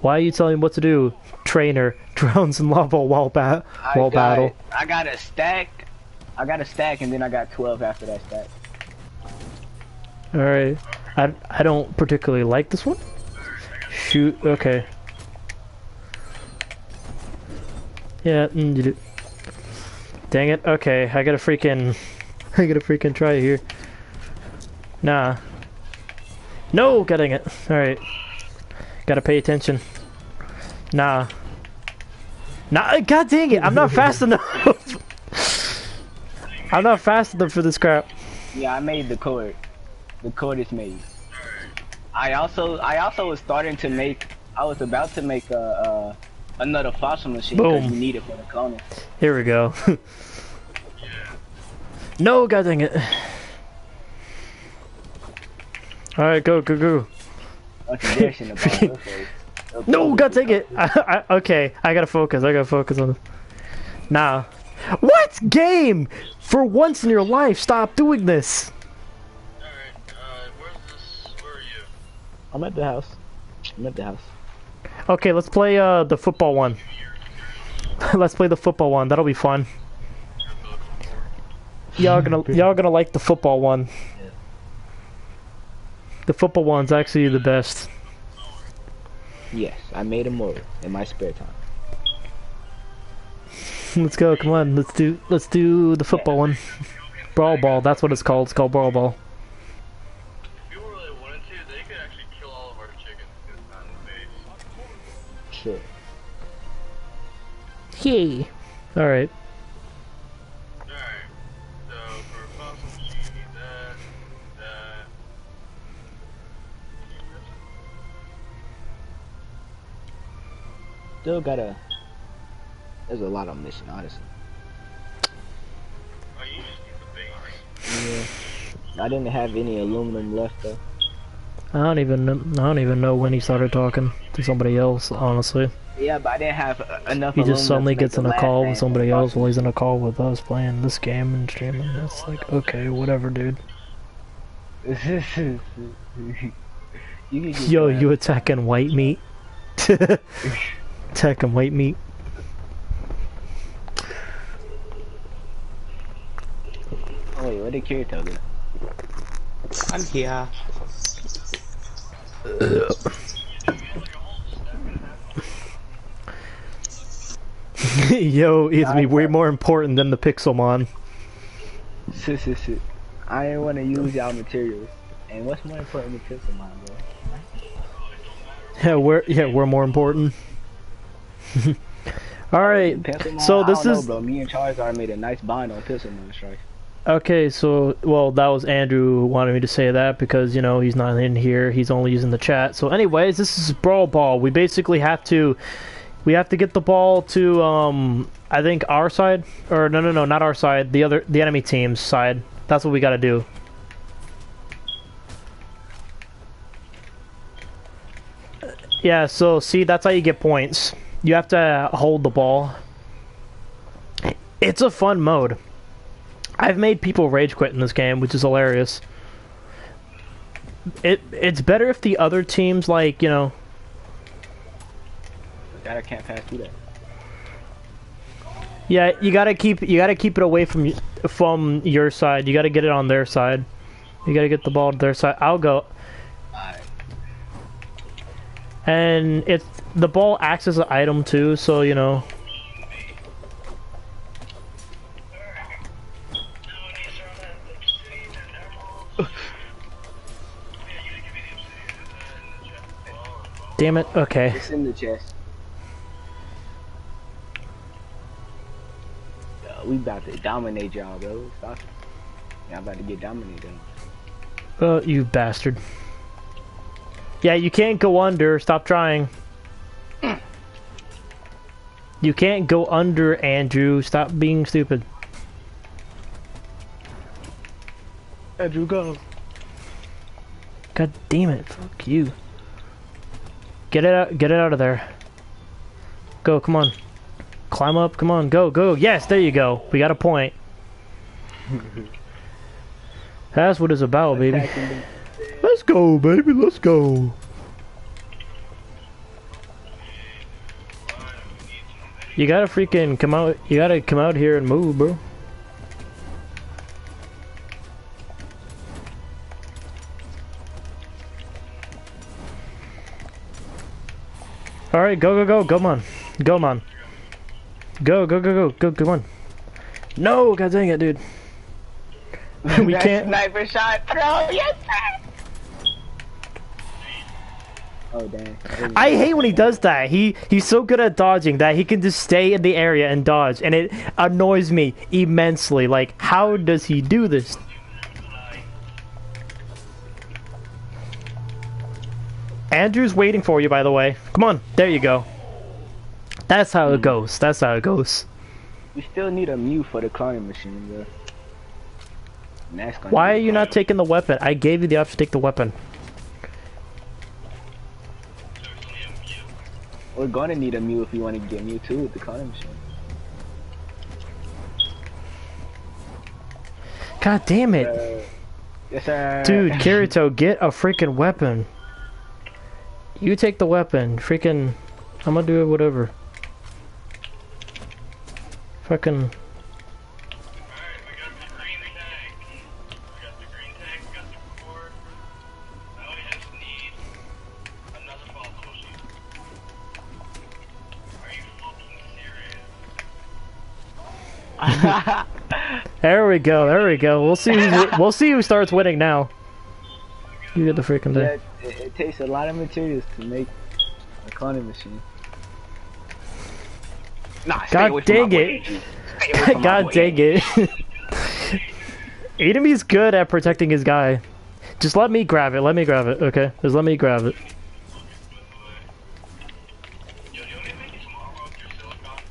why are you telling him what to do? Trainer <laughs> drowns in lava while bat I while got, battle. I got a stack. I got a stack, and then I got 12 after that stack. All right. I I don't particularly like this one. Shoot. Okay. Yeah. mm, Dang it. Okay, I gotta freaking. <laughs> I gotta freaking try here. Nah. No, getting it. All right. Gotta pay attention. Nah. Nah. God dang it! I'm not fast <laughs> enough. <laughs> I'm not fast enough for this crap. Yeah, I made the cord. The cord is made. I also, I also was starting to make. I was about to make a, a another fossil machine because you need it for the cloning. Here we go. <laughs> no, god dang it. Alright, go, go, go. Okay, there's in the bottom. Okay. No, god dang it. I, I, okay, I gotta focus. I gotta focus on. Nah. What? Game! For once in your life, stop doing this. I'm at the house. I'm at the house. Okay, let's play uh the football one. <laughs> let's play the football one. That'll be fun. Y'all gonna <laughs> y'all gonna like the football one. The football one's actually the best. Yes, I made a motor in my spare time. <laughs> Let's go, come on, let's do let's do the football one. Brawl ball, that's what it's called. It's called brawl ball. If people really wanted to, they could actually kill all of our chickens this time in the base. Shit. Yay. Alright. Alright. So for fossil machine, you need that, that. Still gotta. There's a lot I'm missing, honestly. Oh, you just need the base. Yeah. I didn't have any aluminum left though. I don't even I don't even know when he started talking to somebody else, honestly. Yeah, but I didn't have enough. He just suddenly gets in a call with somebody else possible. while he's in a call with us playing this game and streaming. It's like, okay, whatever, dude. <laughs> you Yo, that. you attacking white meat? <laughs> attacking white meat? Oh, wait, where did Kirito go? I'm here. <laughs> Yo, it's me way more important than the Pixelmon. Sit, <laughs> sit, sit. I didn't want to use y'all materials. And what's more important than Pixelmon, bro? <laughs> Yeah, we're yeah, we're more important. All right. Pixelmon, So I this don't know, is- bro. Me and Charizard made a nice bond on Pixelmon Strike. Okay, so well, that was Andrew wanted me to say that because you know he's not in here. He's only using the chat. So, anyways, this is Brawl Ball. We basically have to, we have to get the ball to, um, I think our side, or no, no, no, not our side. The other, the enemy team's side. That's what we got to do. Yeah. So, see, that's how you get points. You have to hold the ball. It's a fun mode. I've made people rage quit in this game, which is hilarious. It it's better if the other teams like you know That I can't pass through that. yeah you gotta keep you gotta keep it away from from your side. You gotta get it on their side. You gotta get the ball to their side. I'll go. And it's the ball acts as an item too, so you know. Damn it. Okay. It's in the chest. Yo, we about to dominate y'all, bro. Stop. Y'all about to get dominated. Oh, you bastard. Yeah, you can't go under. Stop trying. You can't go under, Andrew. Stop being stupid. Andrew, go. God damn it. Fuck you. Get it out. Get it out of there. Go. Come on. Climb up. Come on. Go. Go. Yes. There you go. We got a point. <laughs> That's what it's about, baby. Let's go, baby. Let's go. You gotta freaking come out. You gotta come out here and move, bro. All right, go, go, go, go, on, go, man. Go, go, go, go, go, go on. No, god dang it, dude. <laughs> we That can't. Sniper shot throw. Yes, sir. Oh dang. I hate when he does that. He he's so good at dodging that he can just stay in the area and dodge, and it annoys me immensely. Like, how does he do this? Andrew's waiting for you, by the way. Come on, there you go. That's how it goes. That's how it goes. We still need a Mew for the cloning machine, bro. And that's gonna Why are you not taking the weapon? I gave you the option to take the weapon. We're gonna need a Mew if we want to get Mew too with the cloning machine. God damn it. Uh, yes, sir. Dude, Kirito, get a freaking weapon. You take the weapon. Freaking. I'm gonna do it, whatever. Fucking. Alright, the green tank. We got the green tank, we got the cord. Now we just need another fossil machine. Are you fucking serious? There we go, there we go. We'll see who, we'll see who starts winning now. You get the freaking Yeah, thing. It, it takes a lot of materials to make a cloning machine. Nah, stay God away dang boy, it. Andrew. Stay away <laughs> God dang it. <laughs> Enemi's good at protecting his guy. Just let me grab it. Let me grab it. Okay, just let me grab it. Yo, you want me to make you some armor with your silicon?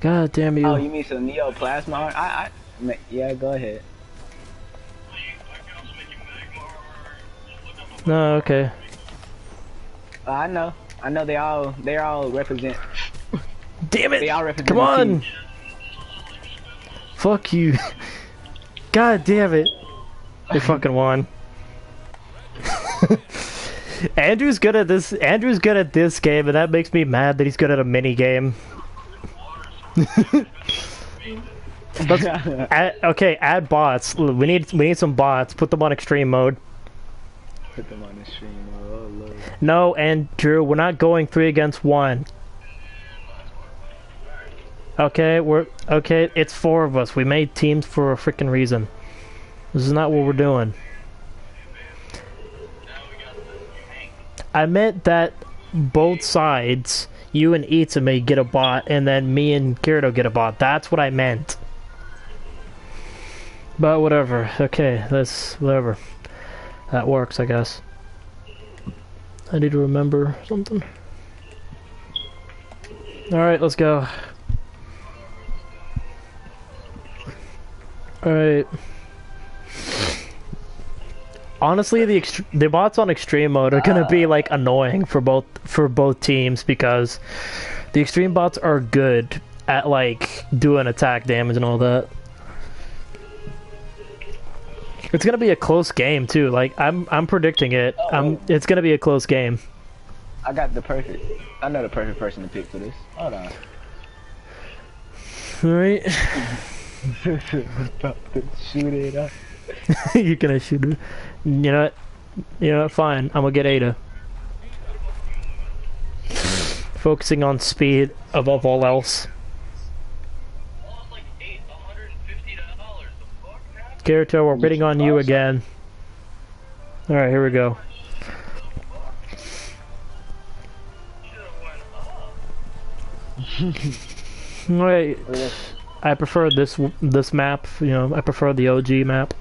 God damn you. Oh, you mean some neoplasma? I, I, yeah, go ahead. No, okay. Uh, I know, I know. They all, they all represent. Damn it! They all represent. Come on! team. Fuck you. <laughs> God damn it. They <laughs> fucking won. <laughs> Andrew's good at this. Andrew's good at this game, and that makes me mad that he's good at a mini game. Add, okay, add bots. We need we need some bots. Put them on extreme mode. Put them on the stream. Oh. No, Andrew, we're not going three against one. Okay, we're okay. It's four of us. We made teams for a freaking reason. This is not what we're doing. I meant that both sides, you and Itsume get a bot, and then me and Kirito get a bot. That's what I meant. But whatever. Okay, that's whatever. That works, I guess. I need to remember something. Alright, let's go. Alright. Honestly, the the bots on extreme mode are gonna be like annoying for both for both teams because the extreme bots are good at like doing attack damage and all that. It's gonna be a close game too. Like I'm I'm predicting it. I'm it's gonna be a close game. I got the perfect. I know the perfect person to pick for this. Hold on. Alright. About to shoot it up. You're gonna shoot him. You know what? You know what? Fine. I'm gonna get Ada. Focusing on speed above all else. Lost like eight, $150. The fuck, man? Kirito, we're bidding on you again. Alright, here we go. <laughs> Should've went up. Alright. I prefer this this map, you know, I prefer the OG map.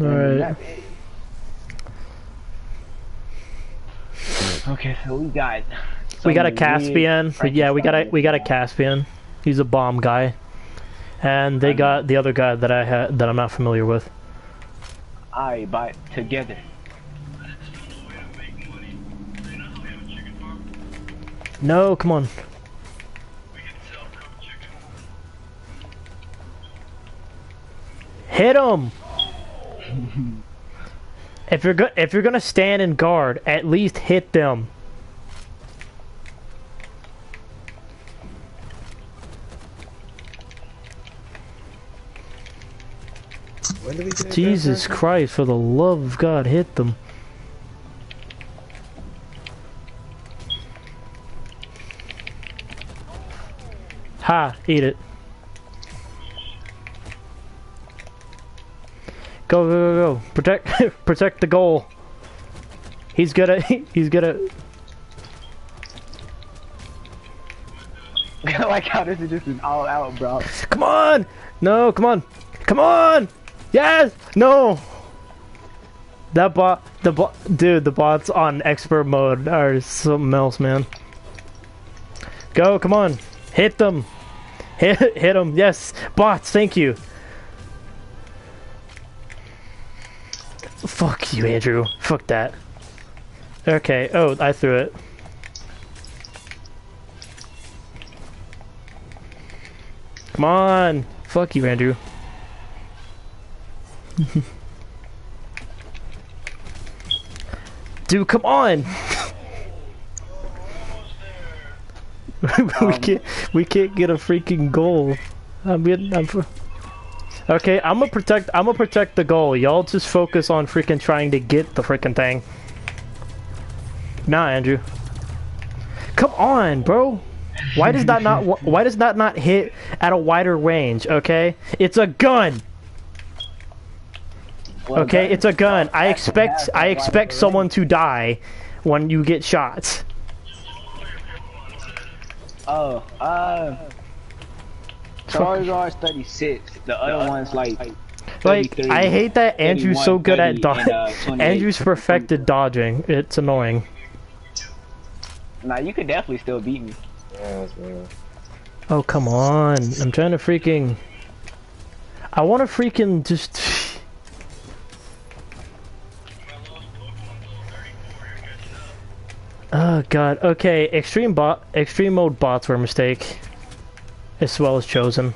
Alright. Okay, so we got. We got a Caspian. Yeah, we got a we got a Caspian. He's a bomb guy. And they got the other guy that I had that I'm not familiar with. I buy together. No, come on. We can sell cooked chicken. Hit him. <laughs> if you're go- if you're gonna stand and guard, at least hit them. When did we get Jesus Christ, for the love of God, hit them. Ha, eat it. Go, go, go, go. Protect, <laughs> protect the goal. He's good at, <laughs> he's good at, <laughs> like how this is just an all out, bro. come on! No, come on! Come on! Yes! No! That bot, the bot, dude, the bots on expert mode are something else, man. Go, come on. Hit them. Hit, <laughs> hit them. Yes. Bots, thank you. Fuck you, Andrew. Fuck that. Okay, oh, I threw it. Come on. Fuck you, Andrew. <laughs> Dude, come on. <laughs> we um, can't. We can't get a freaking goal. I'm getting. I'm. Okay, I'm gonna protect. I'm gonna protect the goal. Y'all just focus on freaking trying to get the freaking thing. Nah, Andrew. Come on, bro. Why does that not? <laughs> Why does that not hit at a wider range? Okay, it's a gun. Well, Okay, guns it's a gun. I expect I expect someone to die when you get shot. Oh, uh, Charizard's 36. The other one's like. Like I hate that Andrew's so good at dodging. uh, Andrew's perfected dodging. It's annoying. Nah, you could definitely still beat me. Yes, man. Oh come on! I'm trying to freaking. I want to freaking just. <laughs> Oh god. Okay, extreme bot, extreme mode bots were a mistake, as well as chosen.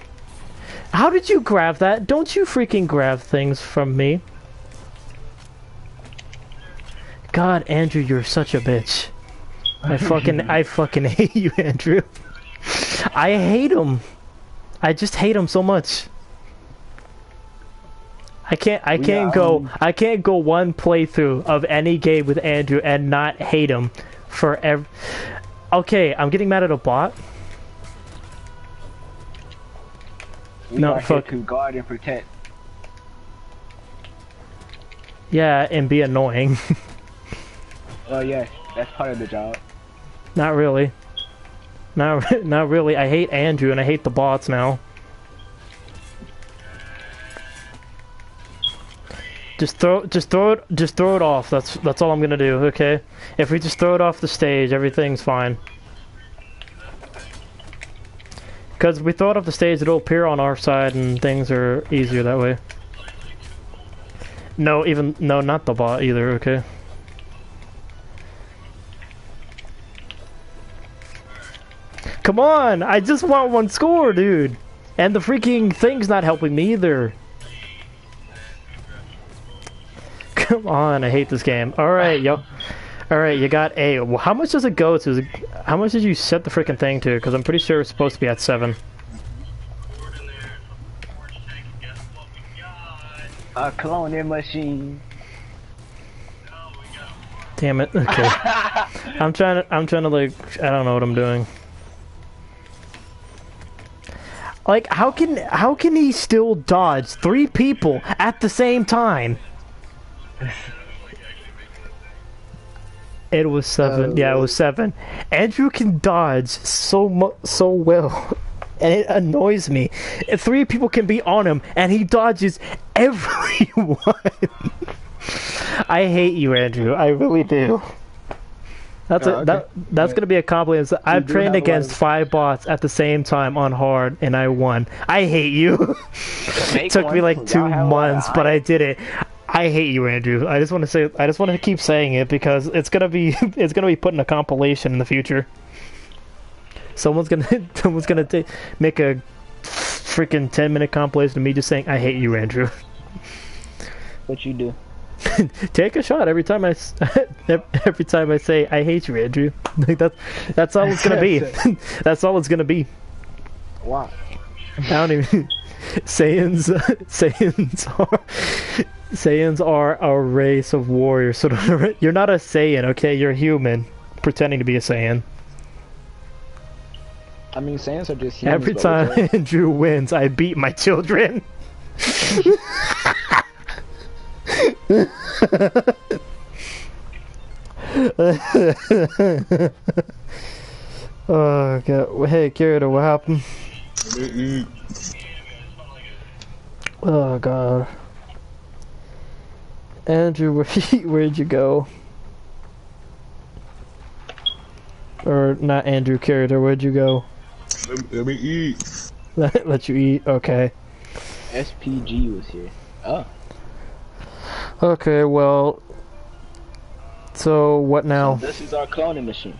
How did you grab that? Don't you freaking grab things from me? God, Andrew, you're such a bitch. I <laughs> fucking, I fucking <laughs> hate you, Andrew. I hate him. I just hate him so much. I can't I can't got, go um, I can't go one playthrough of any game with Andrew and not hate him for every... Okay, I'm getting mad at a bot. We No, are fuck. to guard and protect. Yeah, and be annoying. Well, <laughs> oh, yeah, that's part of the job. not really. Not <laughs> not really. I hate Andrew and I hate the bots now. Just throw just throw it just throw it off. That's that's all I'm to do, okay? If we just throw it off the stage, everything's fine. If we throw it off the stage, it'll appear on our side and things are easier that way. No, even no, not the bot either, okay? Come on! I just want one score, dude! And the freaking thing's not helping me either. <laughs> Come on, I hate this game. Alright, yo. Alright, you got A. How much does it go to? How much did you set the freaking thing to? Because I'm pretty sure it's supposed to be at 7. Forward in there. Forward tank. Guess what we got? A cloning machine. Oh. Damn it. Okay. <laughs> I'm trying to, I'm trying to like, I don't know what I'm doing. Like, how can, how can he still dodge three people at the same time? It was seven. Uh, yeah, it was seven. Andrew can dodge so mu- so well, <laughs> and it annoys me. If Three people can be on him, and he dodges everyone. <laughs> I hate you, Andrew. I really do. That's Oh, a, uh, okay. that. That's gonna be a compliment. I've trained have a lot against five bots at the same time on hard, and I won. I hate you. <laughs> it took me like two Y'all have a lot of months, but. I did it. I hate you, Andrew. I just want to say, I just want to keep saying it because it's gonna be, <laughs> it's gonna be put in a compilation in the future. Someone's gonna, <laughs> someone's gonna ta- make a freaking ten minute compilation of me just saying, "I hate you, Andrew." What you do? <laughs> Take a shot every time I, every time I say, "I hate you, Andrew." Like that's, that's all it's gonna be. that's all it's gonna be. Wow. I don't even. <laughs> Saiyans, <laughs> Saiyans are Saiyans are a race of warriors. So you're not a Saiyan, okay? You're human, pretending to be a Saiyan. I mean, Saiyans are just humans. Every time okay. <laughs> Andrew wins, I beat my children. oh god! Hey, Kirito, what happened? Oh god. Andrew, <laughs> where where'd you go? Or not Andrew Kirito, where'd you go? Let me eat. Let, <laughs> let you eat? Okay. SPG was here. Oh. Okay, well. So, what now? This is our cloning machine.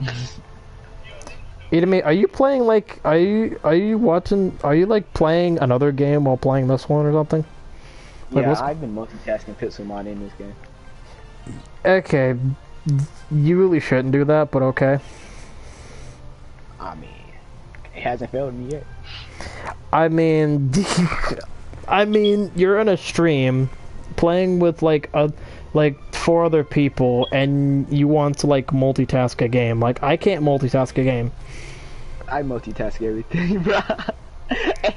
<laughs> Itami, are you playing like. Are you are you watching. Are you like playing another game while playing this one or something? Like, yeah, what's- I've been multitasking Pixelmon in this game. Okay. You really shouldn't do that, but okay. I mean, it hasn't failed me yet. I mean, <laughs> I mean, you're in a stream playing with like a like four other people and you want to like multitask a game. Like I can't multitask a game. I multitask everything, <laughs> bro.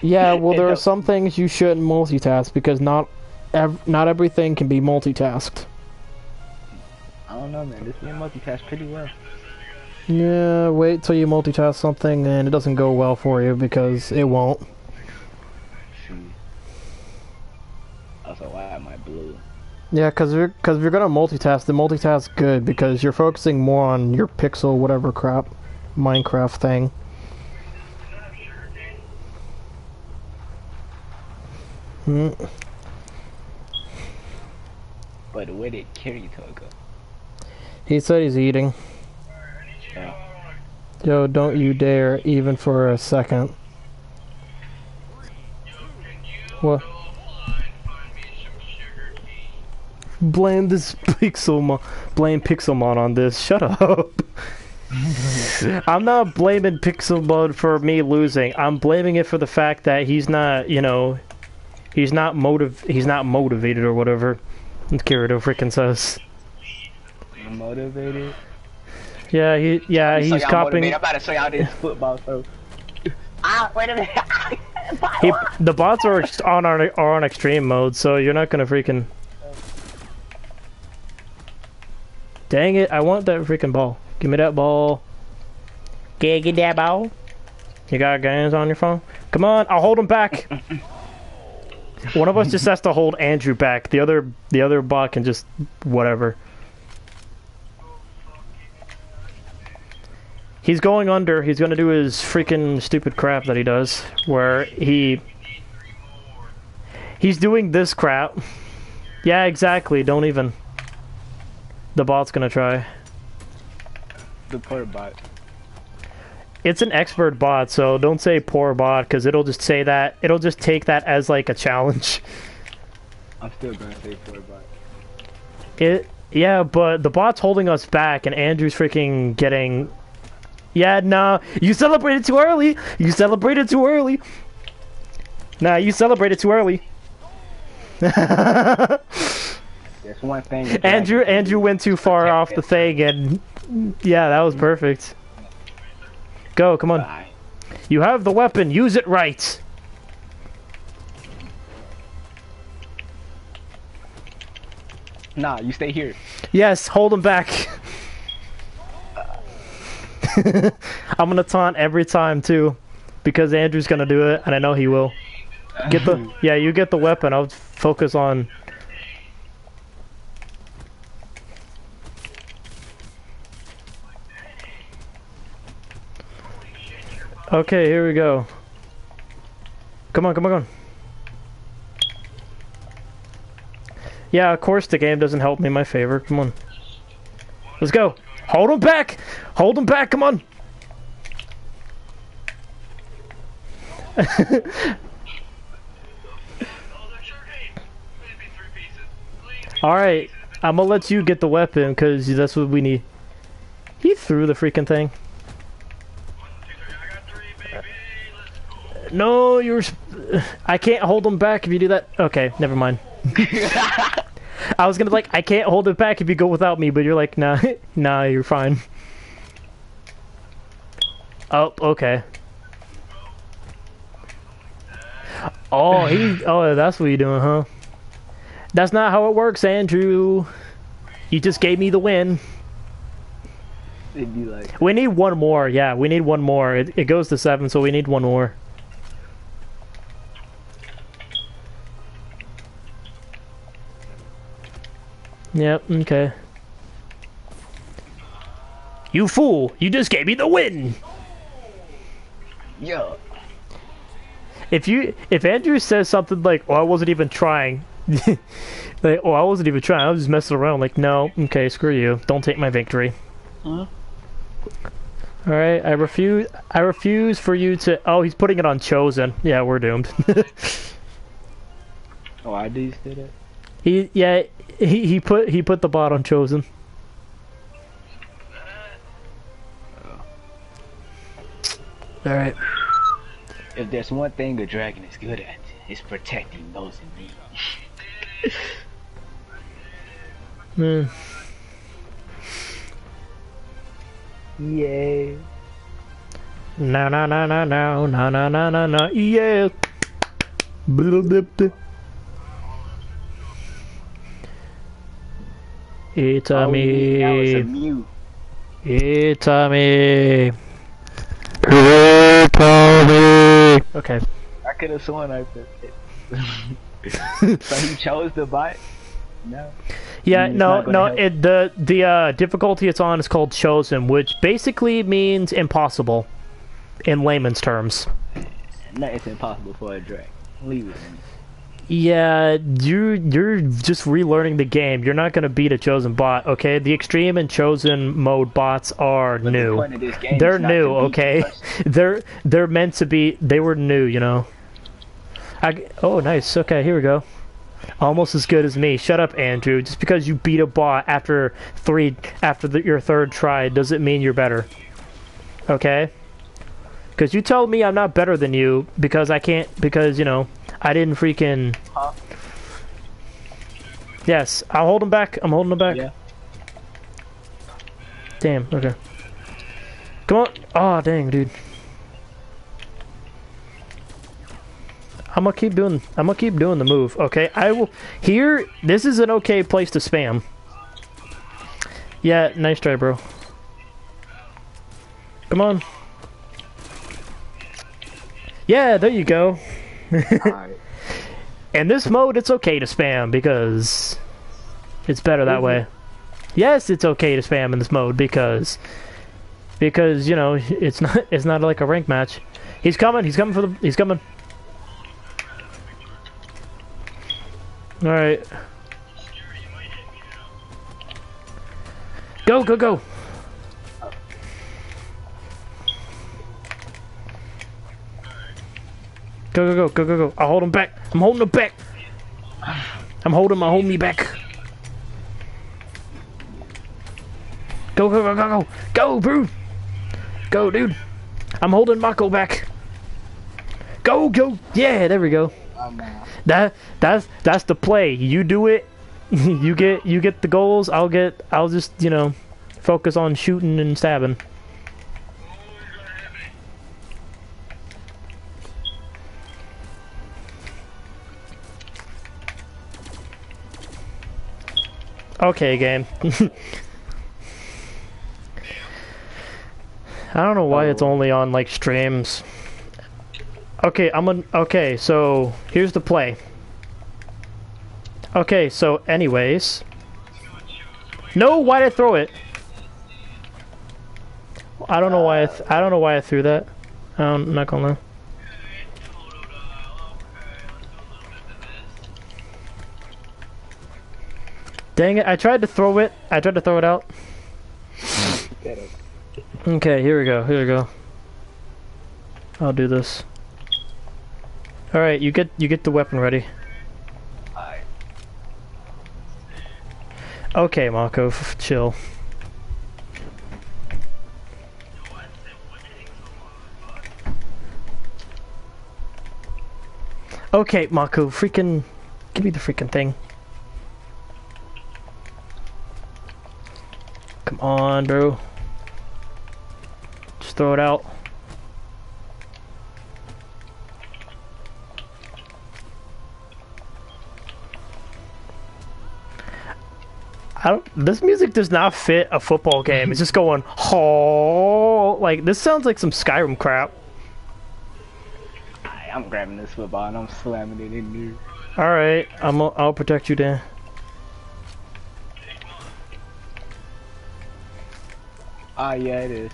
Yeah, well <laughs> there are some things you shouldn't multitask because not ev- not everything can be multitasked. I don't know, man. This game multitask pretty well. Yeah, wait till you multitask something and it doesn't go well for you because it won't. Shoot. Also, why am I blue? Yeah, because you're because you're gonna multitask. The multitask good because you're focusing more on your pixel whatever crap, Minecraft thing. Hmm. But where did Kirito go? He said he's eating. Yeah. Yo, don't you dare, even for a second. What? Blame this Pixelmon. Blame Pixelmon on this. Shut up. <laughs> I'm not blaming Pixelmon for me losing. I'm blaming it for the fact that he's not, you know, he's not motiv. He's not motivated or whatever. Kirito freaking says. I'm motivated. Yeah, he. Yeah, he's y'all copying. I'm about to show y'all this <laughs> football throw. ah, wait a minute. <laughs> He, the bots are on our, are on extreme mode, so you're not gonna freaking. Dang it! I want that freaking ball. Give me that ball. Get get that ball. You got games on your phone? Come on, I'll hold him back. <laughs> One of us just has to hold Andrew back. The other the other bot can just whatever. He's going under. He's gonna do his freaking stupid crap that he does, where he he's doing this crap. Yeah, exactly. Don't even. The bot's gonna try. the poor bot. It's an expert bot, so don't say poor bot because it'll just say that. It'll just take that as like a challenge. I'm still gonna say poor bot. It yeah, but the bot's holding us back, and Andrew's freaking getting. Yeah, nah, you celebrated too early. You celebrated too early. Nah, you celebrated too early. <laughs> That's one thing. Andrew Andrew went too far <laughs> off the thing, and yeah, that was perfect. Go, come on. Bye. You have the weapon. Use it right. Nah, you stay here. Yes, hold him back. <laughs> I'm gonna taunt every time too, because Andrew's gonna do it, and I know he will. Get the <laughs> yeah, you get the weapon. I'll focus on. Okay, here we go. Come on, come on, come on. Yeah, of course the game doesn't help me my favor. Come on. Let's go. Hold him back. Hold him back. Come on. <laughs> All right. I'm gonna let you get the weapon because that's what we need. He threw the freaking thing. No, you're. I can't hold them back if you do that. Okay, never mind. <laughs> I was gonna be like, I can't hold it back if you go without me, but you're like, nah, <laughs> nah, you're fine. Oh, okay. Oh, he. Oh, that's what you're doing, huh? That's not how it works, Andrew. You just gave me the win. It'd be like, We need one more. Yeah, we need one more. It, it goes to seven, so we need one more. Yep, okay. You fool! You just gave me the win! yo, If you if Andrew says something like, "Oh, I wasn't even trying," <laughs> like, "Oh, I wasn't even trying. I was just messing around," like, no, okay, screw you. Don't take my victory. Huh? All right, I refuse. I refuse for you to. Oh, he's putting it on chosen. Yeah, we're doomed. <laughs> oh, I did that. he yeah he he put he put the bot on chosen. All right. If there's one thing a dragon is good at, it's protecting those in need. Hmm. Yeah. No, no, no, no, no, no, no, no, no, no, yeah. It's a Oh, yeah, now it's a me. It's a me. It's a me. Okay. I could have sworn I <laughs> So he chose the bite? No. Yeah, He's no, no. It, the the uh, difficulty it's on is called chosen, which basically means impossible, in layman's terms. No, it's impossible for a drag. Leave it. Yeah, you you're just relearning the game. You're not gonna beat a chosen bot, okay? The extreme and chosen mode bots are But the new. point of this game They're new, to okay? <laughs> They're they're meant to be. They were new, you know. I oh nice. Okay, here we go. Almost as good as me. Shut up, Andrew. Just because you beat a bot after three after the, your third try doesn't mean you're better. Okay? Because you told me I'm not better than you because I can't because you know I didn't freaking. Huh? Yes, I'll hold him back. I'm holding him back. Yeah. Damn. Okay. Come on. Oh dang, dude. I'm gonna keep doing. I'm gonna keep doing the move. Okay. I will. Here. This is an okay place to spam. Yeah. Nice try, bro. Come on. Yeah. There you go. In this mode, it's okay to spam because it's better that Is way. Yes, it's okay to spam in this mode because because you know it's not <laughs> it's not like a rank match. He's coming. He's coming for the. He's coming. All right. Go go go. Go go go go go go! I'll hold him back. I'm holding him back. I'm holding my homie back. Go go go go go go, bro! Go, dude! I'm holding Mako back. Go go! Yeah, there we go. That that's that's the play. You do it. <laughs> you get you get the goals. I'll get. I'll just you know focus on shooting and stabbing. Okay, game. <laughs> I don't know why it's oh. only on like streams. Okay, I'm on. Okay, so here's the play. Okay, so anyways. No, why did I throw it? I don't know why I. I don't know why I threw that. I'm not gonna lie. Dang it! I tried to throw it. I tried to throw it out. Okay, here we go. Here we go. I'll do this. All right, you get you get the weapon ready. Alright. Okay, Marco, chill. Okay, Marco, freaking give me the freaking thing. Come on, bro. Just throw it out. I don't, this music does not fit a football game. It's just going, <laughs> oh, like this sounds like some Skyrim crap. I'm grabbing this football and I'm slamming it in there. All right, I'm I'll protect you, Dan. Ah, yeah, it is.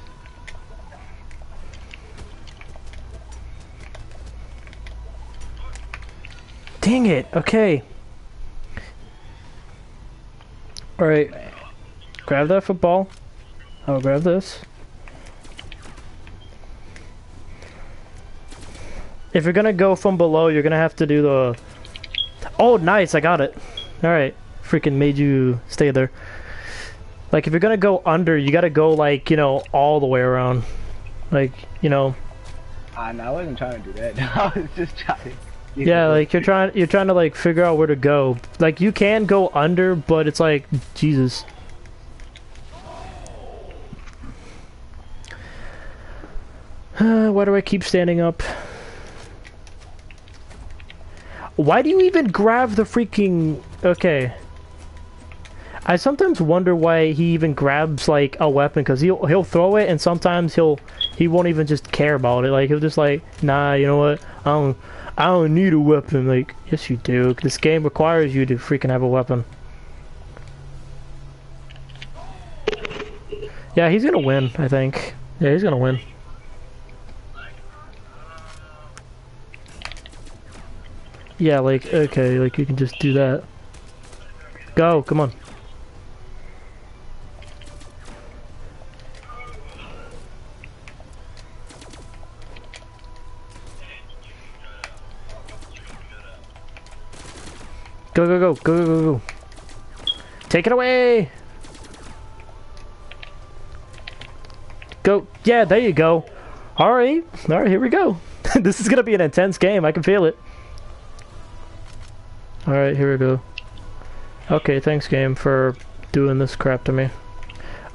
Dang it. Okay. All right. Grab that football. I'll grab this. If you're gonna go from below, you're gonna have to do the. Oh, nice! I got it. All right. Freaking made you stay there. Like if you're gonna go under, you gotta go like you know all the way around. Like you know. Ah, no, I wasn't trying to do that. <laughs> I was just trying. Yeah, like you're trying you're trying to like figure out where to go. Like you can go under, but it's like Jesus. Uh, <sighs> why do I keep standing up? Why do you even grab the freaking okay? I sometimes wonder why he even grabs like a weapon because he'll he'll throw it and sometimes he'll he won't even just care about it. Like he'll just like nah, you know what? I don't I don't need a weapon. Like yes, you do. This game requires you to freaking have a weapon. Yeah, he's gonna win. I think. Yeah, he's gonna win. Yeah, like okay, like you can just do that. Go, come on. Go, go, go, go, go, go, go. Take it away! Go. Yeah, there you go. Alright. Alright, here we go. <laughs> this is gonna be an intense game. I can feel it. Alright, here we go. Okay, thanks, game, for doing this crap to me.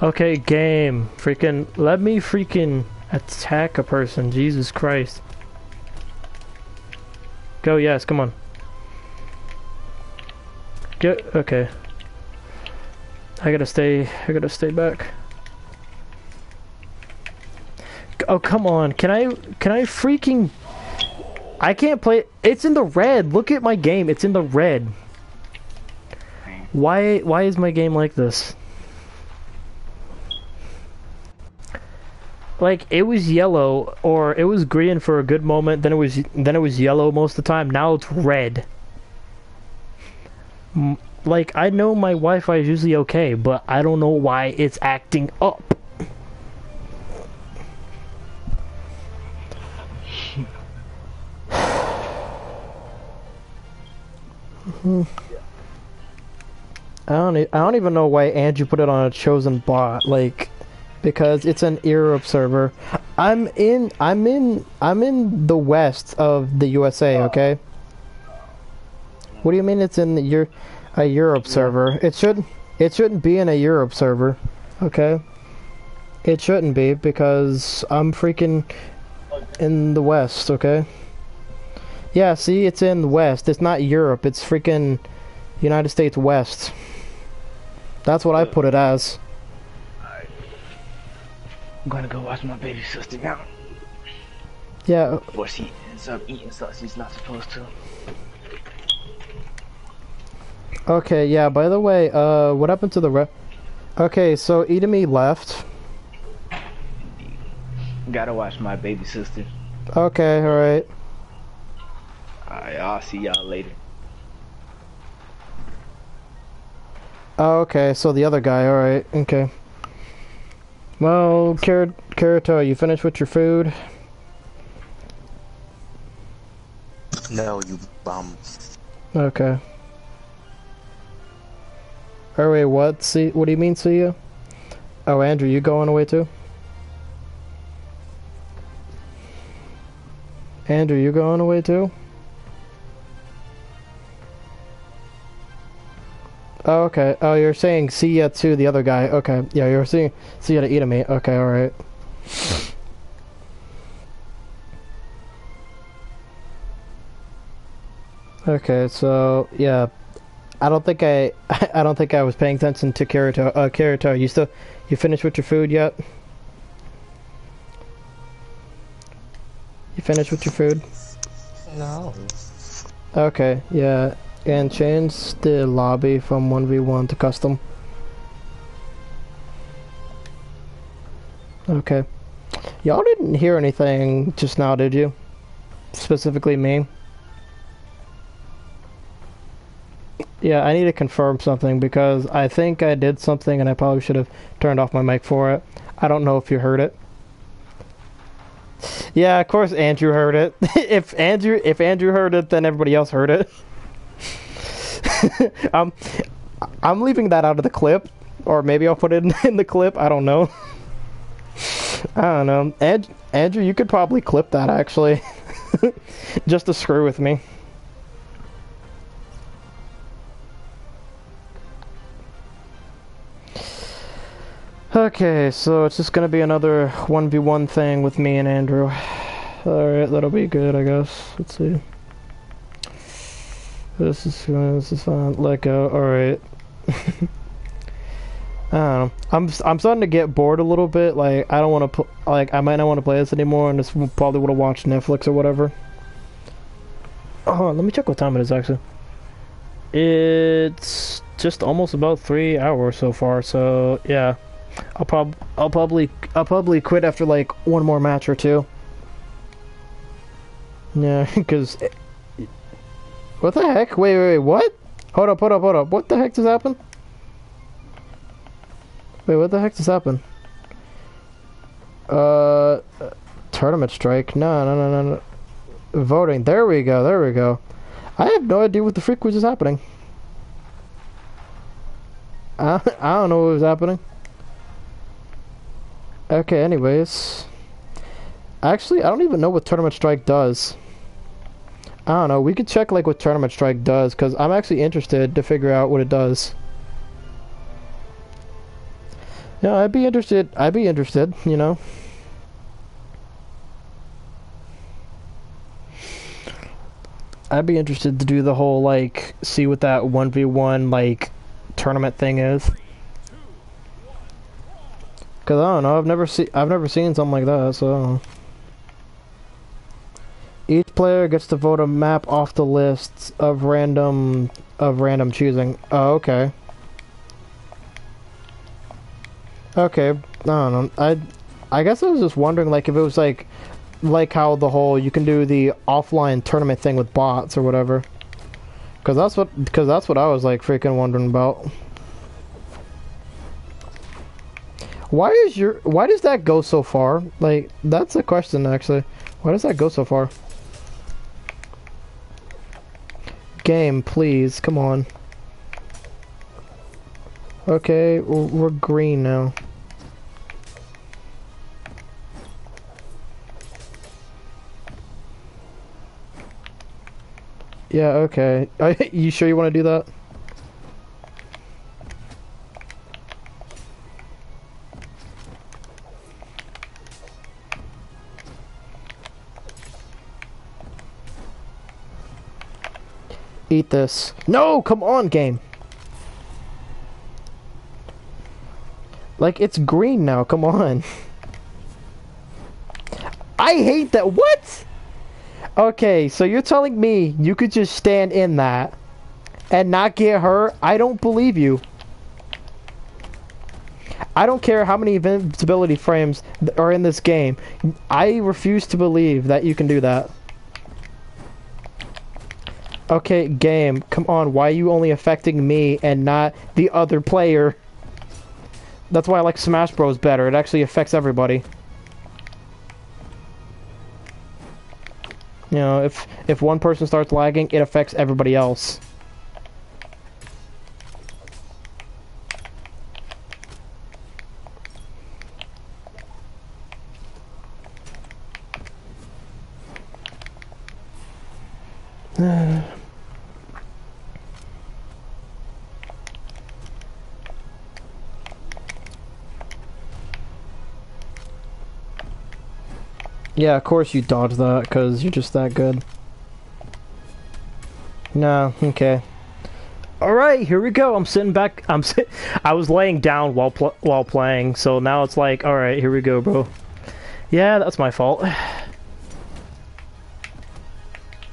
Okay, game. Freaking. Let me freaking attack a person. Jesus Christ. Go, yes, come on. Get okay. I gotta stay I gotta stay back. Oh come on, can I can I freaking I can't play it's in the red. Look at my game, it's in the red. Why why is my game like this? Like it was yellow or it was green for a good moment, then it was then it was yellow most of the time. Now it's red. Like I know my Wi-Fi is usually okay, but I don't know why it's acting up. <sighs> I don't. E- I don't even know why Andrew put it on a chosen bot. Like, because it's an Europe server. I'm in. I'm in. I'm in the west of the USA. Oh. Okay. What do you mean it's in the Euro- a Europe server? It should. It shouldn't be in a Europe server. Okay. It shouldn't be because I'm freaking in the west. Okay. Yeah. See, it's in the west. It's not Europe. It's freaking United States West. That's what I put it as. I'm gonna go watch my baby sister now. Yeah. Before she ends up eating stuff she's not supposed to. Okay. Yeah. By the way, uh, what happened to the re? Okay, so Itami left. Gotta watch my baby sister. Okay. All right. Alright, I'll see y'all later. Oh, okay, so the other guy, alright, okay. Well, Kar- Kirito, you finished with your food? No, you bum. Okay. Oh, wait, what? See, what do you mean, see you? Oh, Andrew, you going away too? Andrew, you going away too? Oh, okay. Oh, you're saying see ya to the other guy. Okay. Yeah, you're saying see ya to Itami. Okay, alright. Okay, so yeah, I don't think I <laughs> I don't think I was paying attention to Kirito. Uh, Kirito, you still you finished with your food yet? You finished with your food? No. Okay, yeah, and change the lobby from one v one to custom. Okay, y'all didn't hear anything just now, did you? Specifically me. Yeah, I need to confirm something because I think I did something and I probably should have turned off my mic for it. I don't know if you heard it. Yeah, of course Andrew heard it. <laughs> if Andrew if Andrew heard it, then everybody else heard it. <laughs> um, I'm leaving that out of the clip, or maybe I'll put it in, <laughs> in the clip. I don't know. I don't know. And, Andrew, you could probably clip that actually, just to screw with me. Okay, so it's just gonna be another 1v1 thing with me and Andrew. Alright, that'll be good, I guess. Let's see. This is this is fine. Let go. Alright. <laughs> I don't know. I'm I'm starting to get bored a little bit. Like I don't want to like I might not want to play this anymore, and just probably would have watched Netflix or whatever. Oh, let me check what time it is actually. It's just almost about three hours so far. So yeah, I'll prob I'll probably I'll probably quit after like one more match or two. Yeah, <laughs> because what the heck? Wait, wait, wait, what? Hold up, hold up, hold up. What the heck just happened? Wait, what the heck just happened? Uh, tournament strike? No, no, no, no, no. Voting. There we go. There we go. I have no idea what the freak was just happening. I <laughs> I don't know what was happening. Okay. Anyways, actually, I don't even know what tournament strike does. I don't know. We could check like what tournament strike does because I'm actually interested to figure out what it does. Yeah, I'd be interested. I'd be interested, you know. I'd be interested to do the whole like see what that 1v1 like tournament thing is. Cuz I don't know, I've never seen I've never seen something like that, so each player gets to vote a map off the list of random of random choosing. Oh, okay. Okay, I don't know. I, I guess I was just wondering, like, if it was like, like how the whole you can do the offline tournament thing with bots or whatever. Cause that's what, cause that's what I was like freaking wondering about. Why is your, why does that go so far? Like, that's a question actually. Why does that go so far? Game, please, come on. Okay, we're green now. Yeah, okay. <laughs> you sure you want to do that? Eat this. No, come on, game. Like, it's green now, come on. <laughs> I hate that. What? Okay, so you're telling me you could just stand in that and not get hurt? I don't believe you. I don't care how many invincibility frames are in this game. I refuse to believe that you can do that. Okay, game, come on. Why are you only affecting me and not the other player? That's why I like Smash Bros better. It actually affects everybody. You know, if if one person starts lagging, it affects everybody else. <sighs> <sighs> Yeah, of course you dodge that, because you're just that good. No, okay. Alright, here we go. I'm sitting back. <laughs> I'm sit I was laying down while pl while playing, so now it's like, alright, here we go, bro. Yeah, that's my fault. <sighs>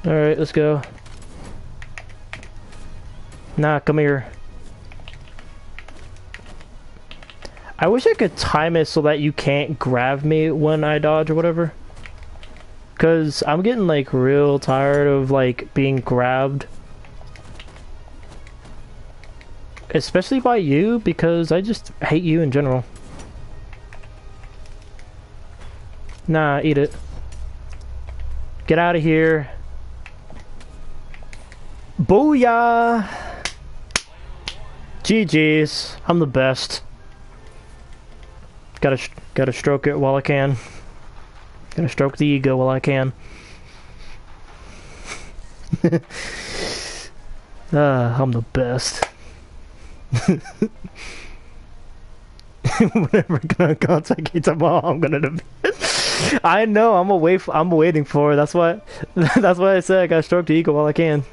Alright, let's go. Nah, come here. I wish I could time it so that you can't grab me when I dodge or whatever. Cause I'm getting like real tired of like being grabbed. Especially by you because I just hate you in general. Nah, eat it. Get out of here. Booyah! GG's. I'm the best. Gotta, gotta stroke it while I can. Gonna stroke the ego while I can. uh, <laughs> I'm the best. <laughs> Whatever gonna contact you tomorrow, I'm gonna. Be... <laughs> I know. I'm away. I'm waiting for it. That's why. That's why I said I gotta stroke the ego while I can.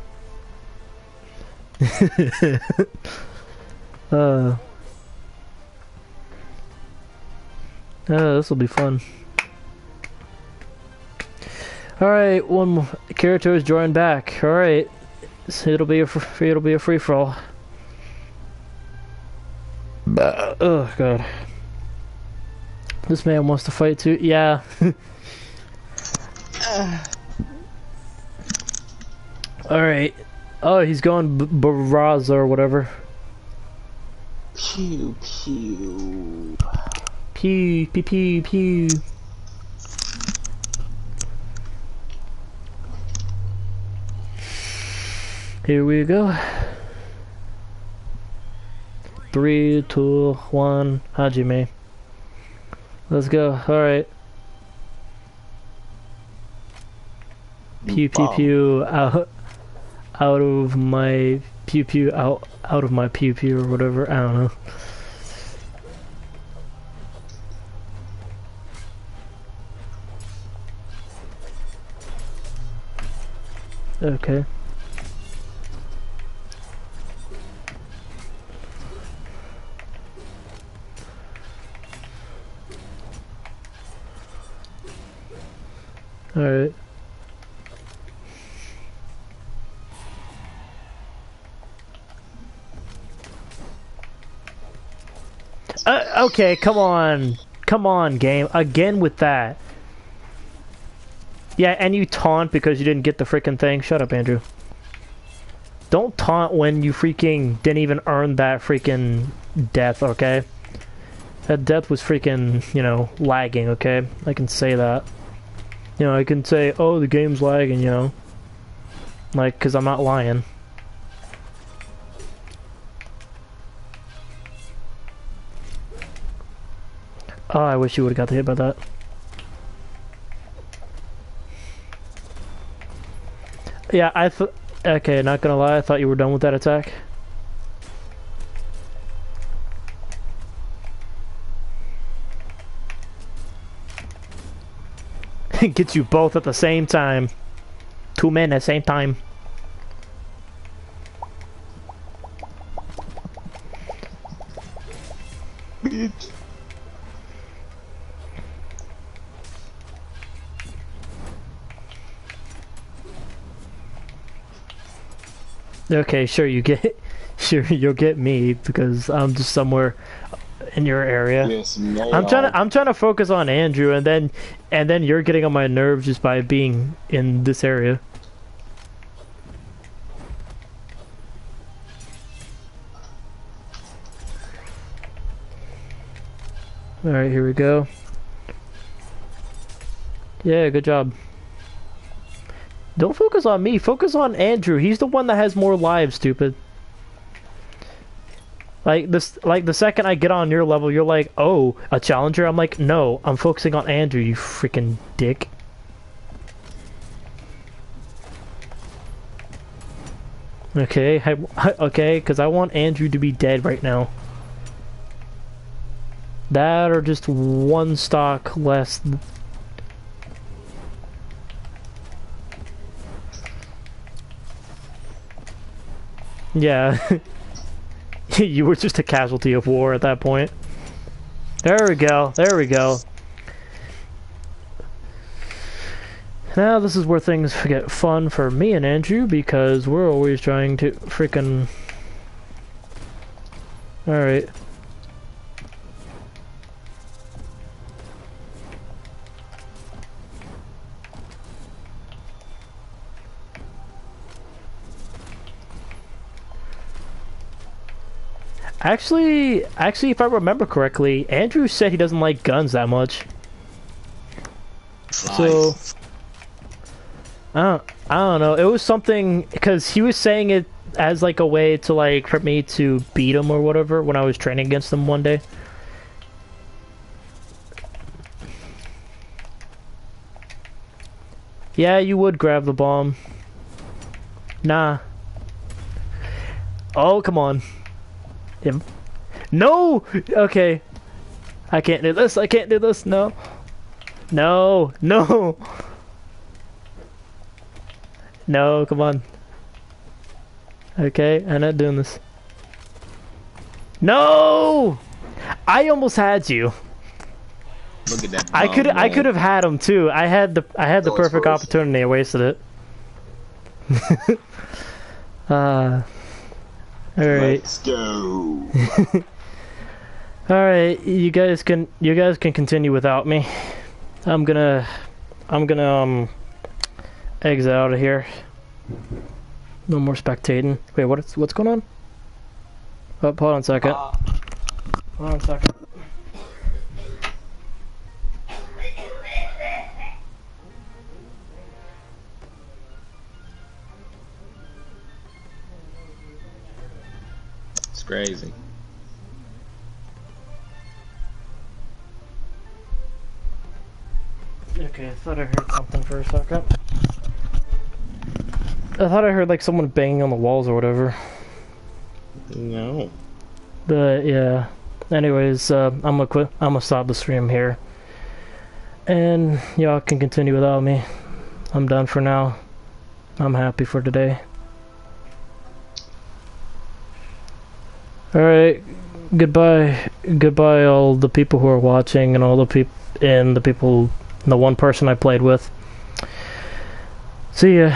uh. Uh, this will be fun. Alright, one more character is joined back. Alright. So it'll be a fr- it'll be a free for all. Oh god. This man wants to fight too. Yeah. <sighs> Alright. Oh, he's going B- Barraza or whatever. Pew pew. Pew, pew, pew, pew. Here we go. Three, two, one, Hajime. Let's go. Alright. Pew pew Bomb. pew out out of my pew pew out out of my pew pew or whatever. I don't know. Okay. Alright. Uh, okay, come on. Come on, game. Again with that. Yeah, and you taunt because you didn't get the freaking thing. Shut up, Andrew. Don't taunt when you freaking didn't even earn that freaking death, okay? That death was freaking, you know, lagging, okay? I can say that. You know, I can say, oh, the game's lagging, you know? Like, because I'm not lying. Oh, I wish you would have got hit by that. Yeah, I th- Okay, not gonna lie, I thought you were done with that attack. <laughs> Gets you both at the same time. Two men at the same time. Okay, sure you get <laughs> sure you'll get me because I'm just somewhere in your area. Yes, ma'am. I'm trying to I'm trying to focus on Andrew and then and then you're getting on my nerves just by being in this area. All right, here we go. Yeah, good job. Don't focus on me. Focus on Andrew. He's the one that has more lives, stupid. Like this, like the second I get on your level, you're like, "Oh, a challenger." I'm like, "No, I'm focusing on Andrew." You freaking dick. Okay, I, <laughs> okay, because I want Andrew to be dead right now. That or just one stock less. Yeah. <laughs> <laughs> you were just a casualty of war at that point. There we go. There we go. Now this is where things get fun for me and Andrew because we're always trying to freaking. Alright. Actually, actually, if I remember correctly, Andrew said he doesn't like guns that much. So, I don't, I don't know. It was something because he was saying it as like a way to like for me to beat him or whatever when I was training against him one day. Yeah, you would grab the bomb. Nah. Oh, come on. Him. No! Okay. I can't do this. I can't do this. No. No. No. No, come on. Okay, I'm not doing this. No! I almost had you. Look at that. I could I could have had him too. I had the I had the Going perfect opportunity. I wasted it. <laughs> uh, all right, Let's go. <laughs> all right. You guys can you guys can continue without me. I'm gonna I'm gonna um exit out of here. No more spectating. Wait, what's what's going on? Oh, hold on a second. Uh, Hold on a second. Crazy. Okay, I thought I heard something for a second. I thought I heard like someone banging on the walls or whatever. No. But yeah. Anyways, uh, I'm gonna quit. I'm gonna stop the stream here, and y'all can continue without me. I'm done for now. I'm happy for today. All right. Goodbye. Goodbye, all the people who are watching, and all the people, and the people, the one person I played with. See ya.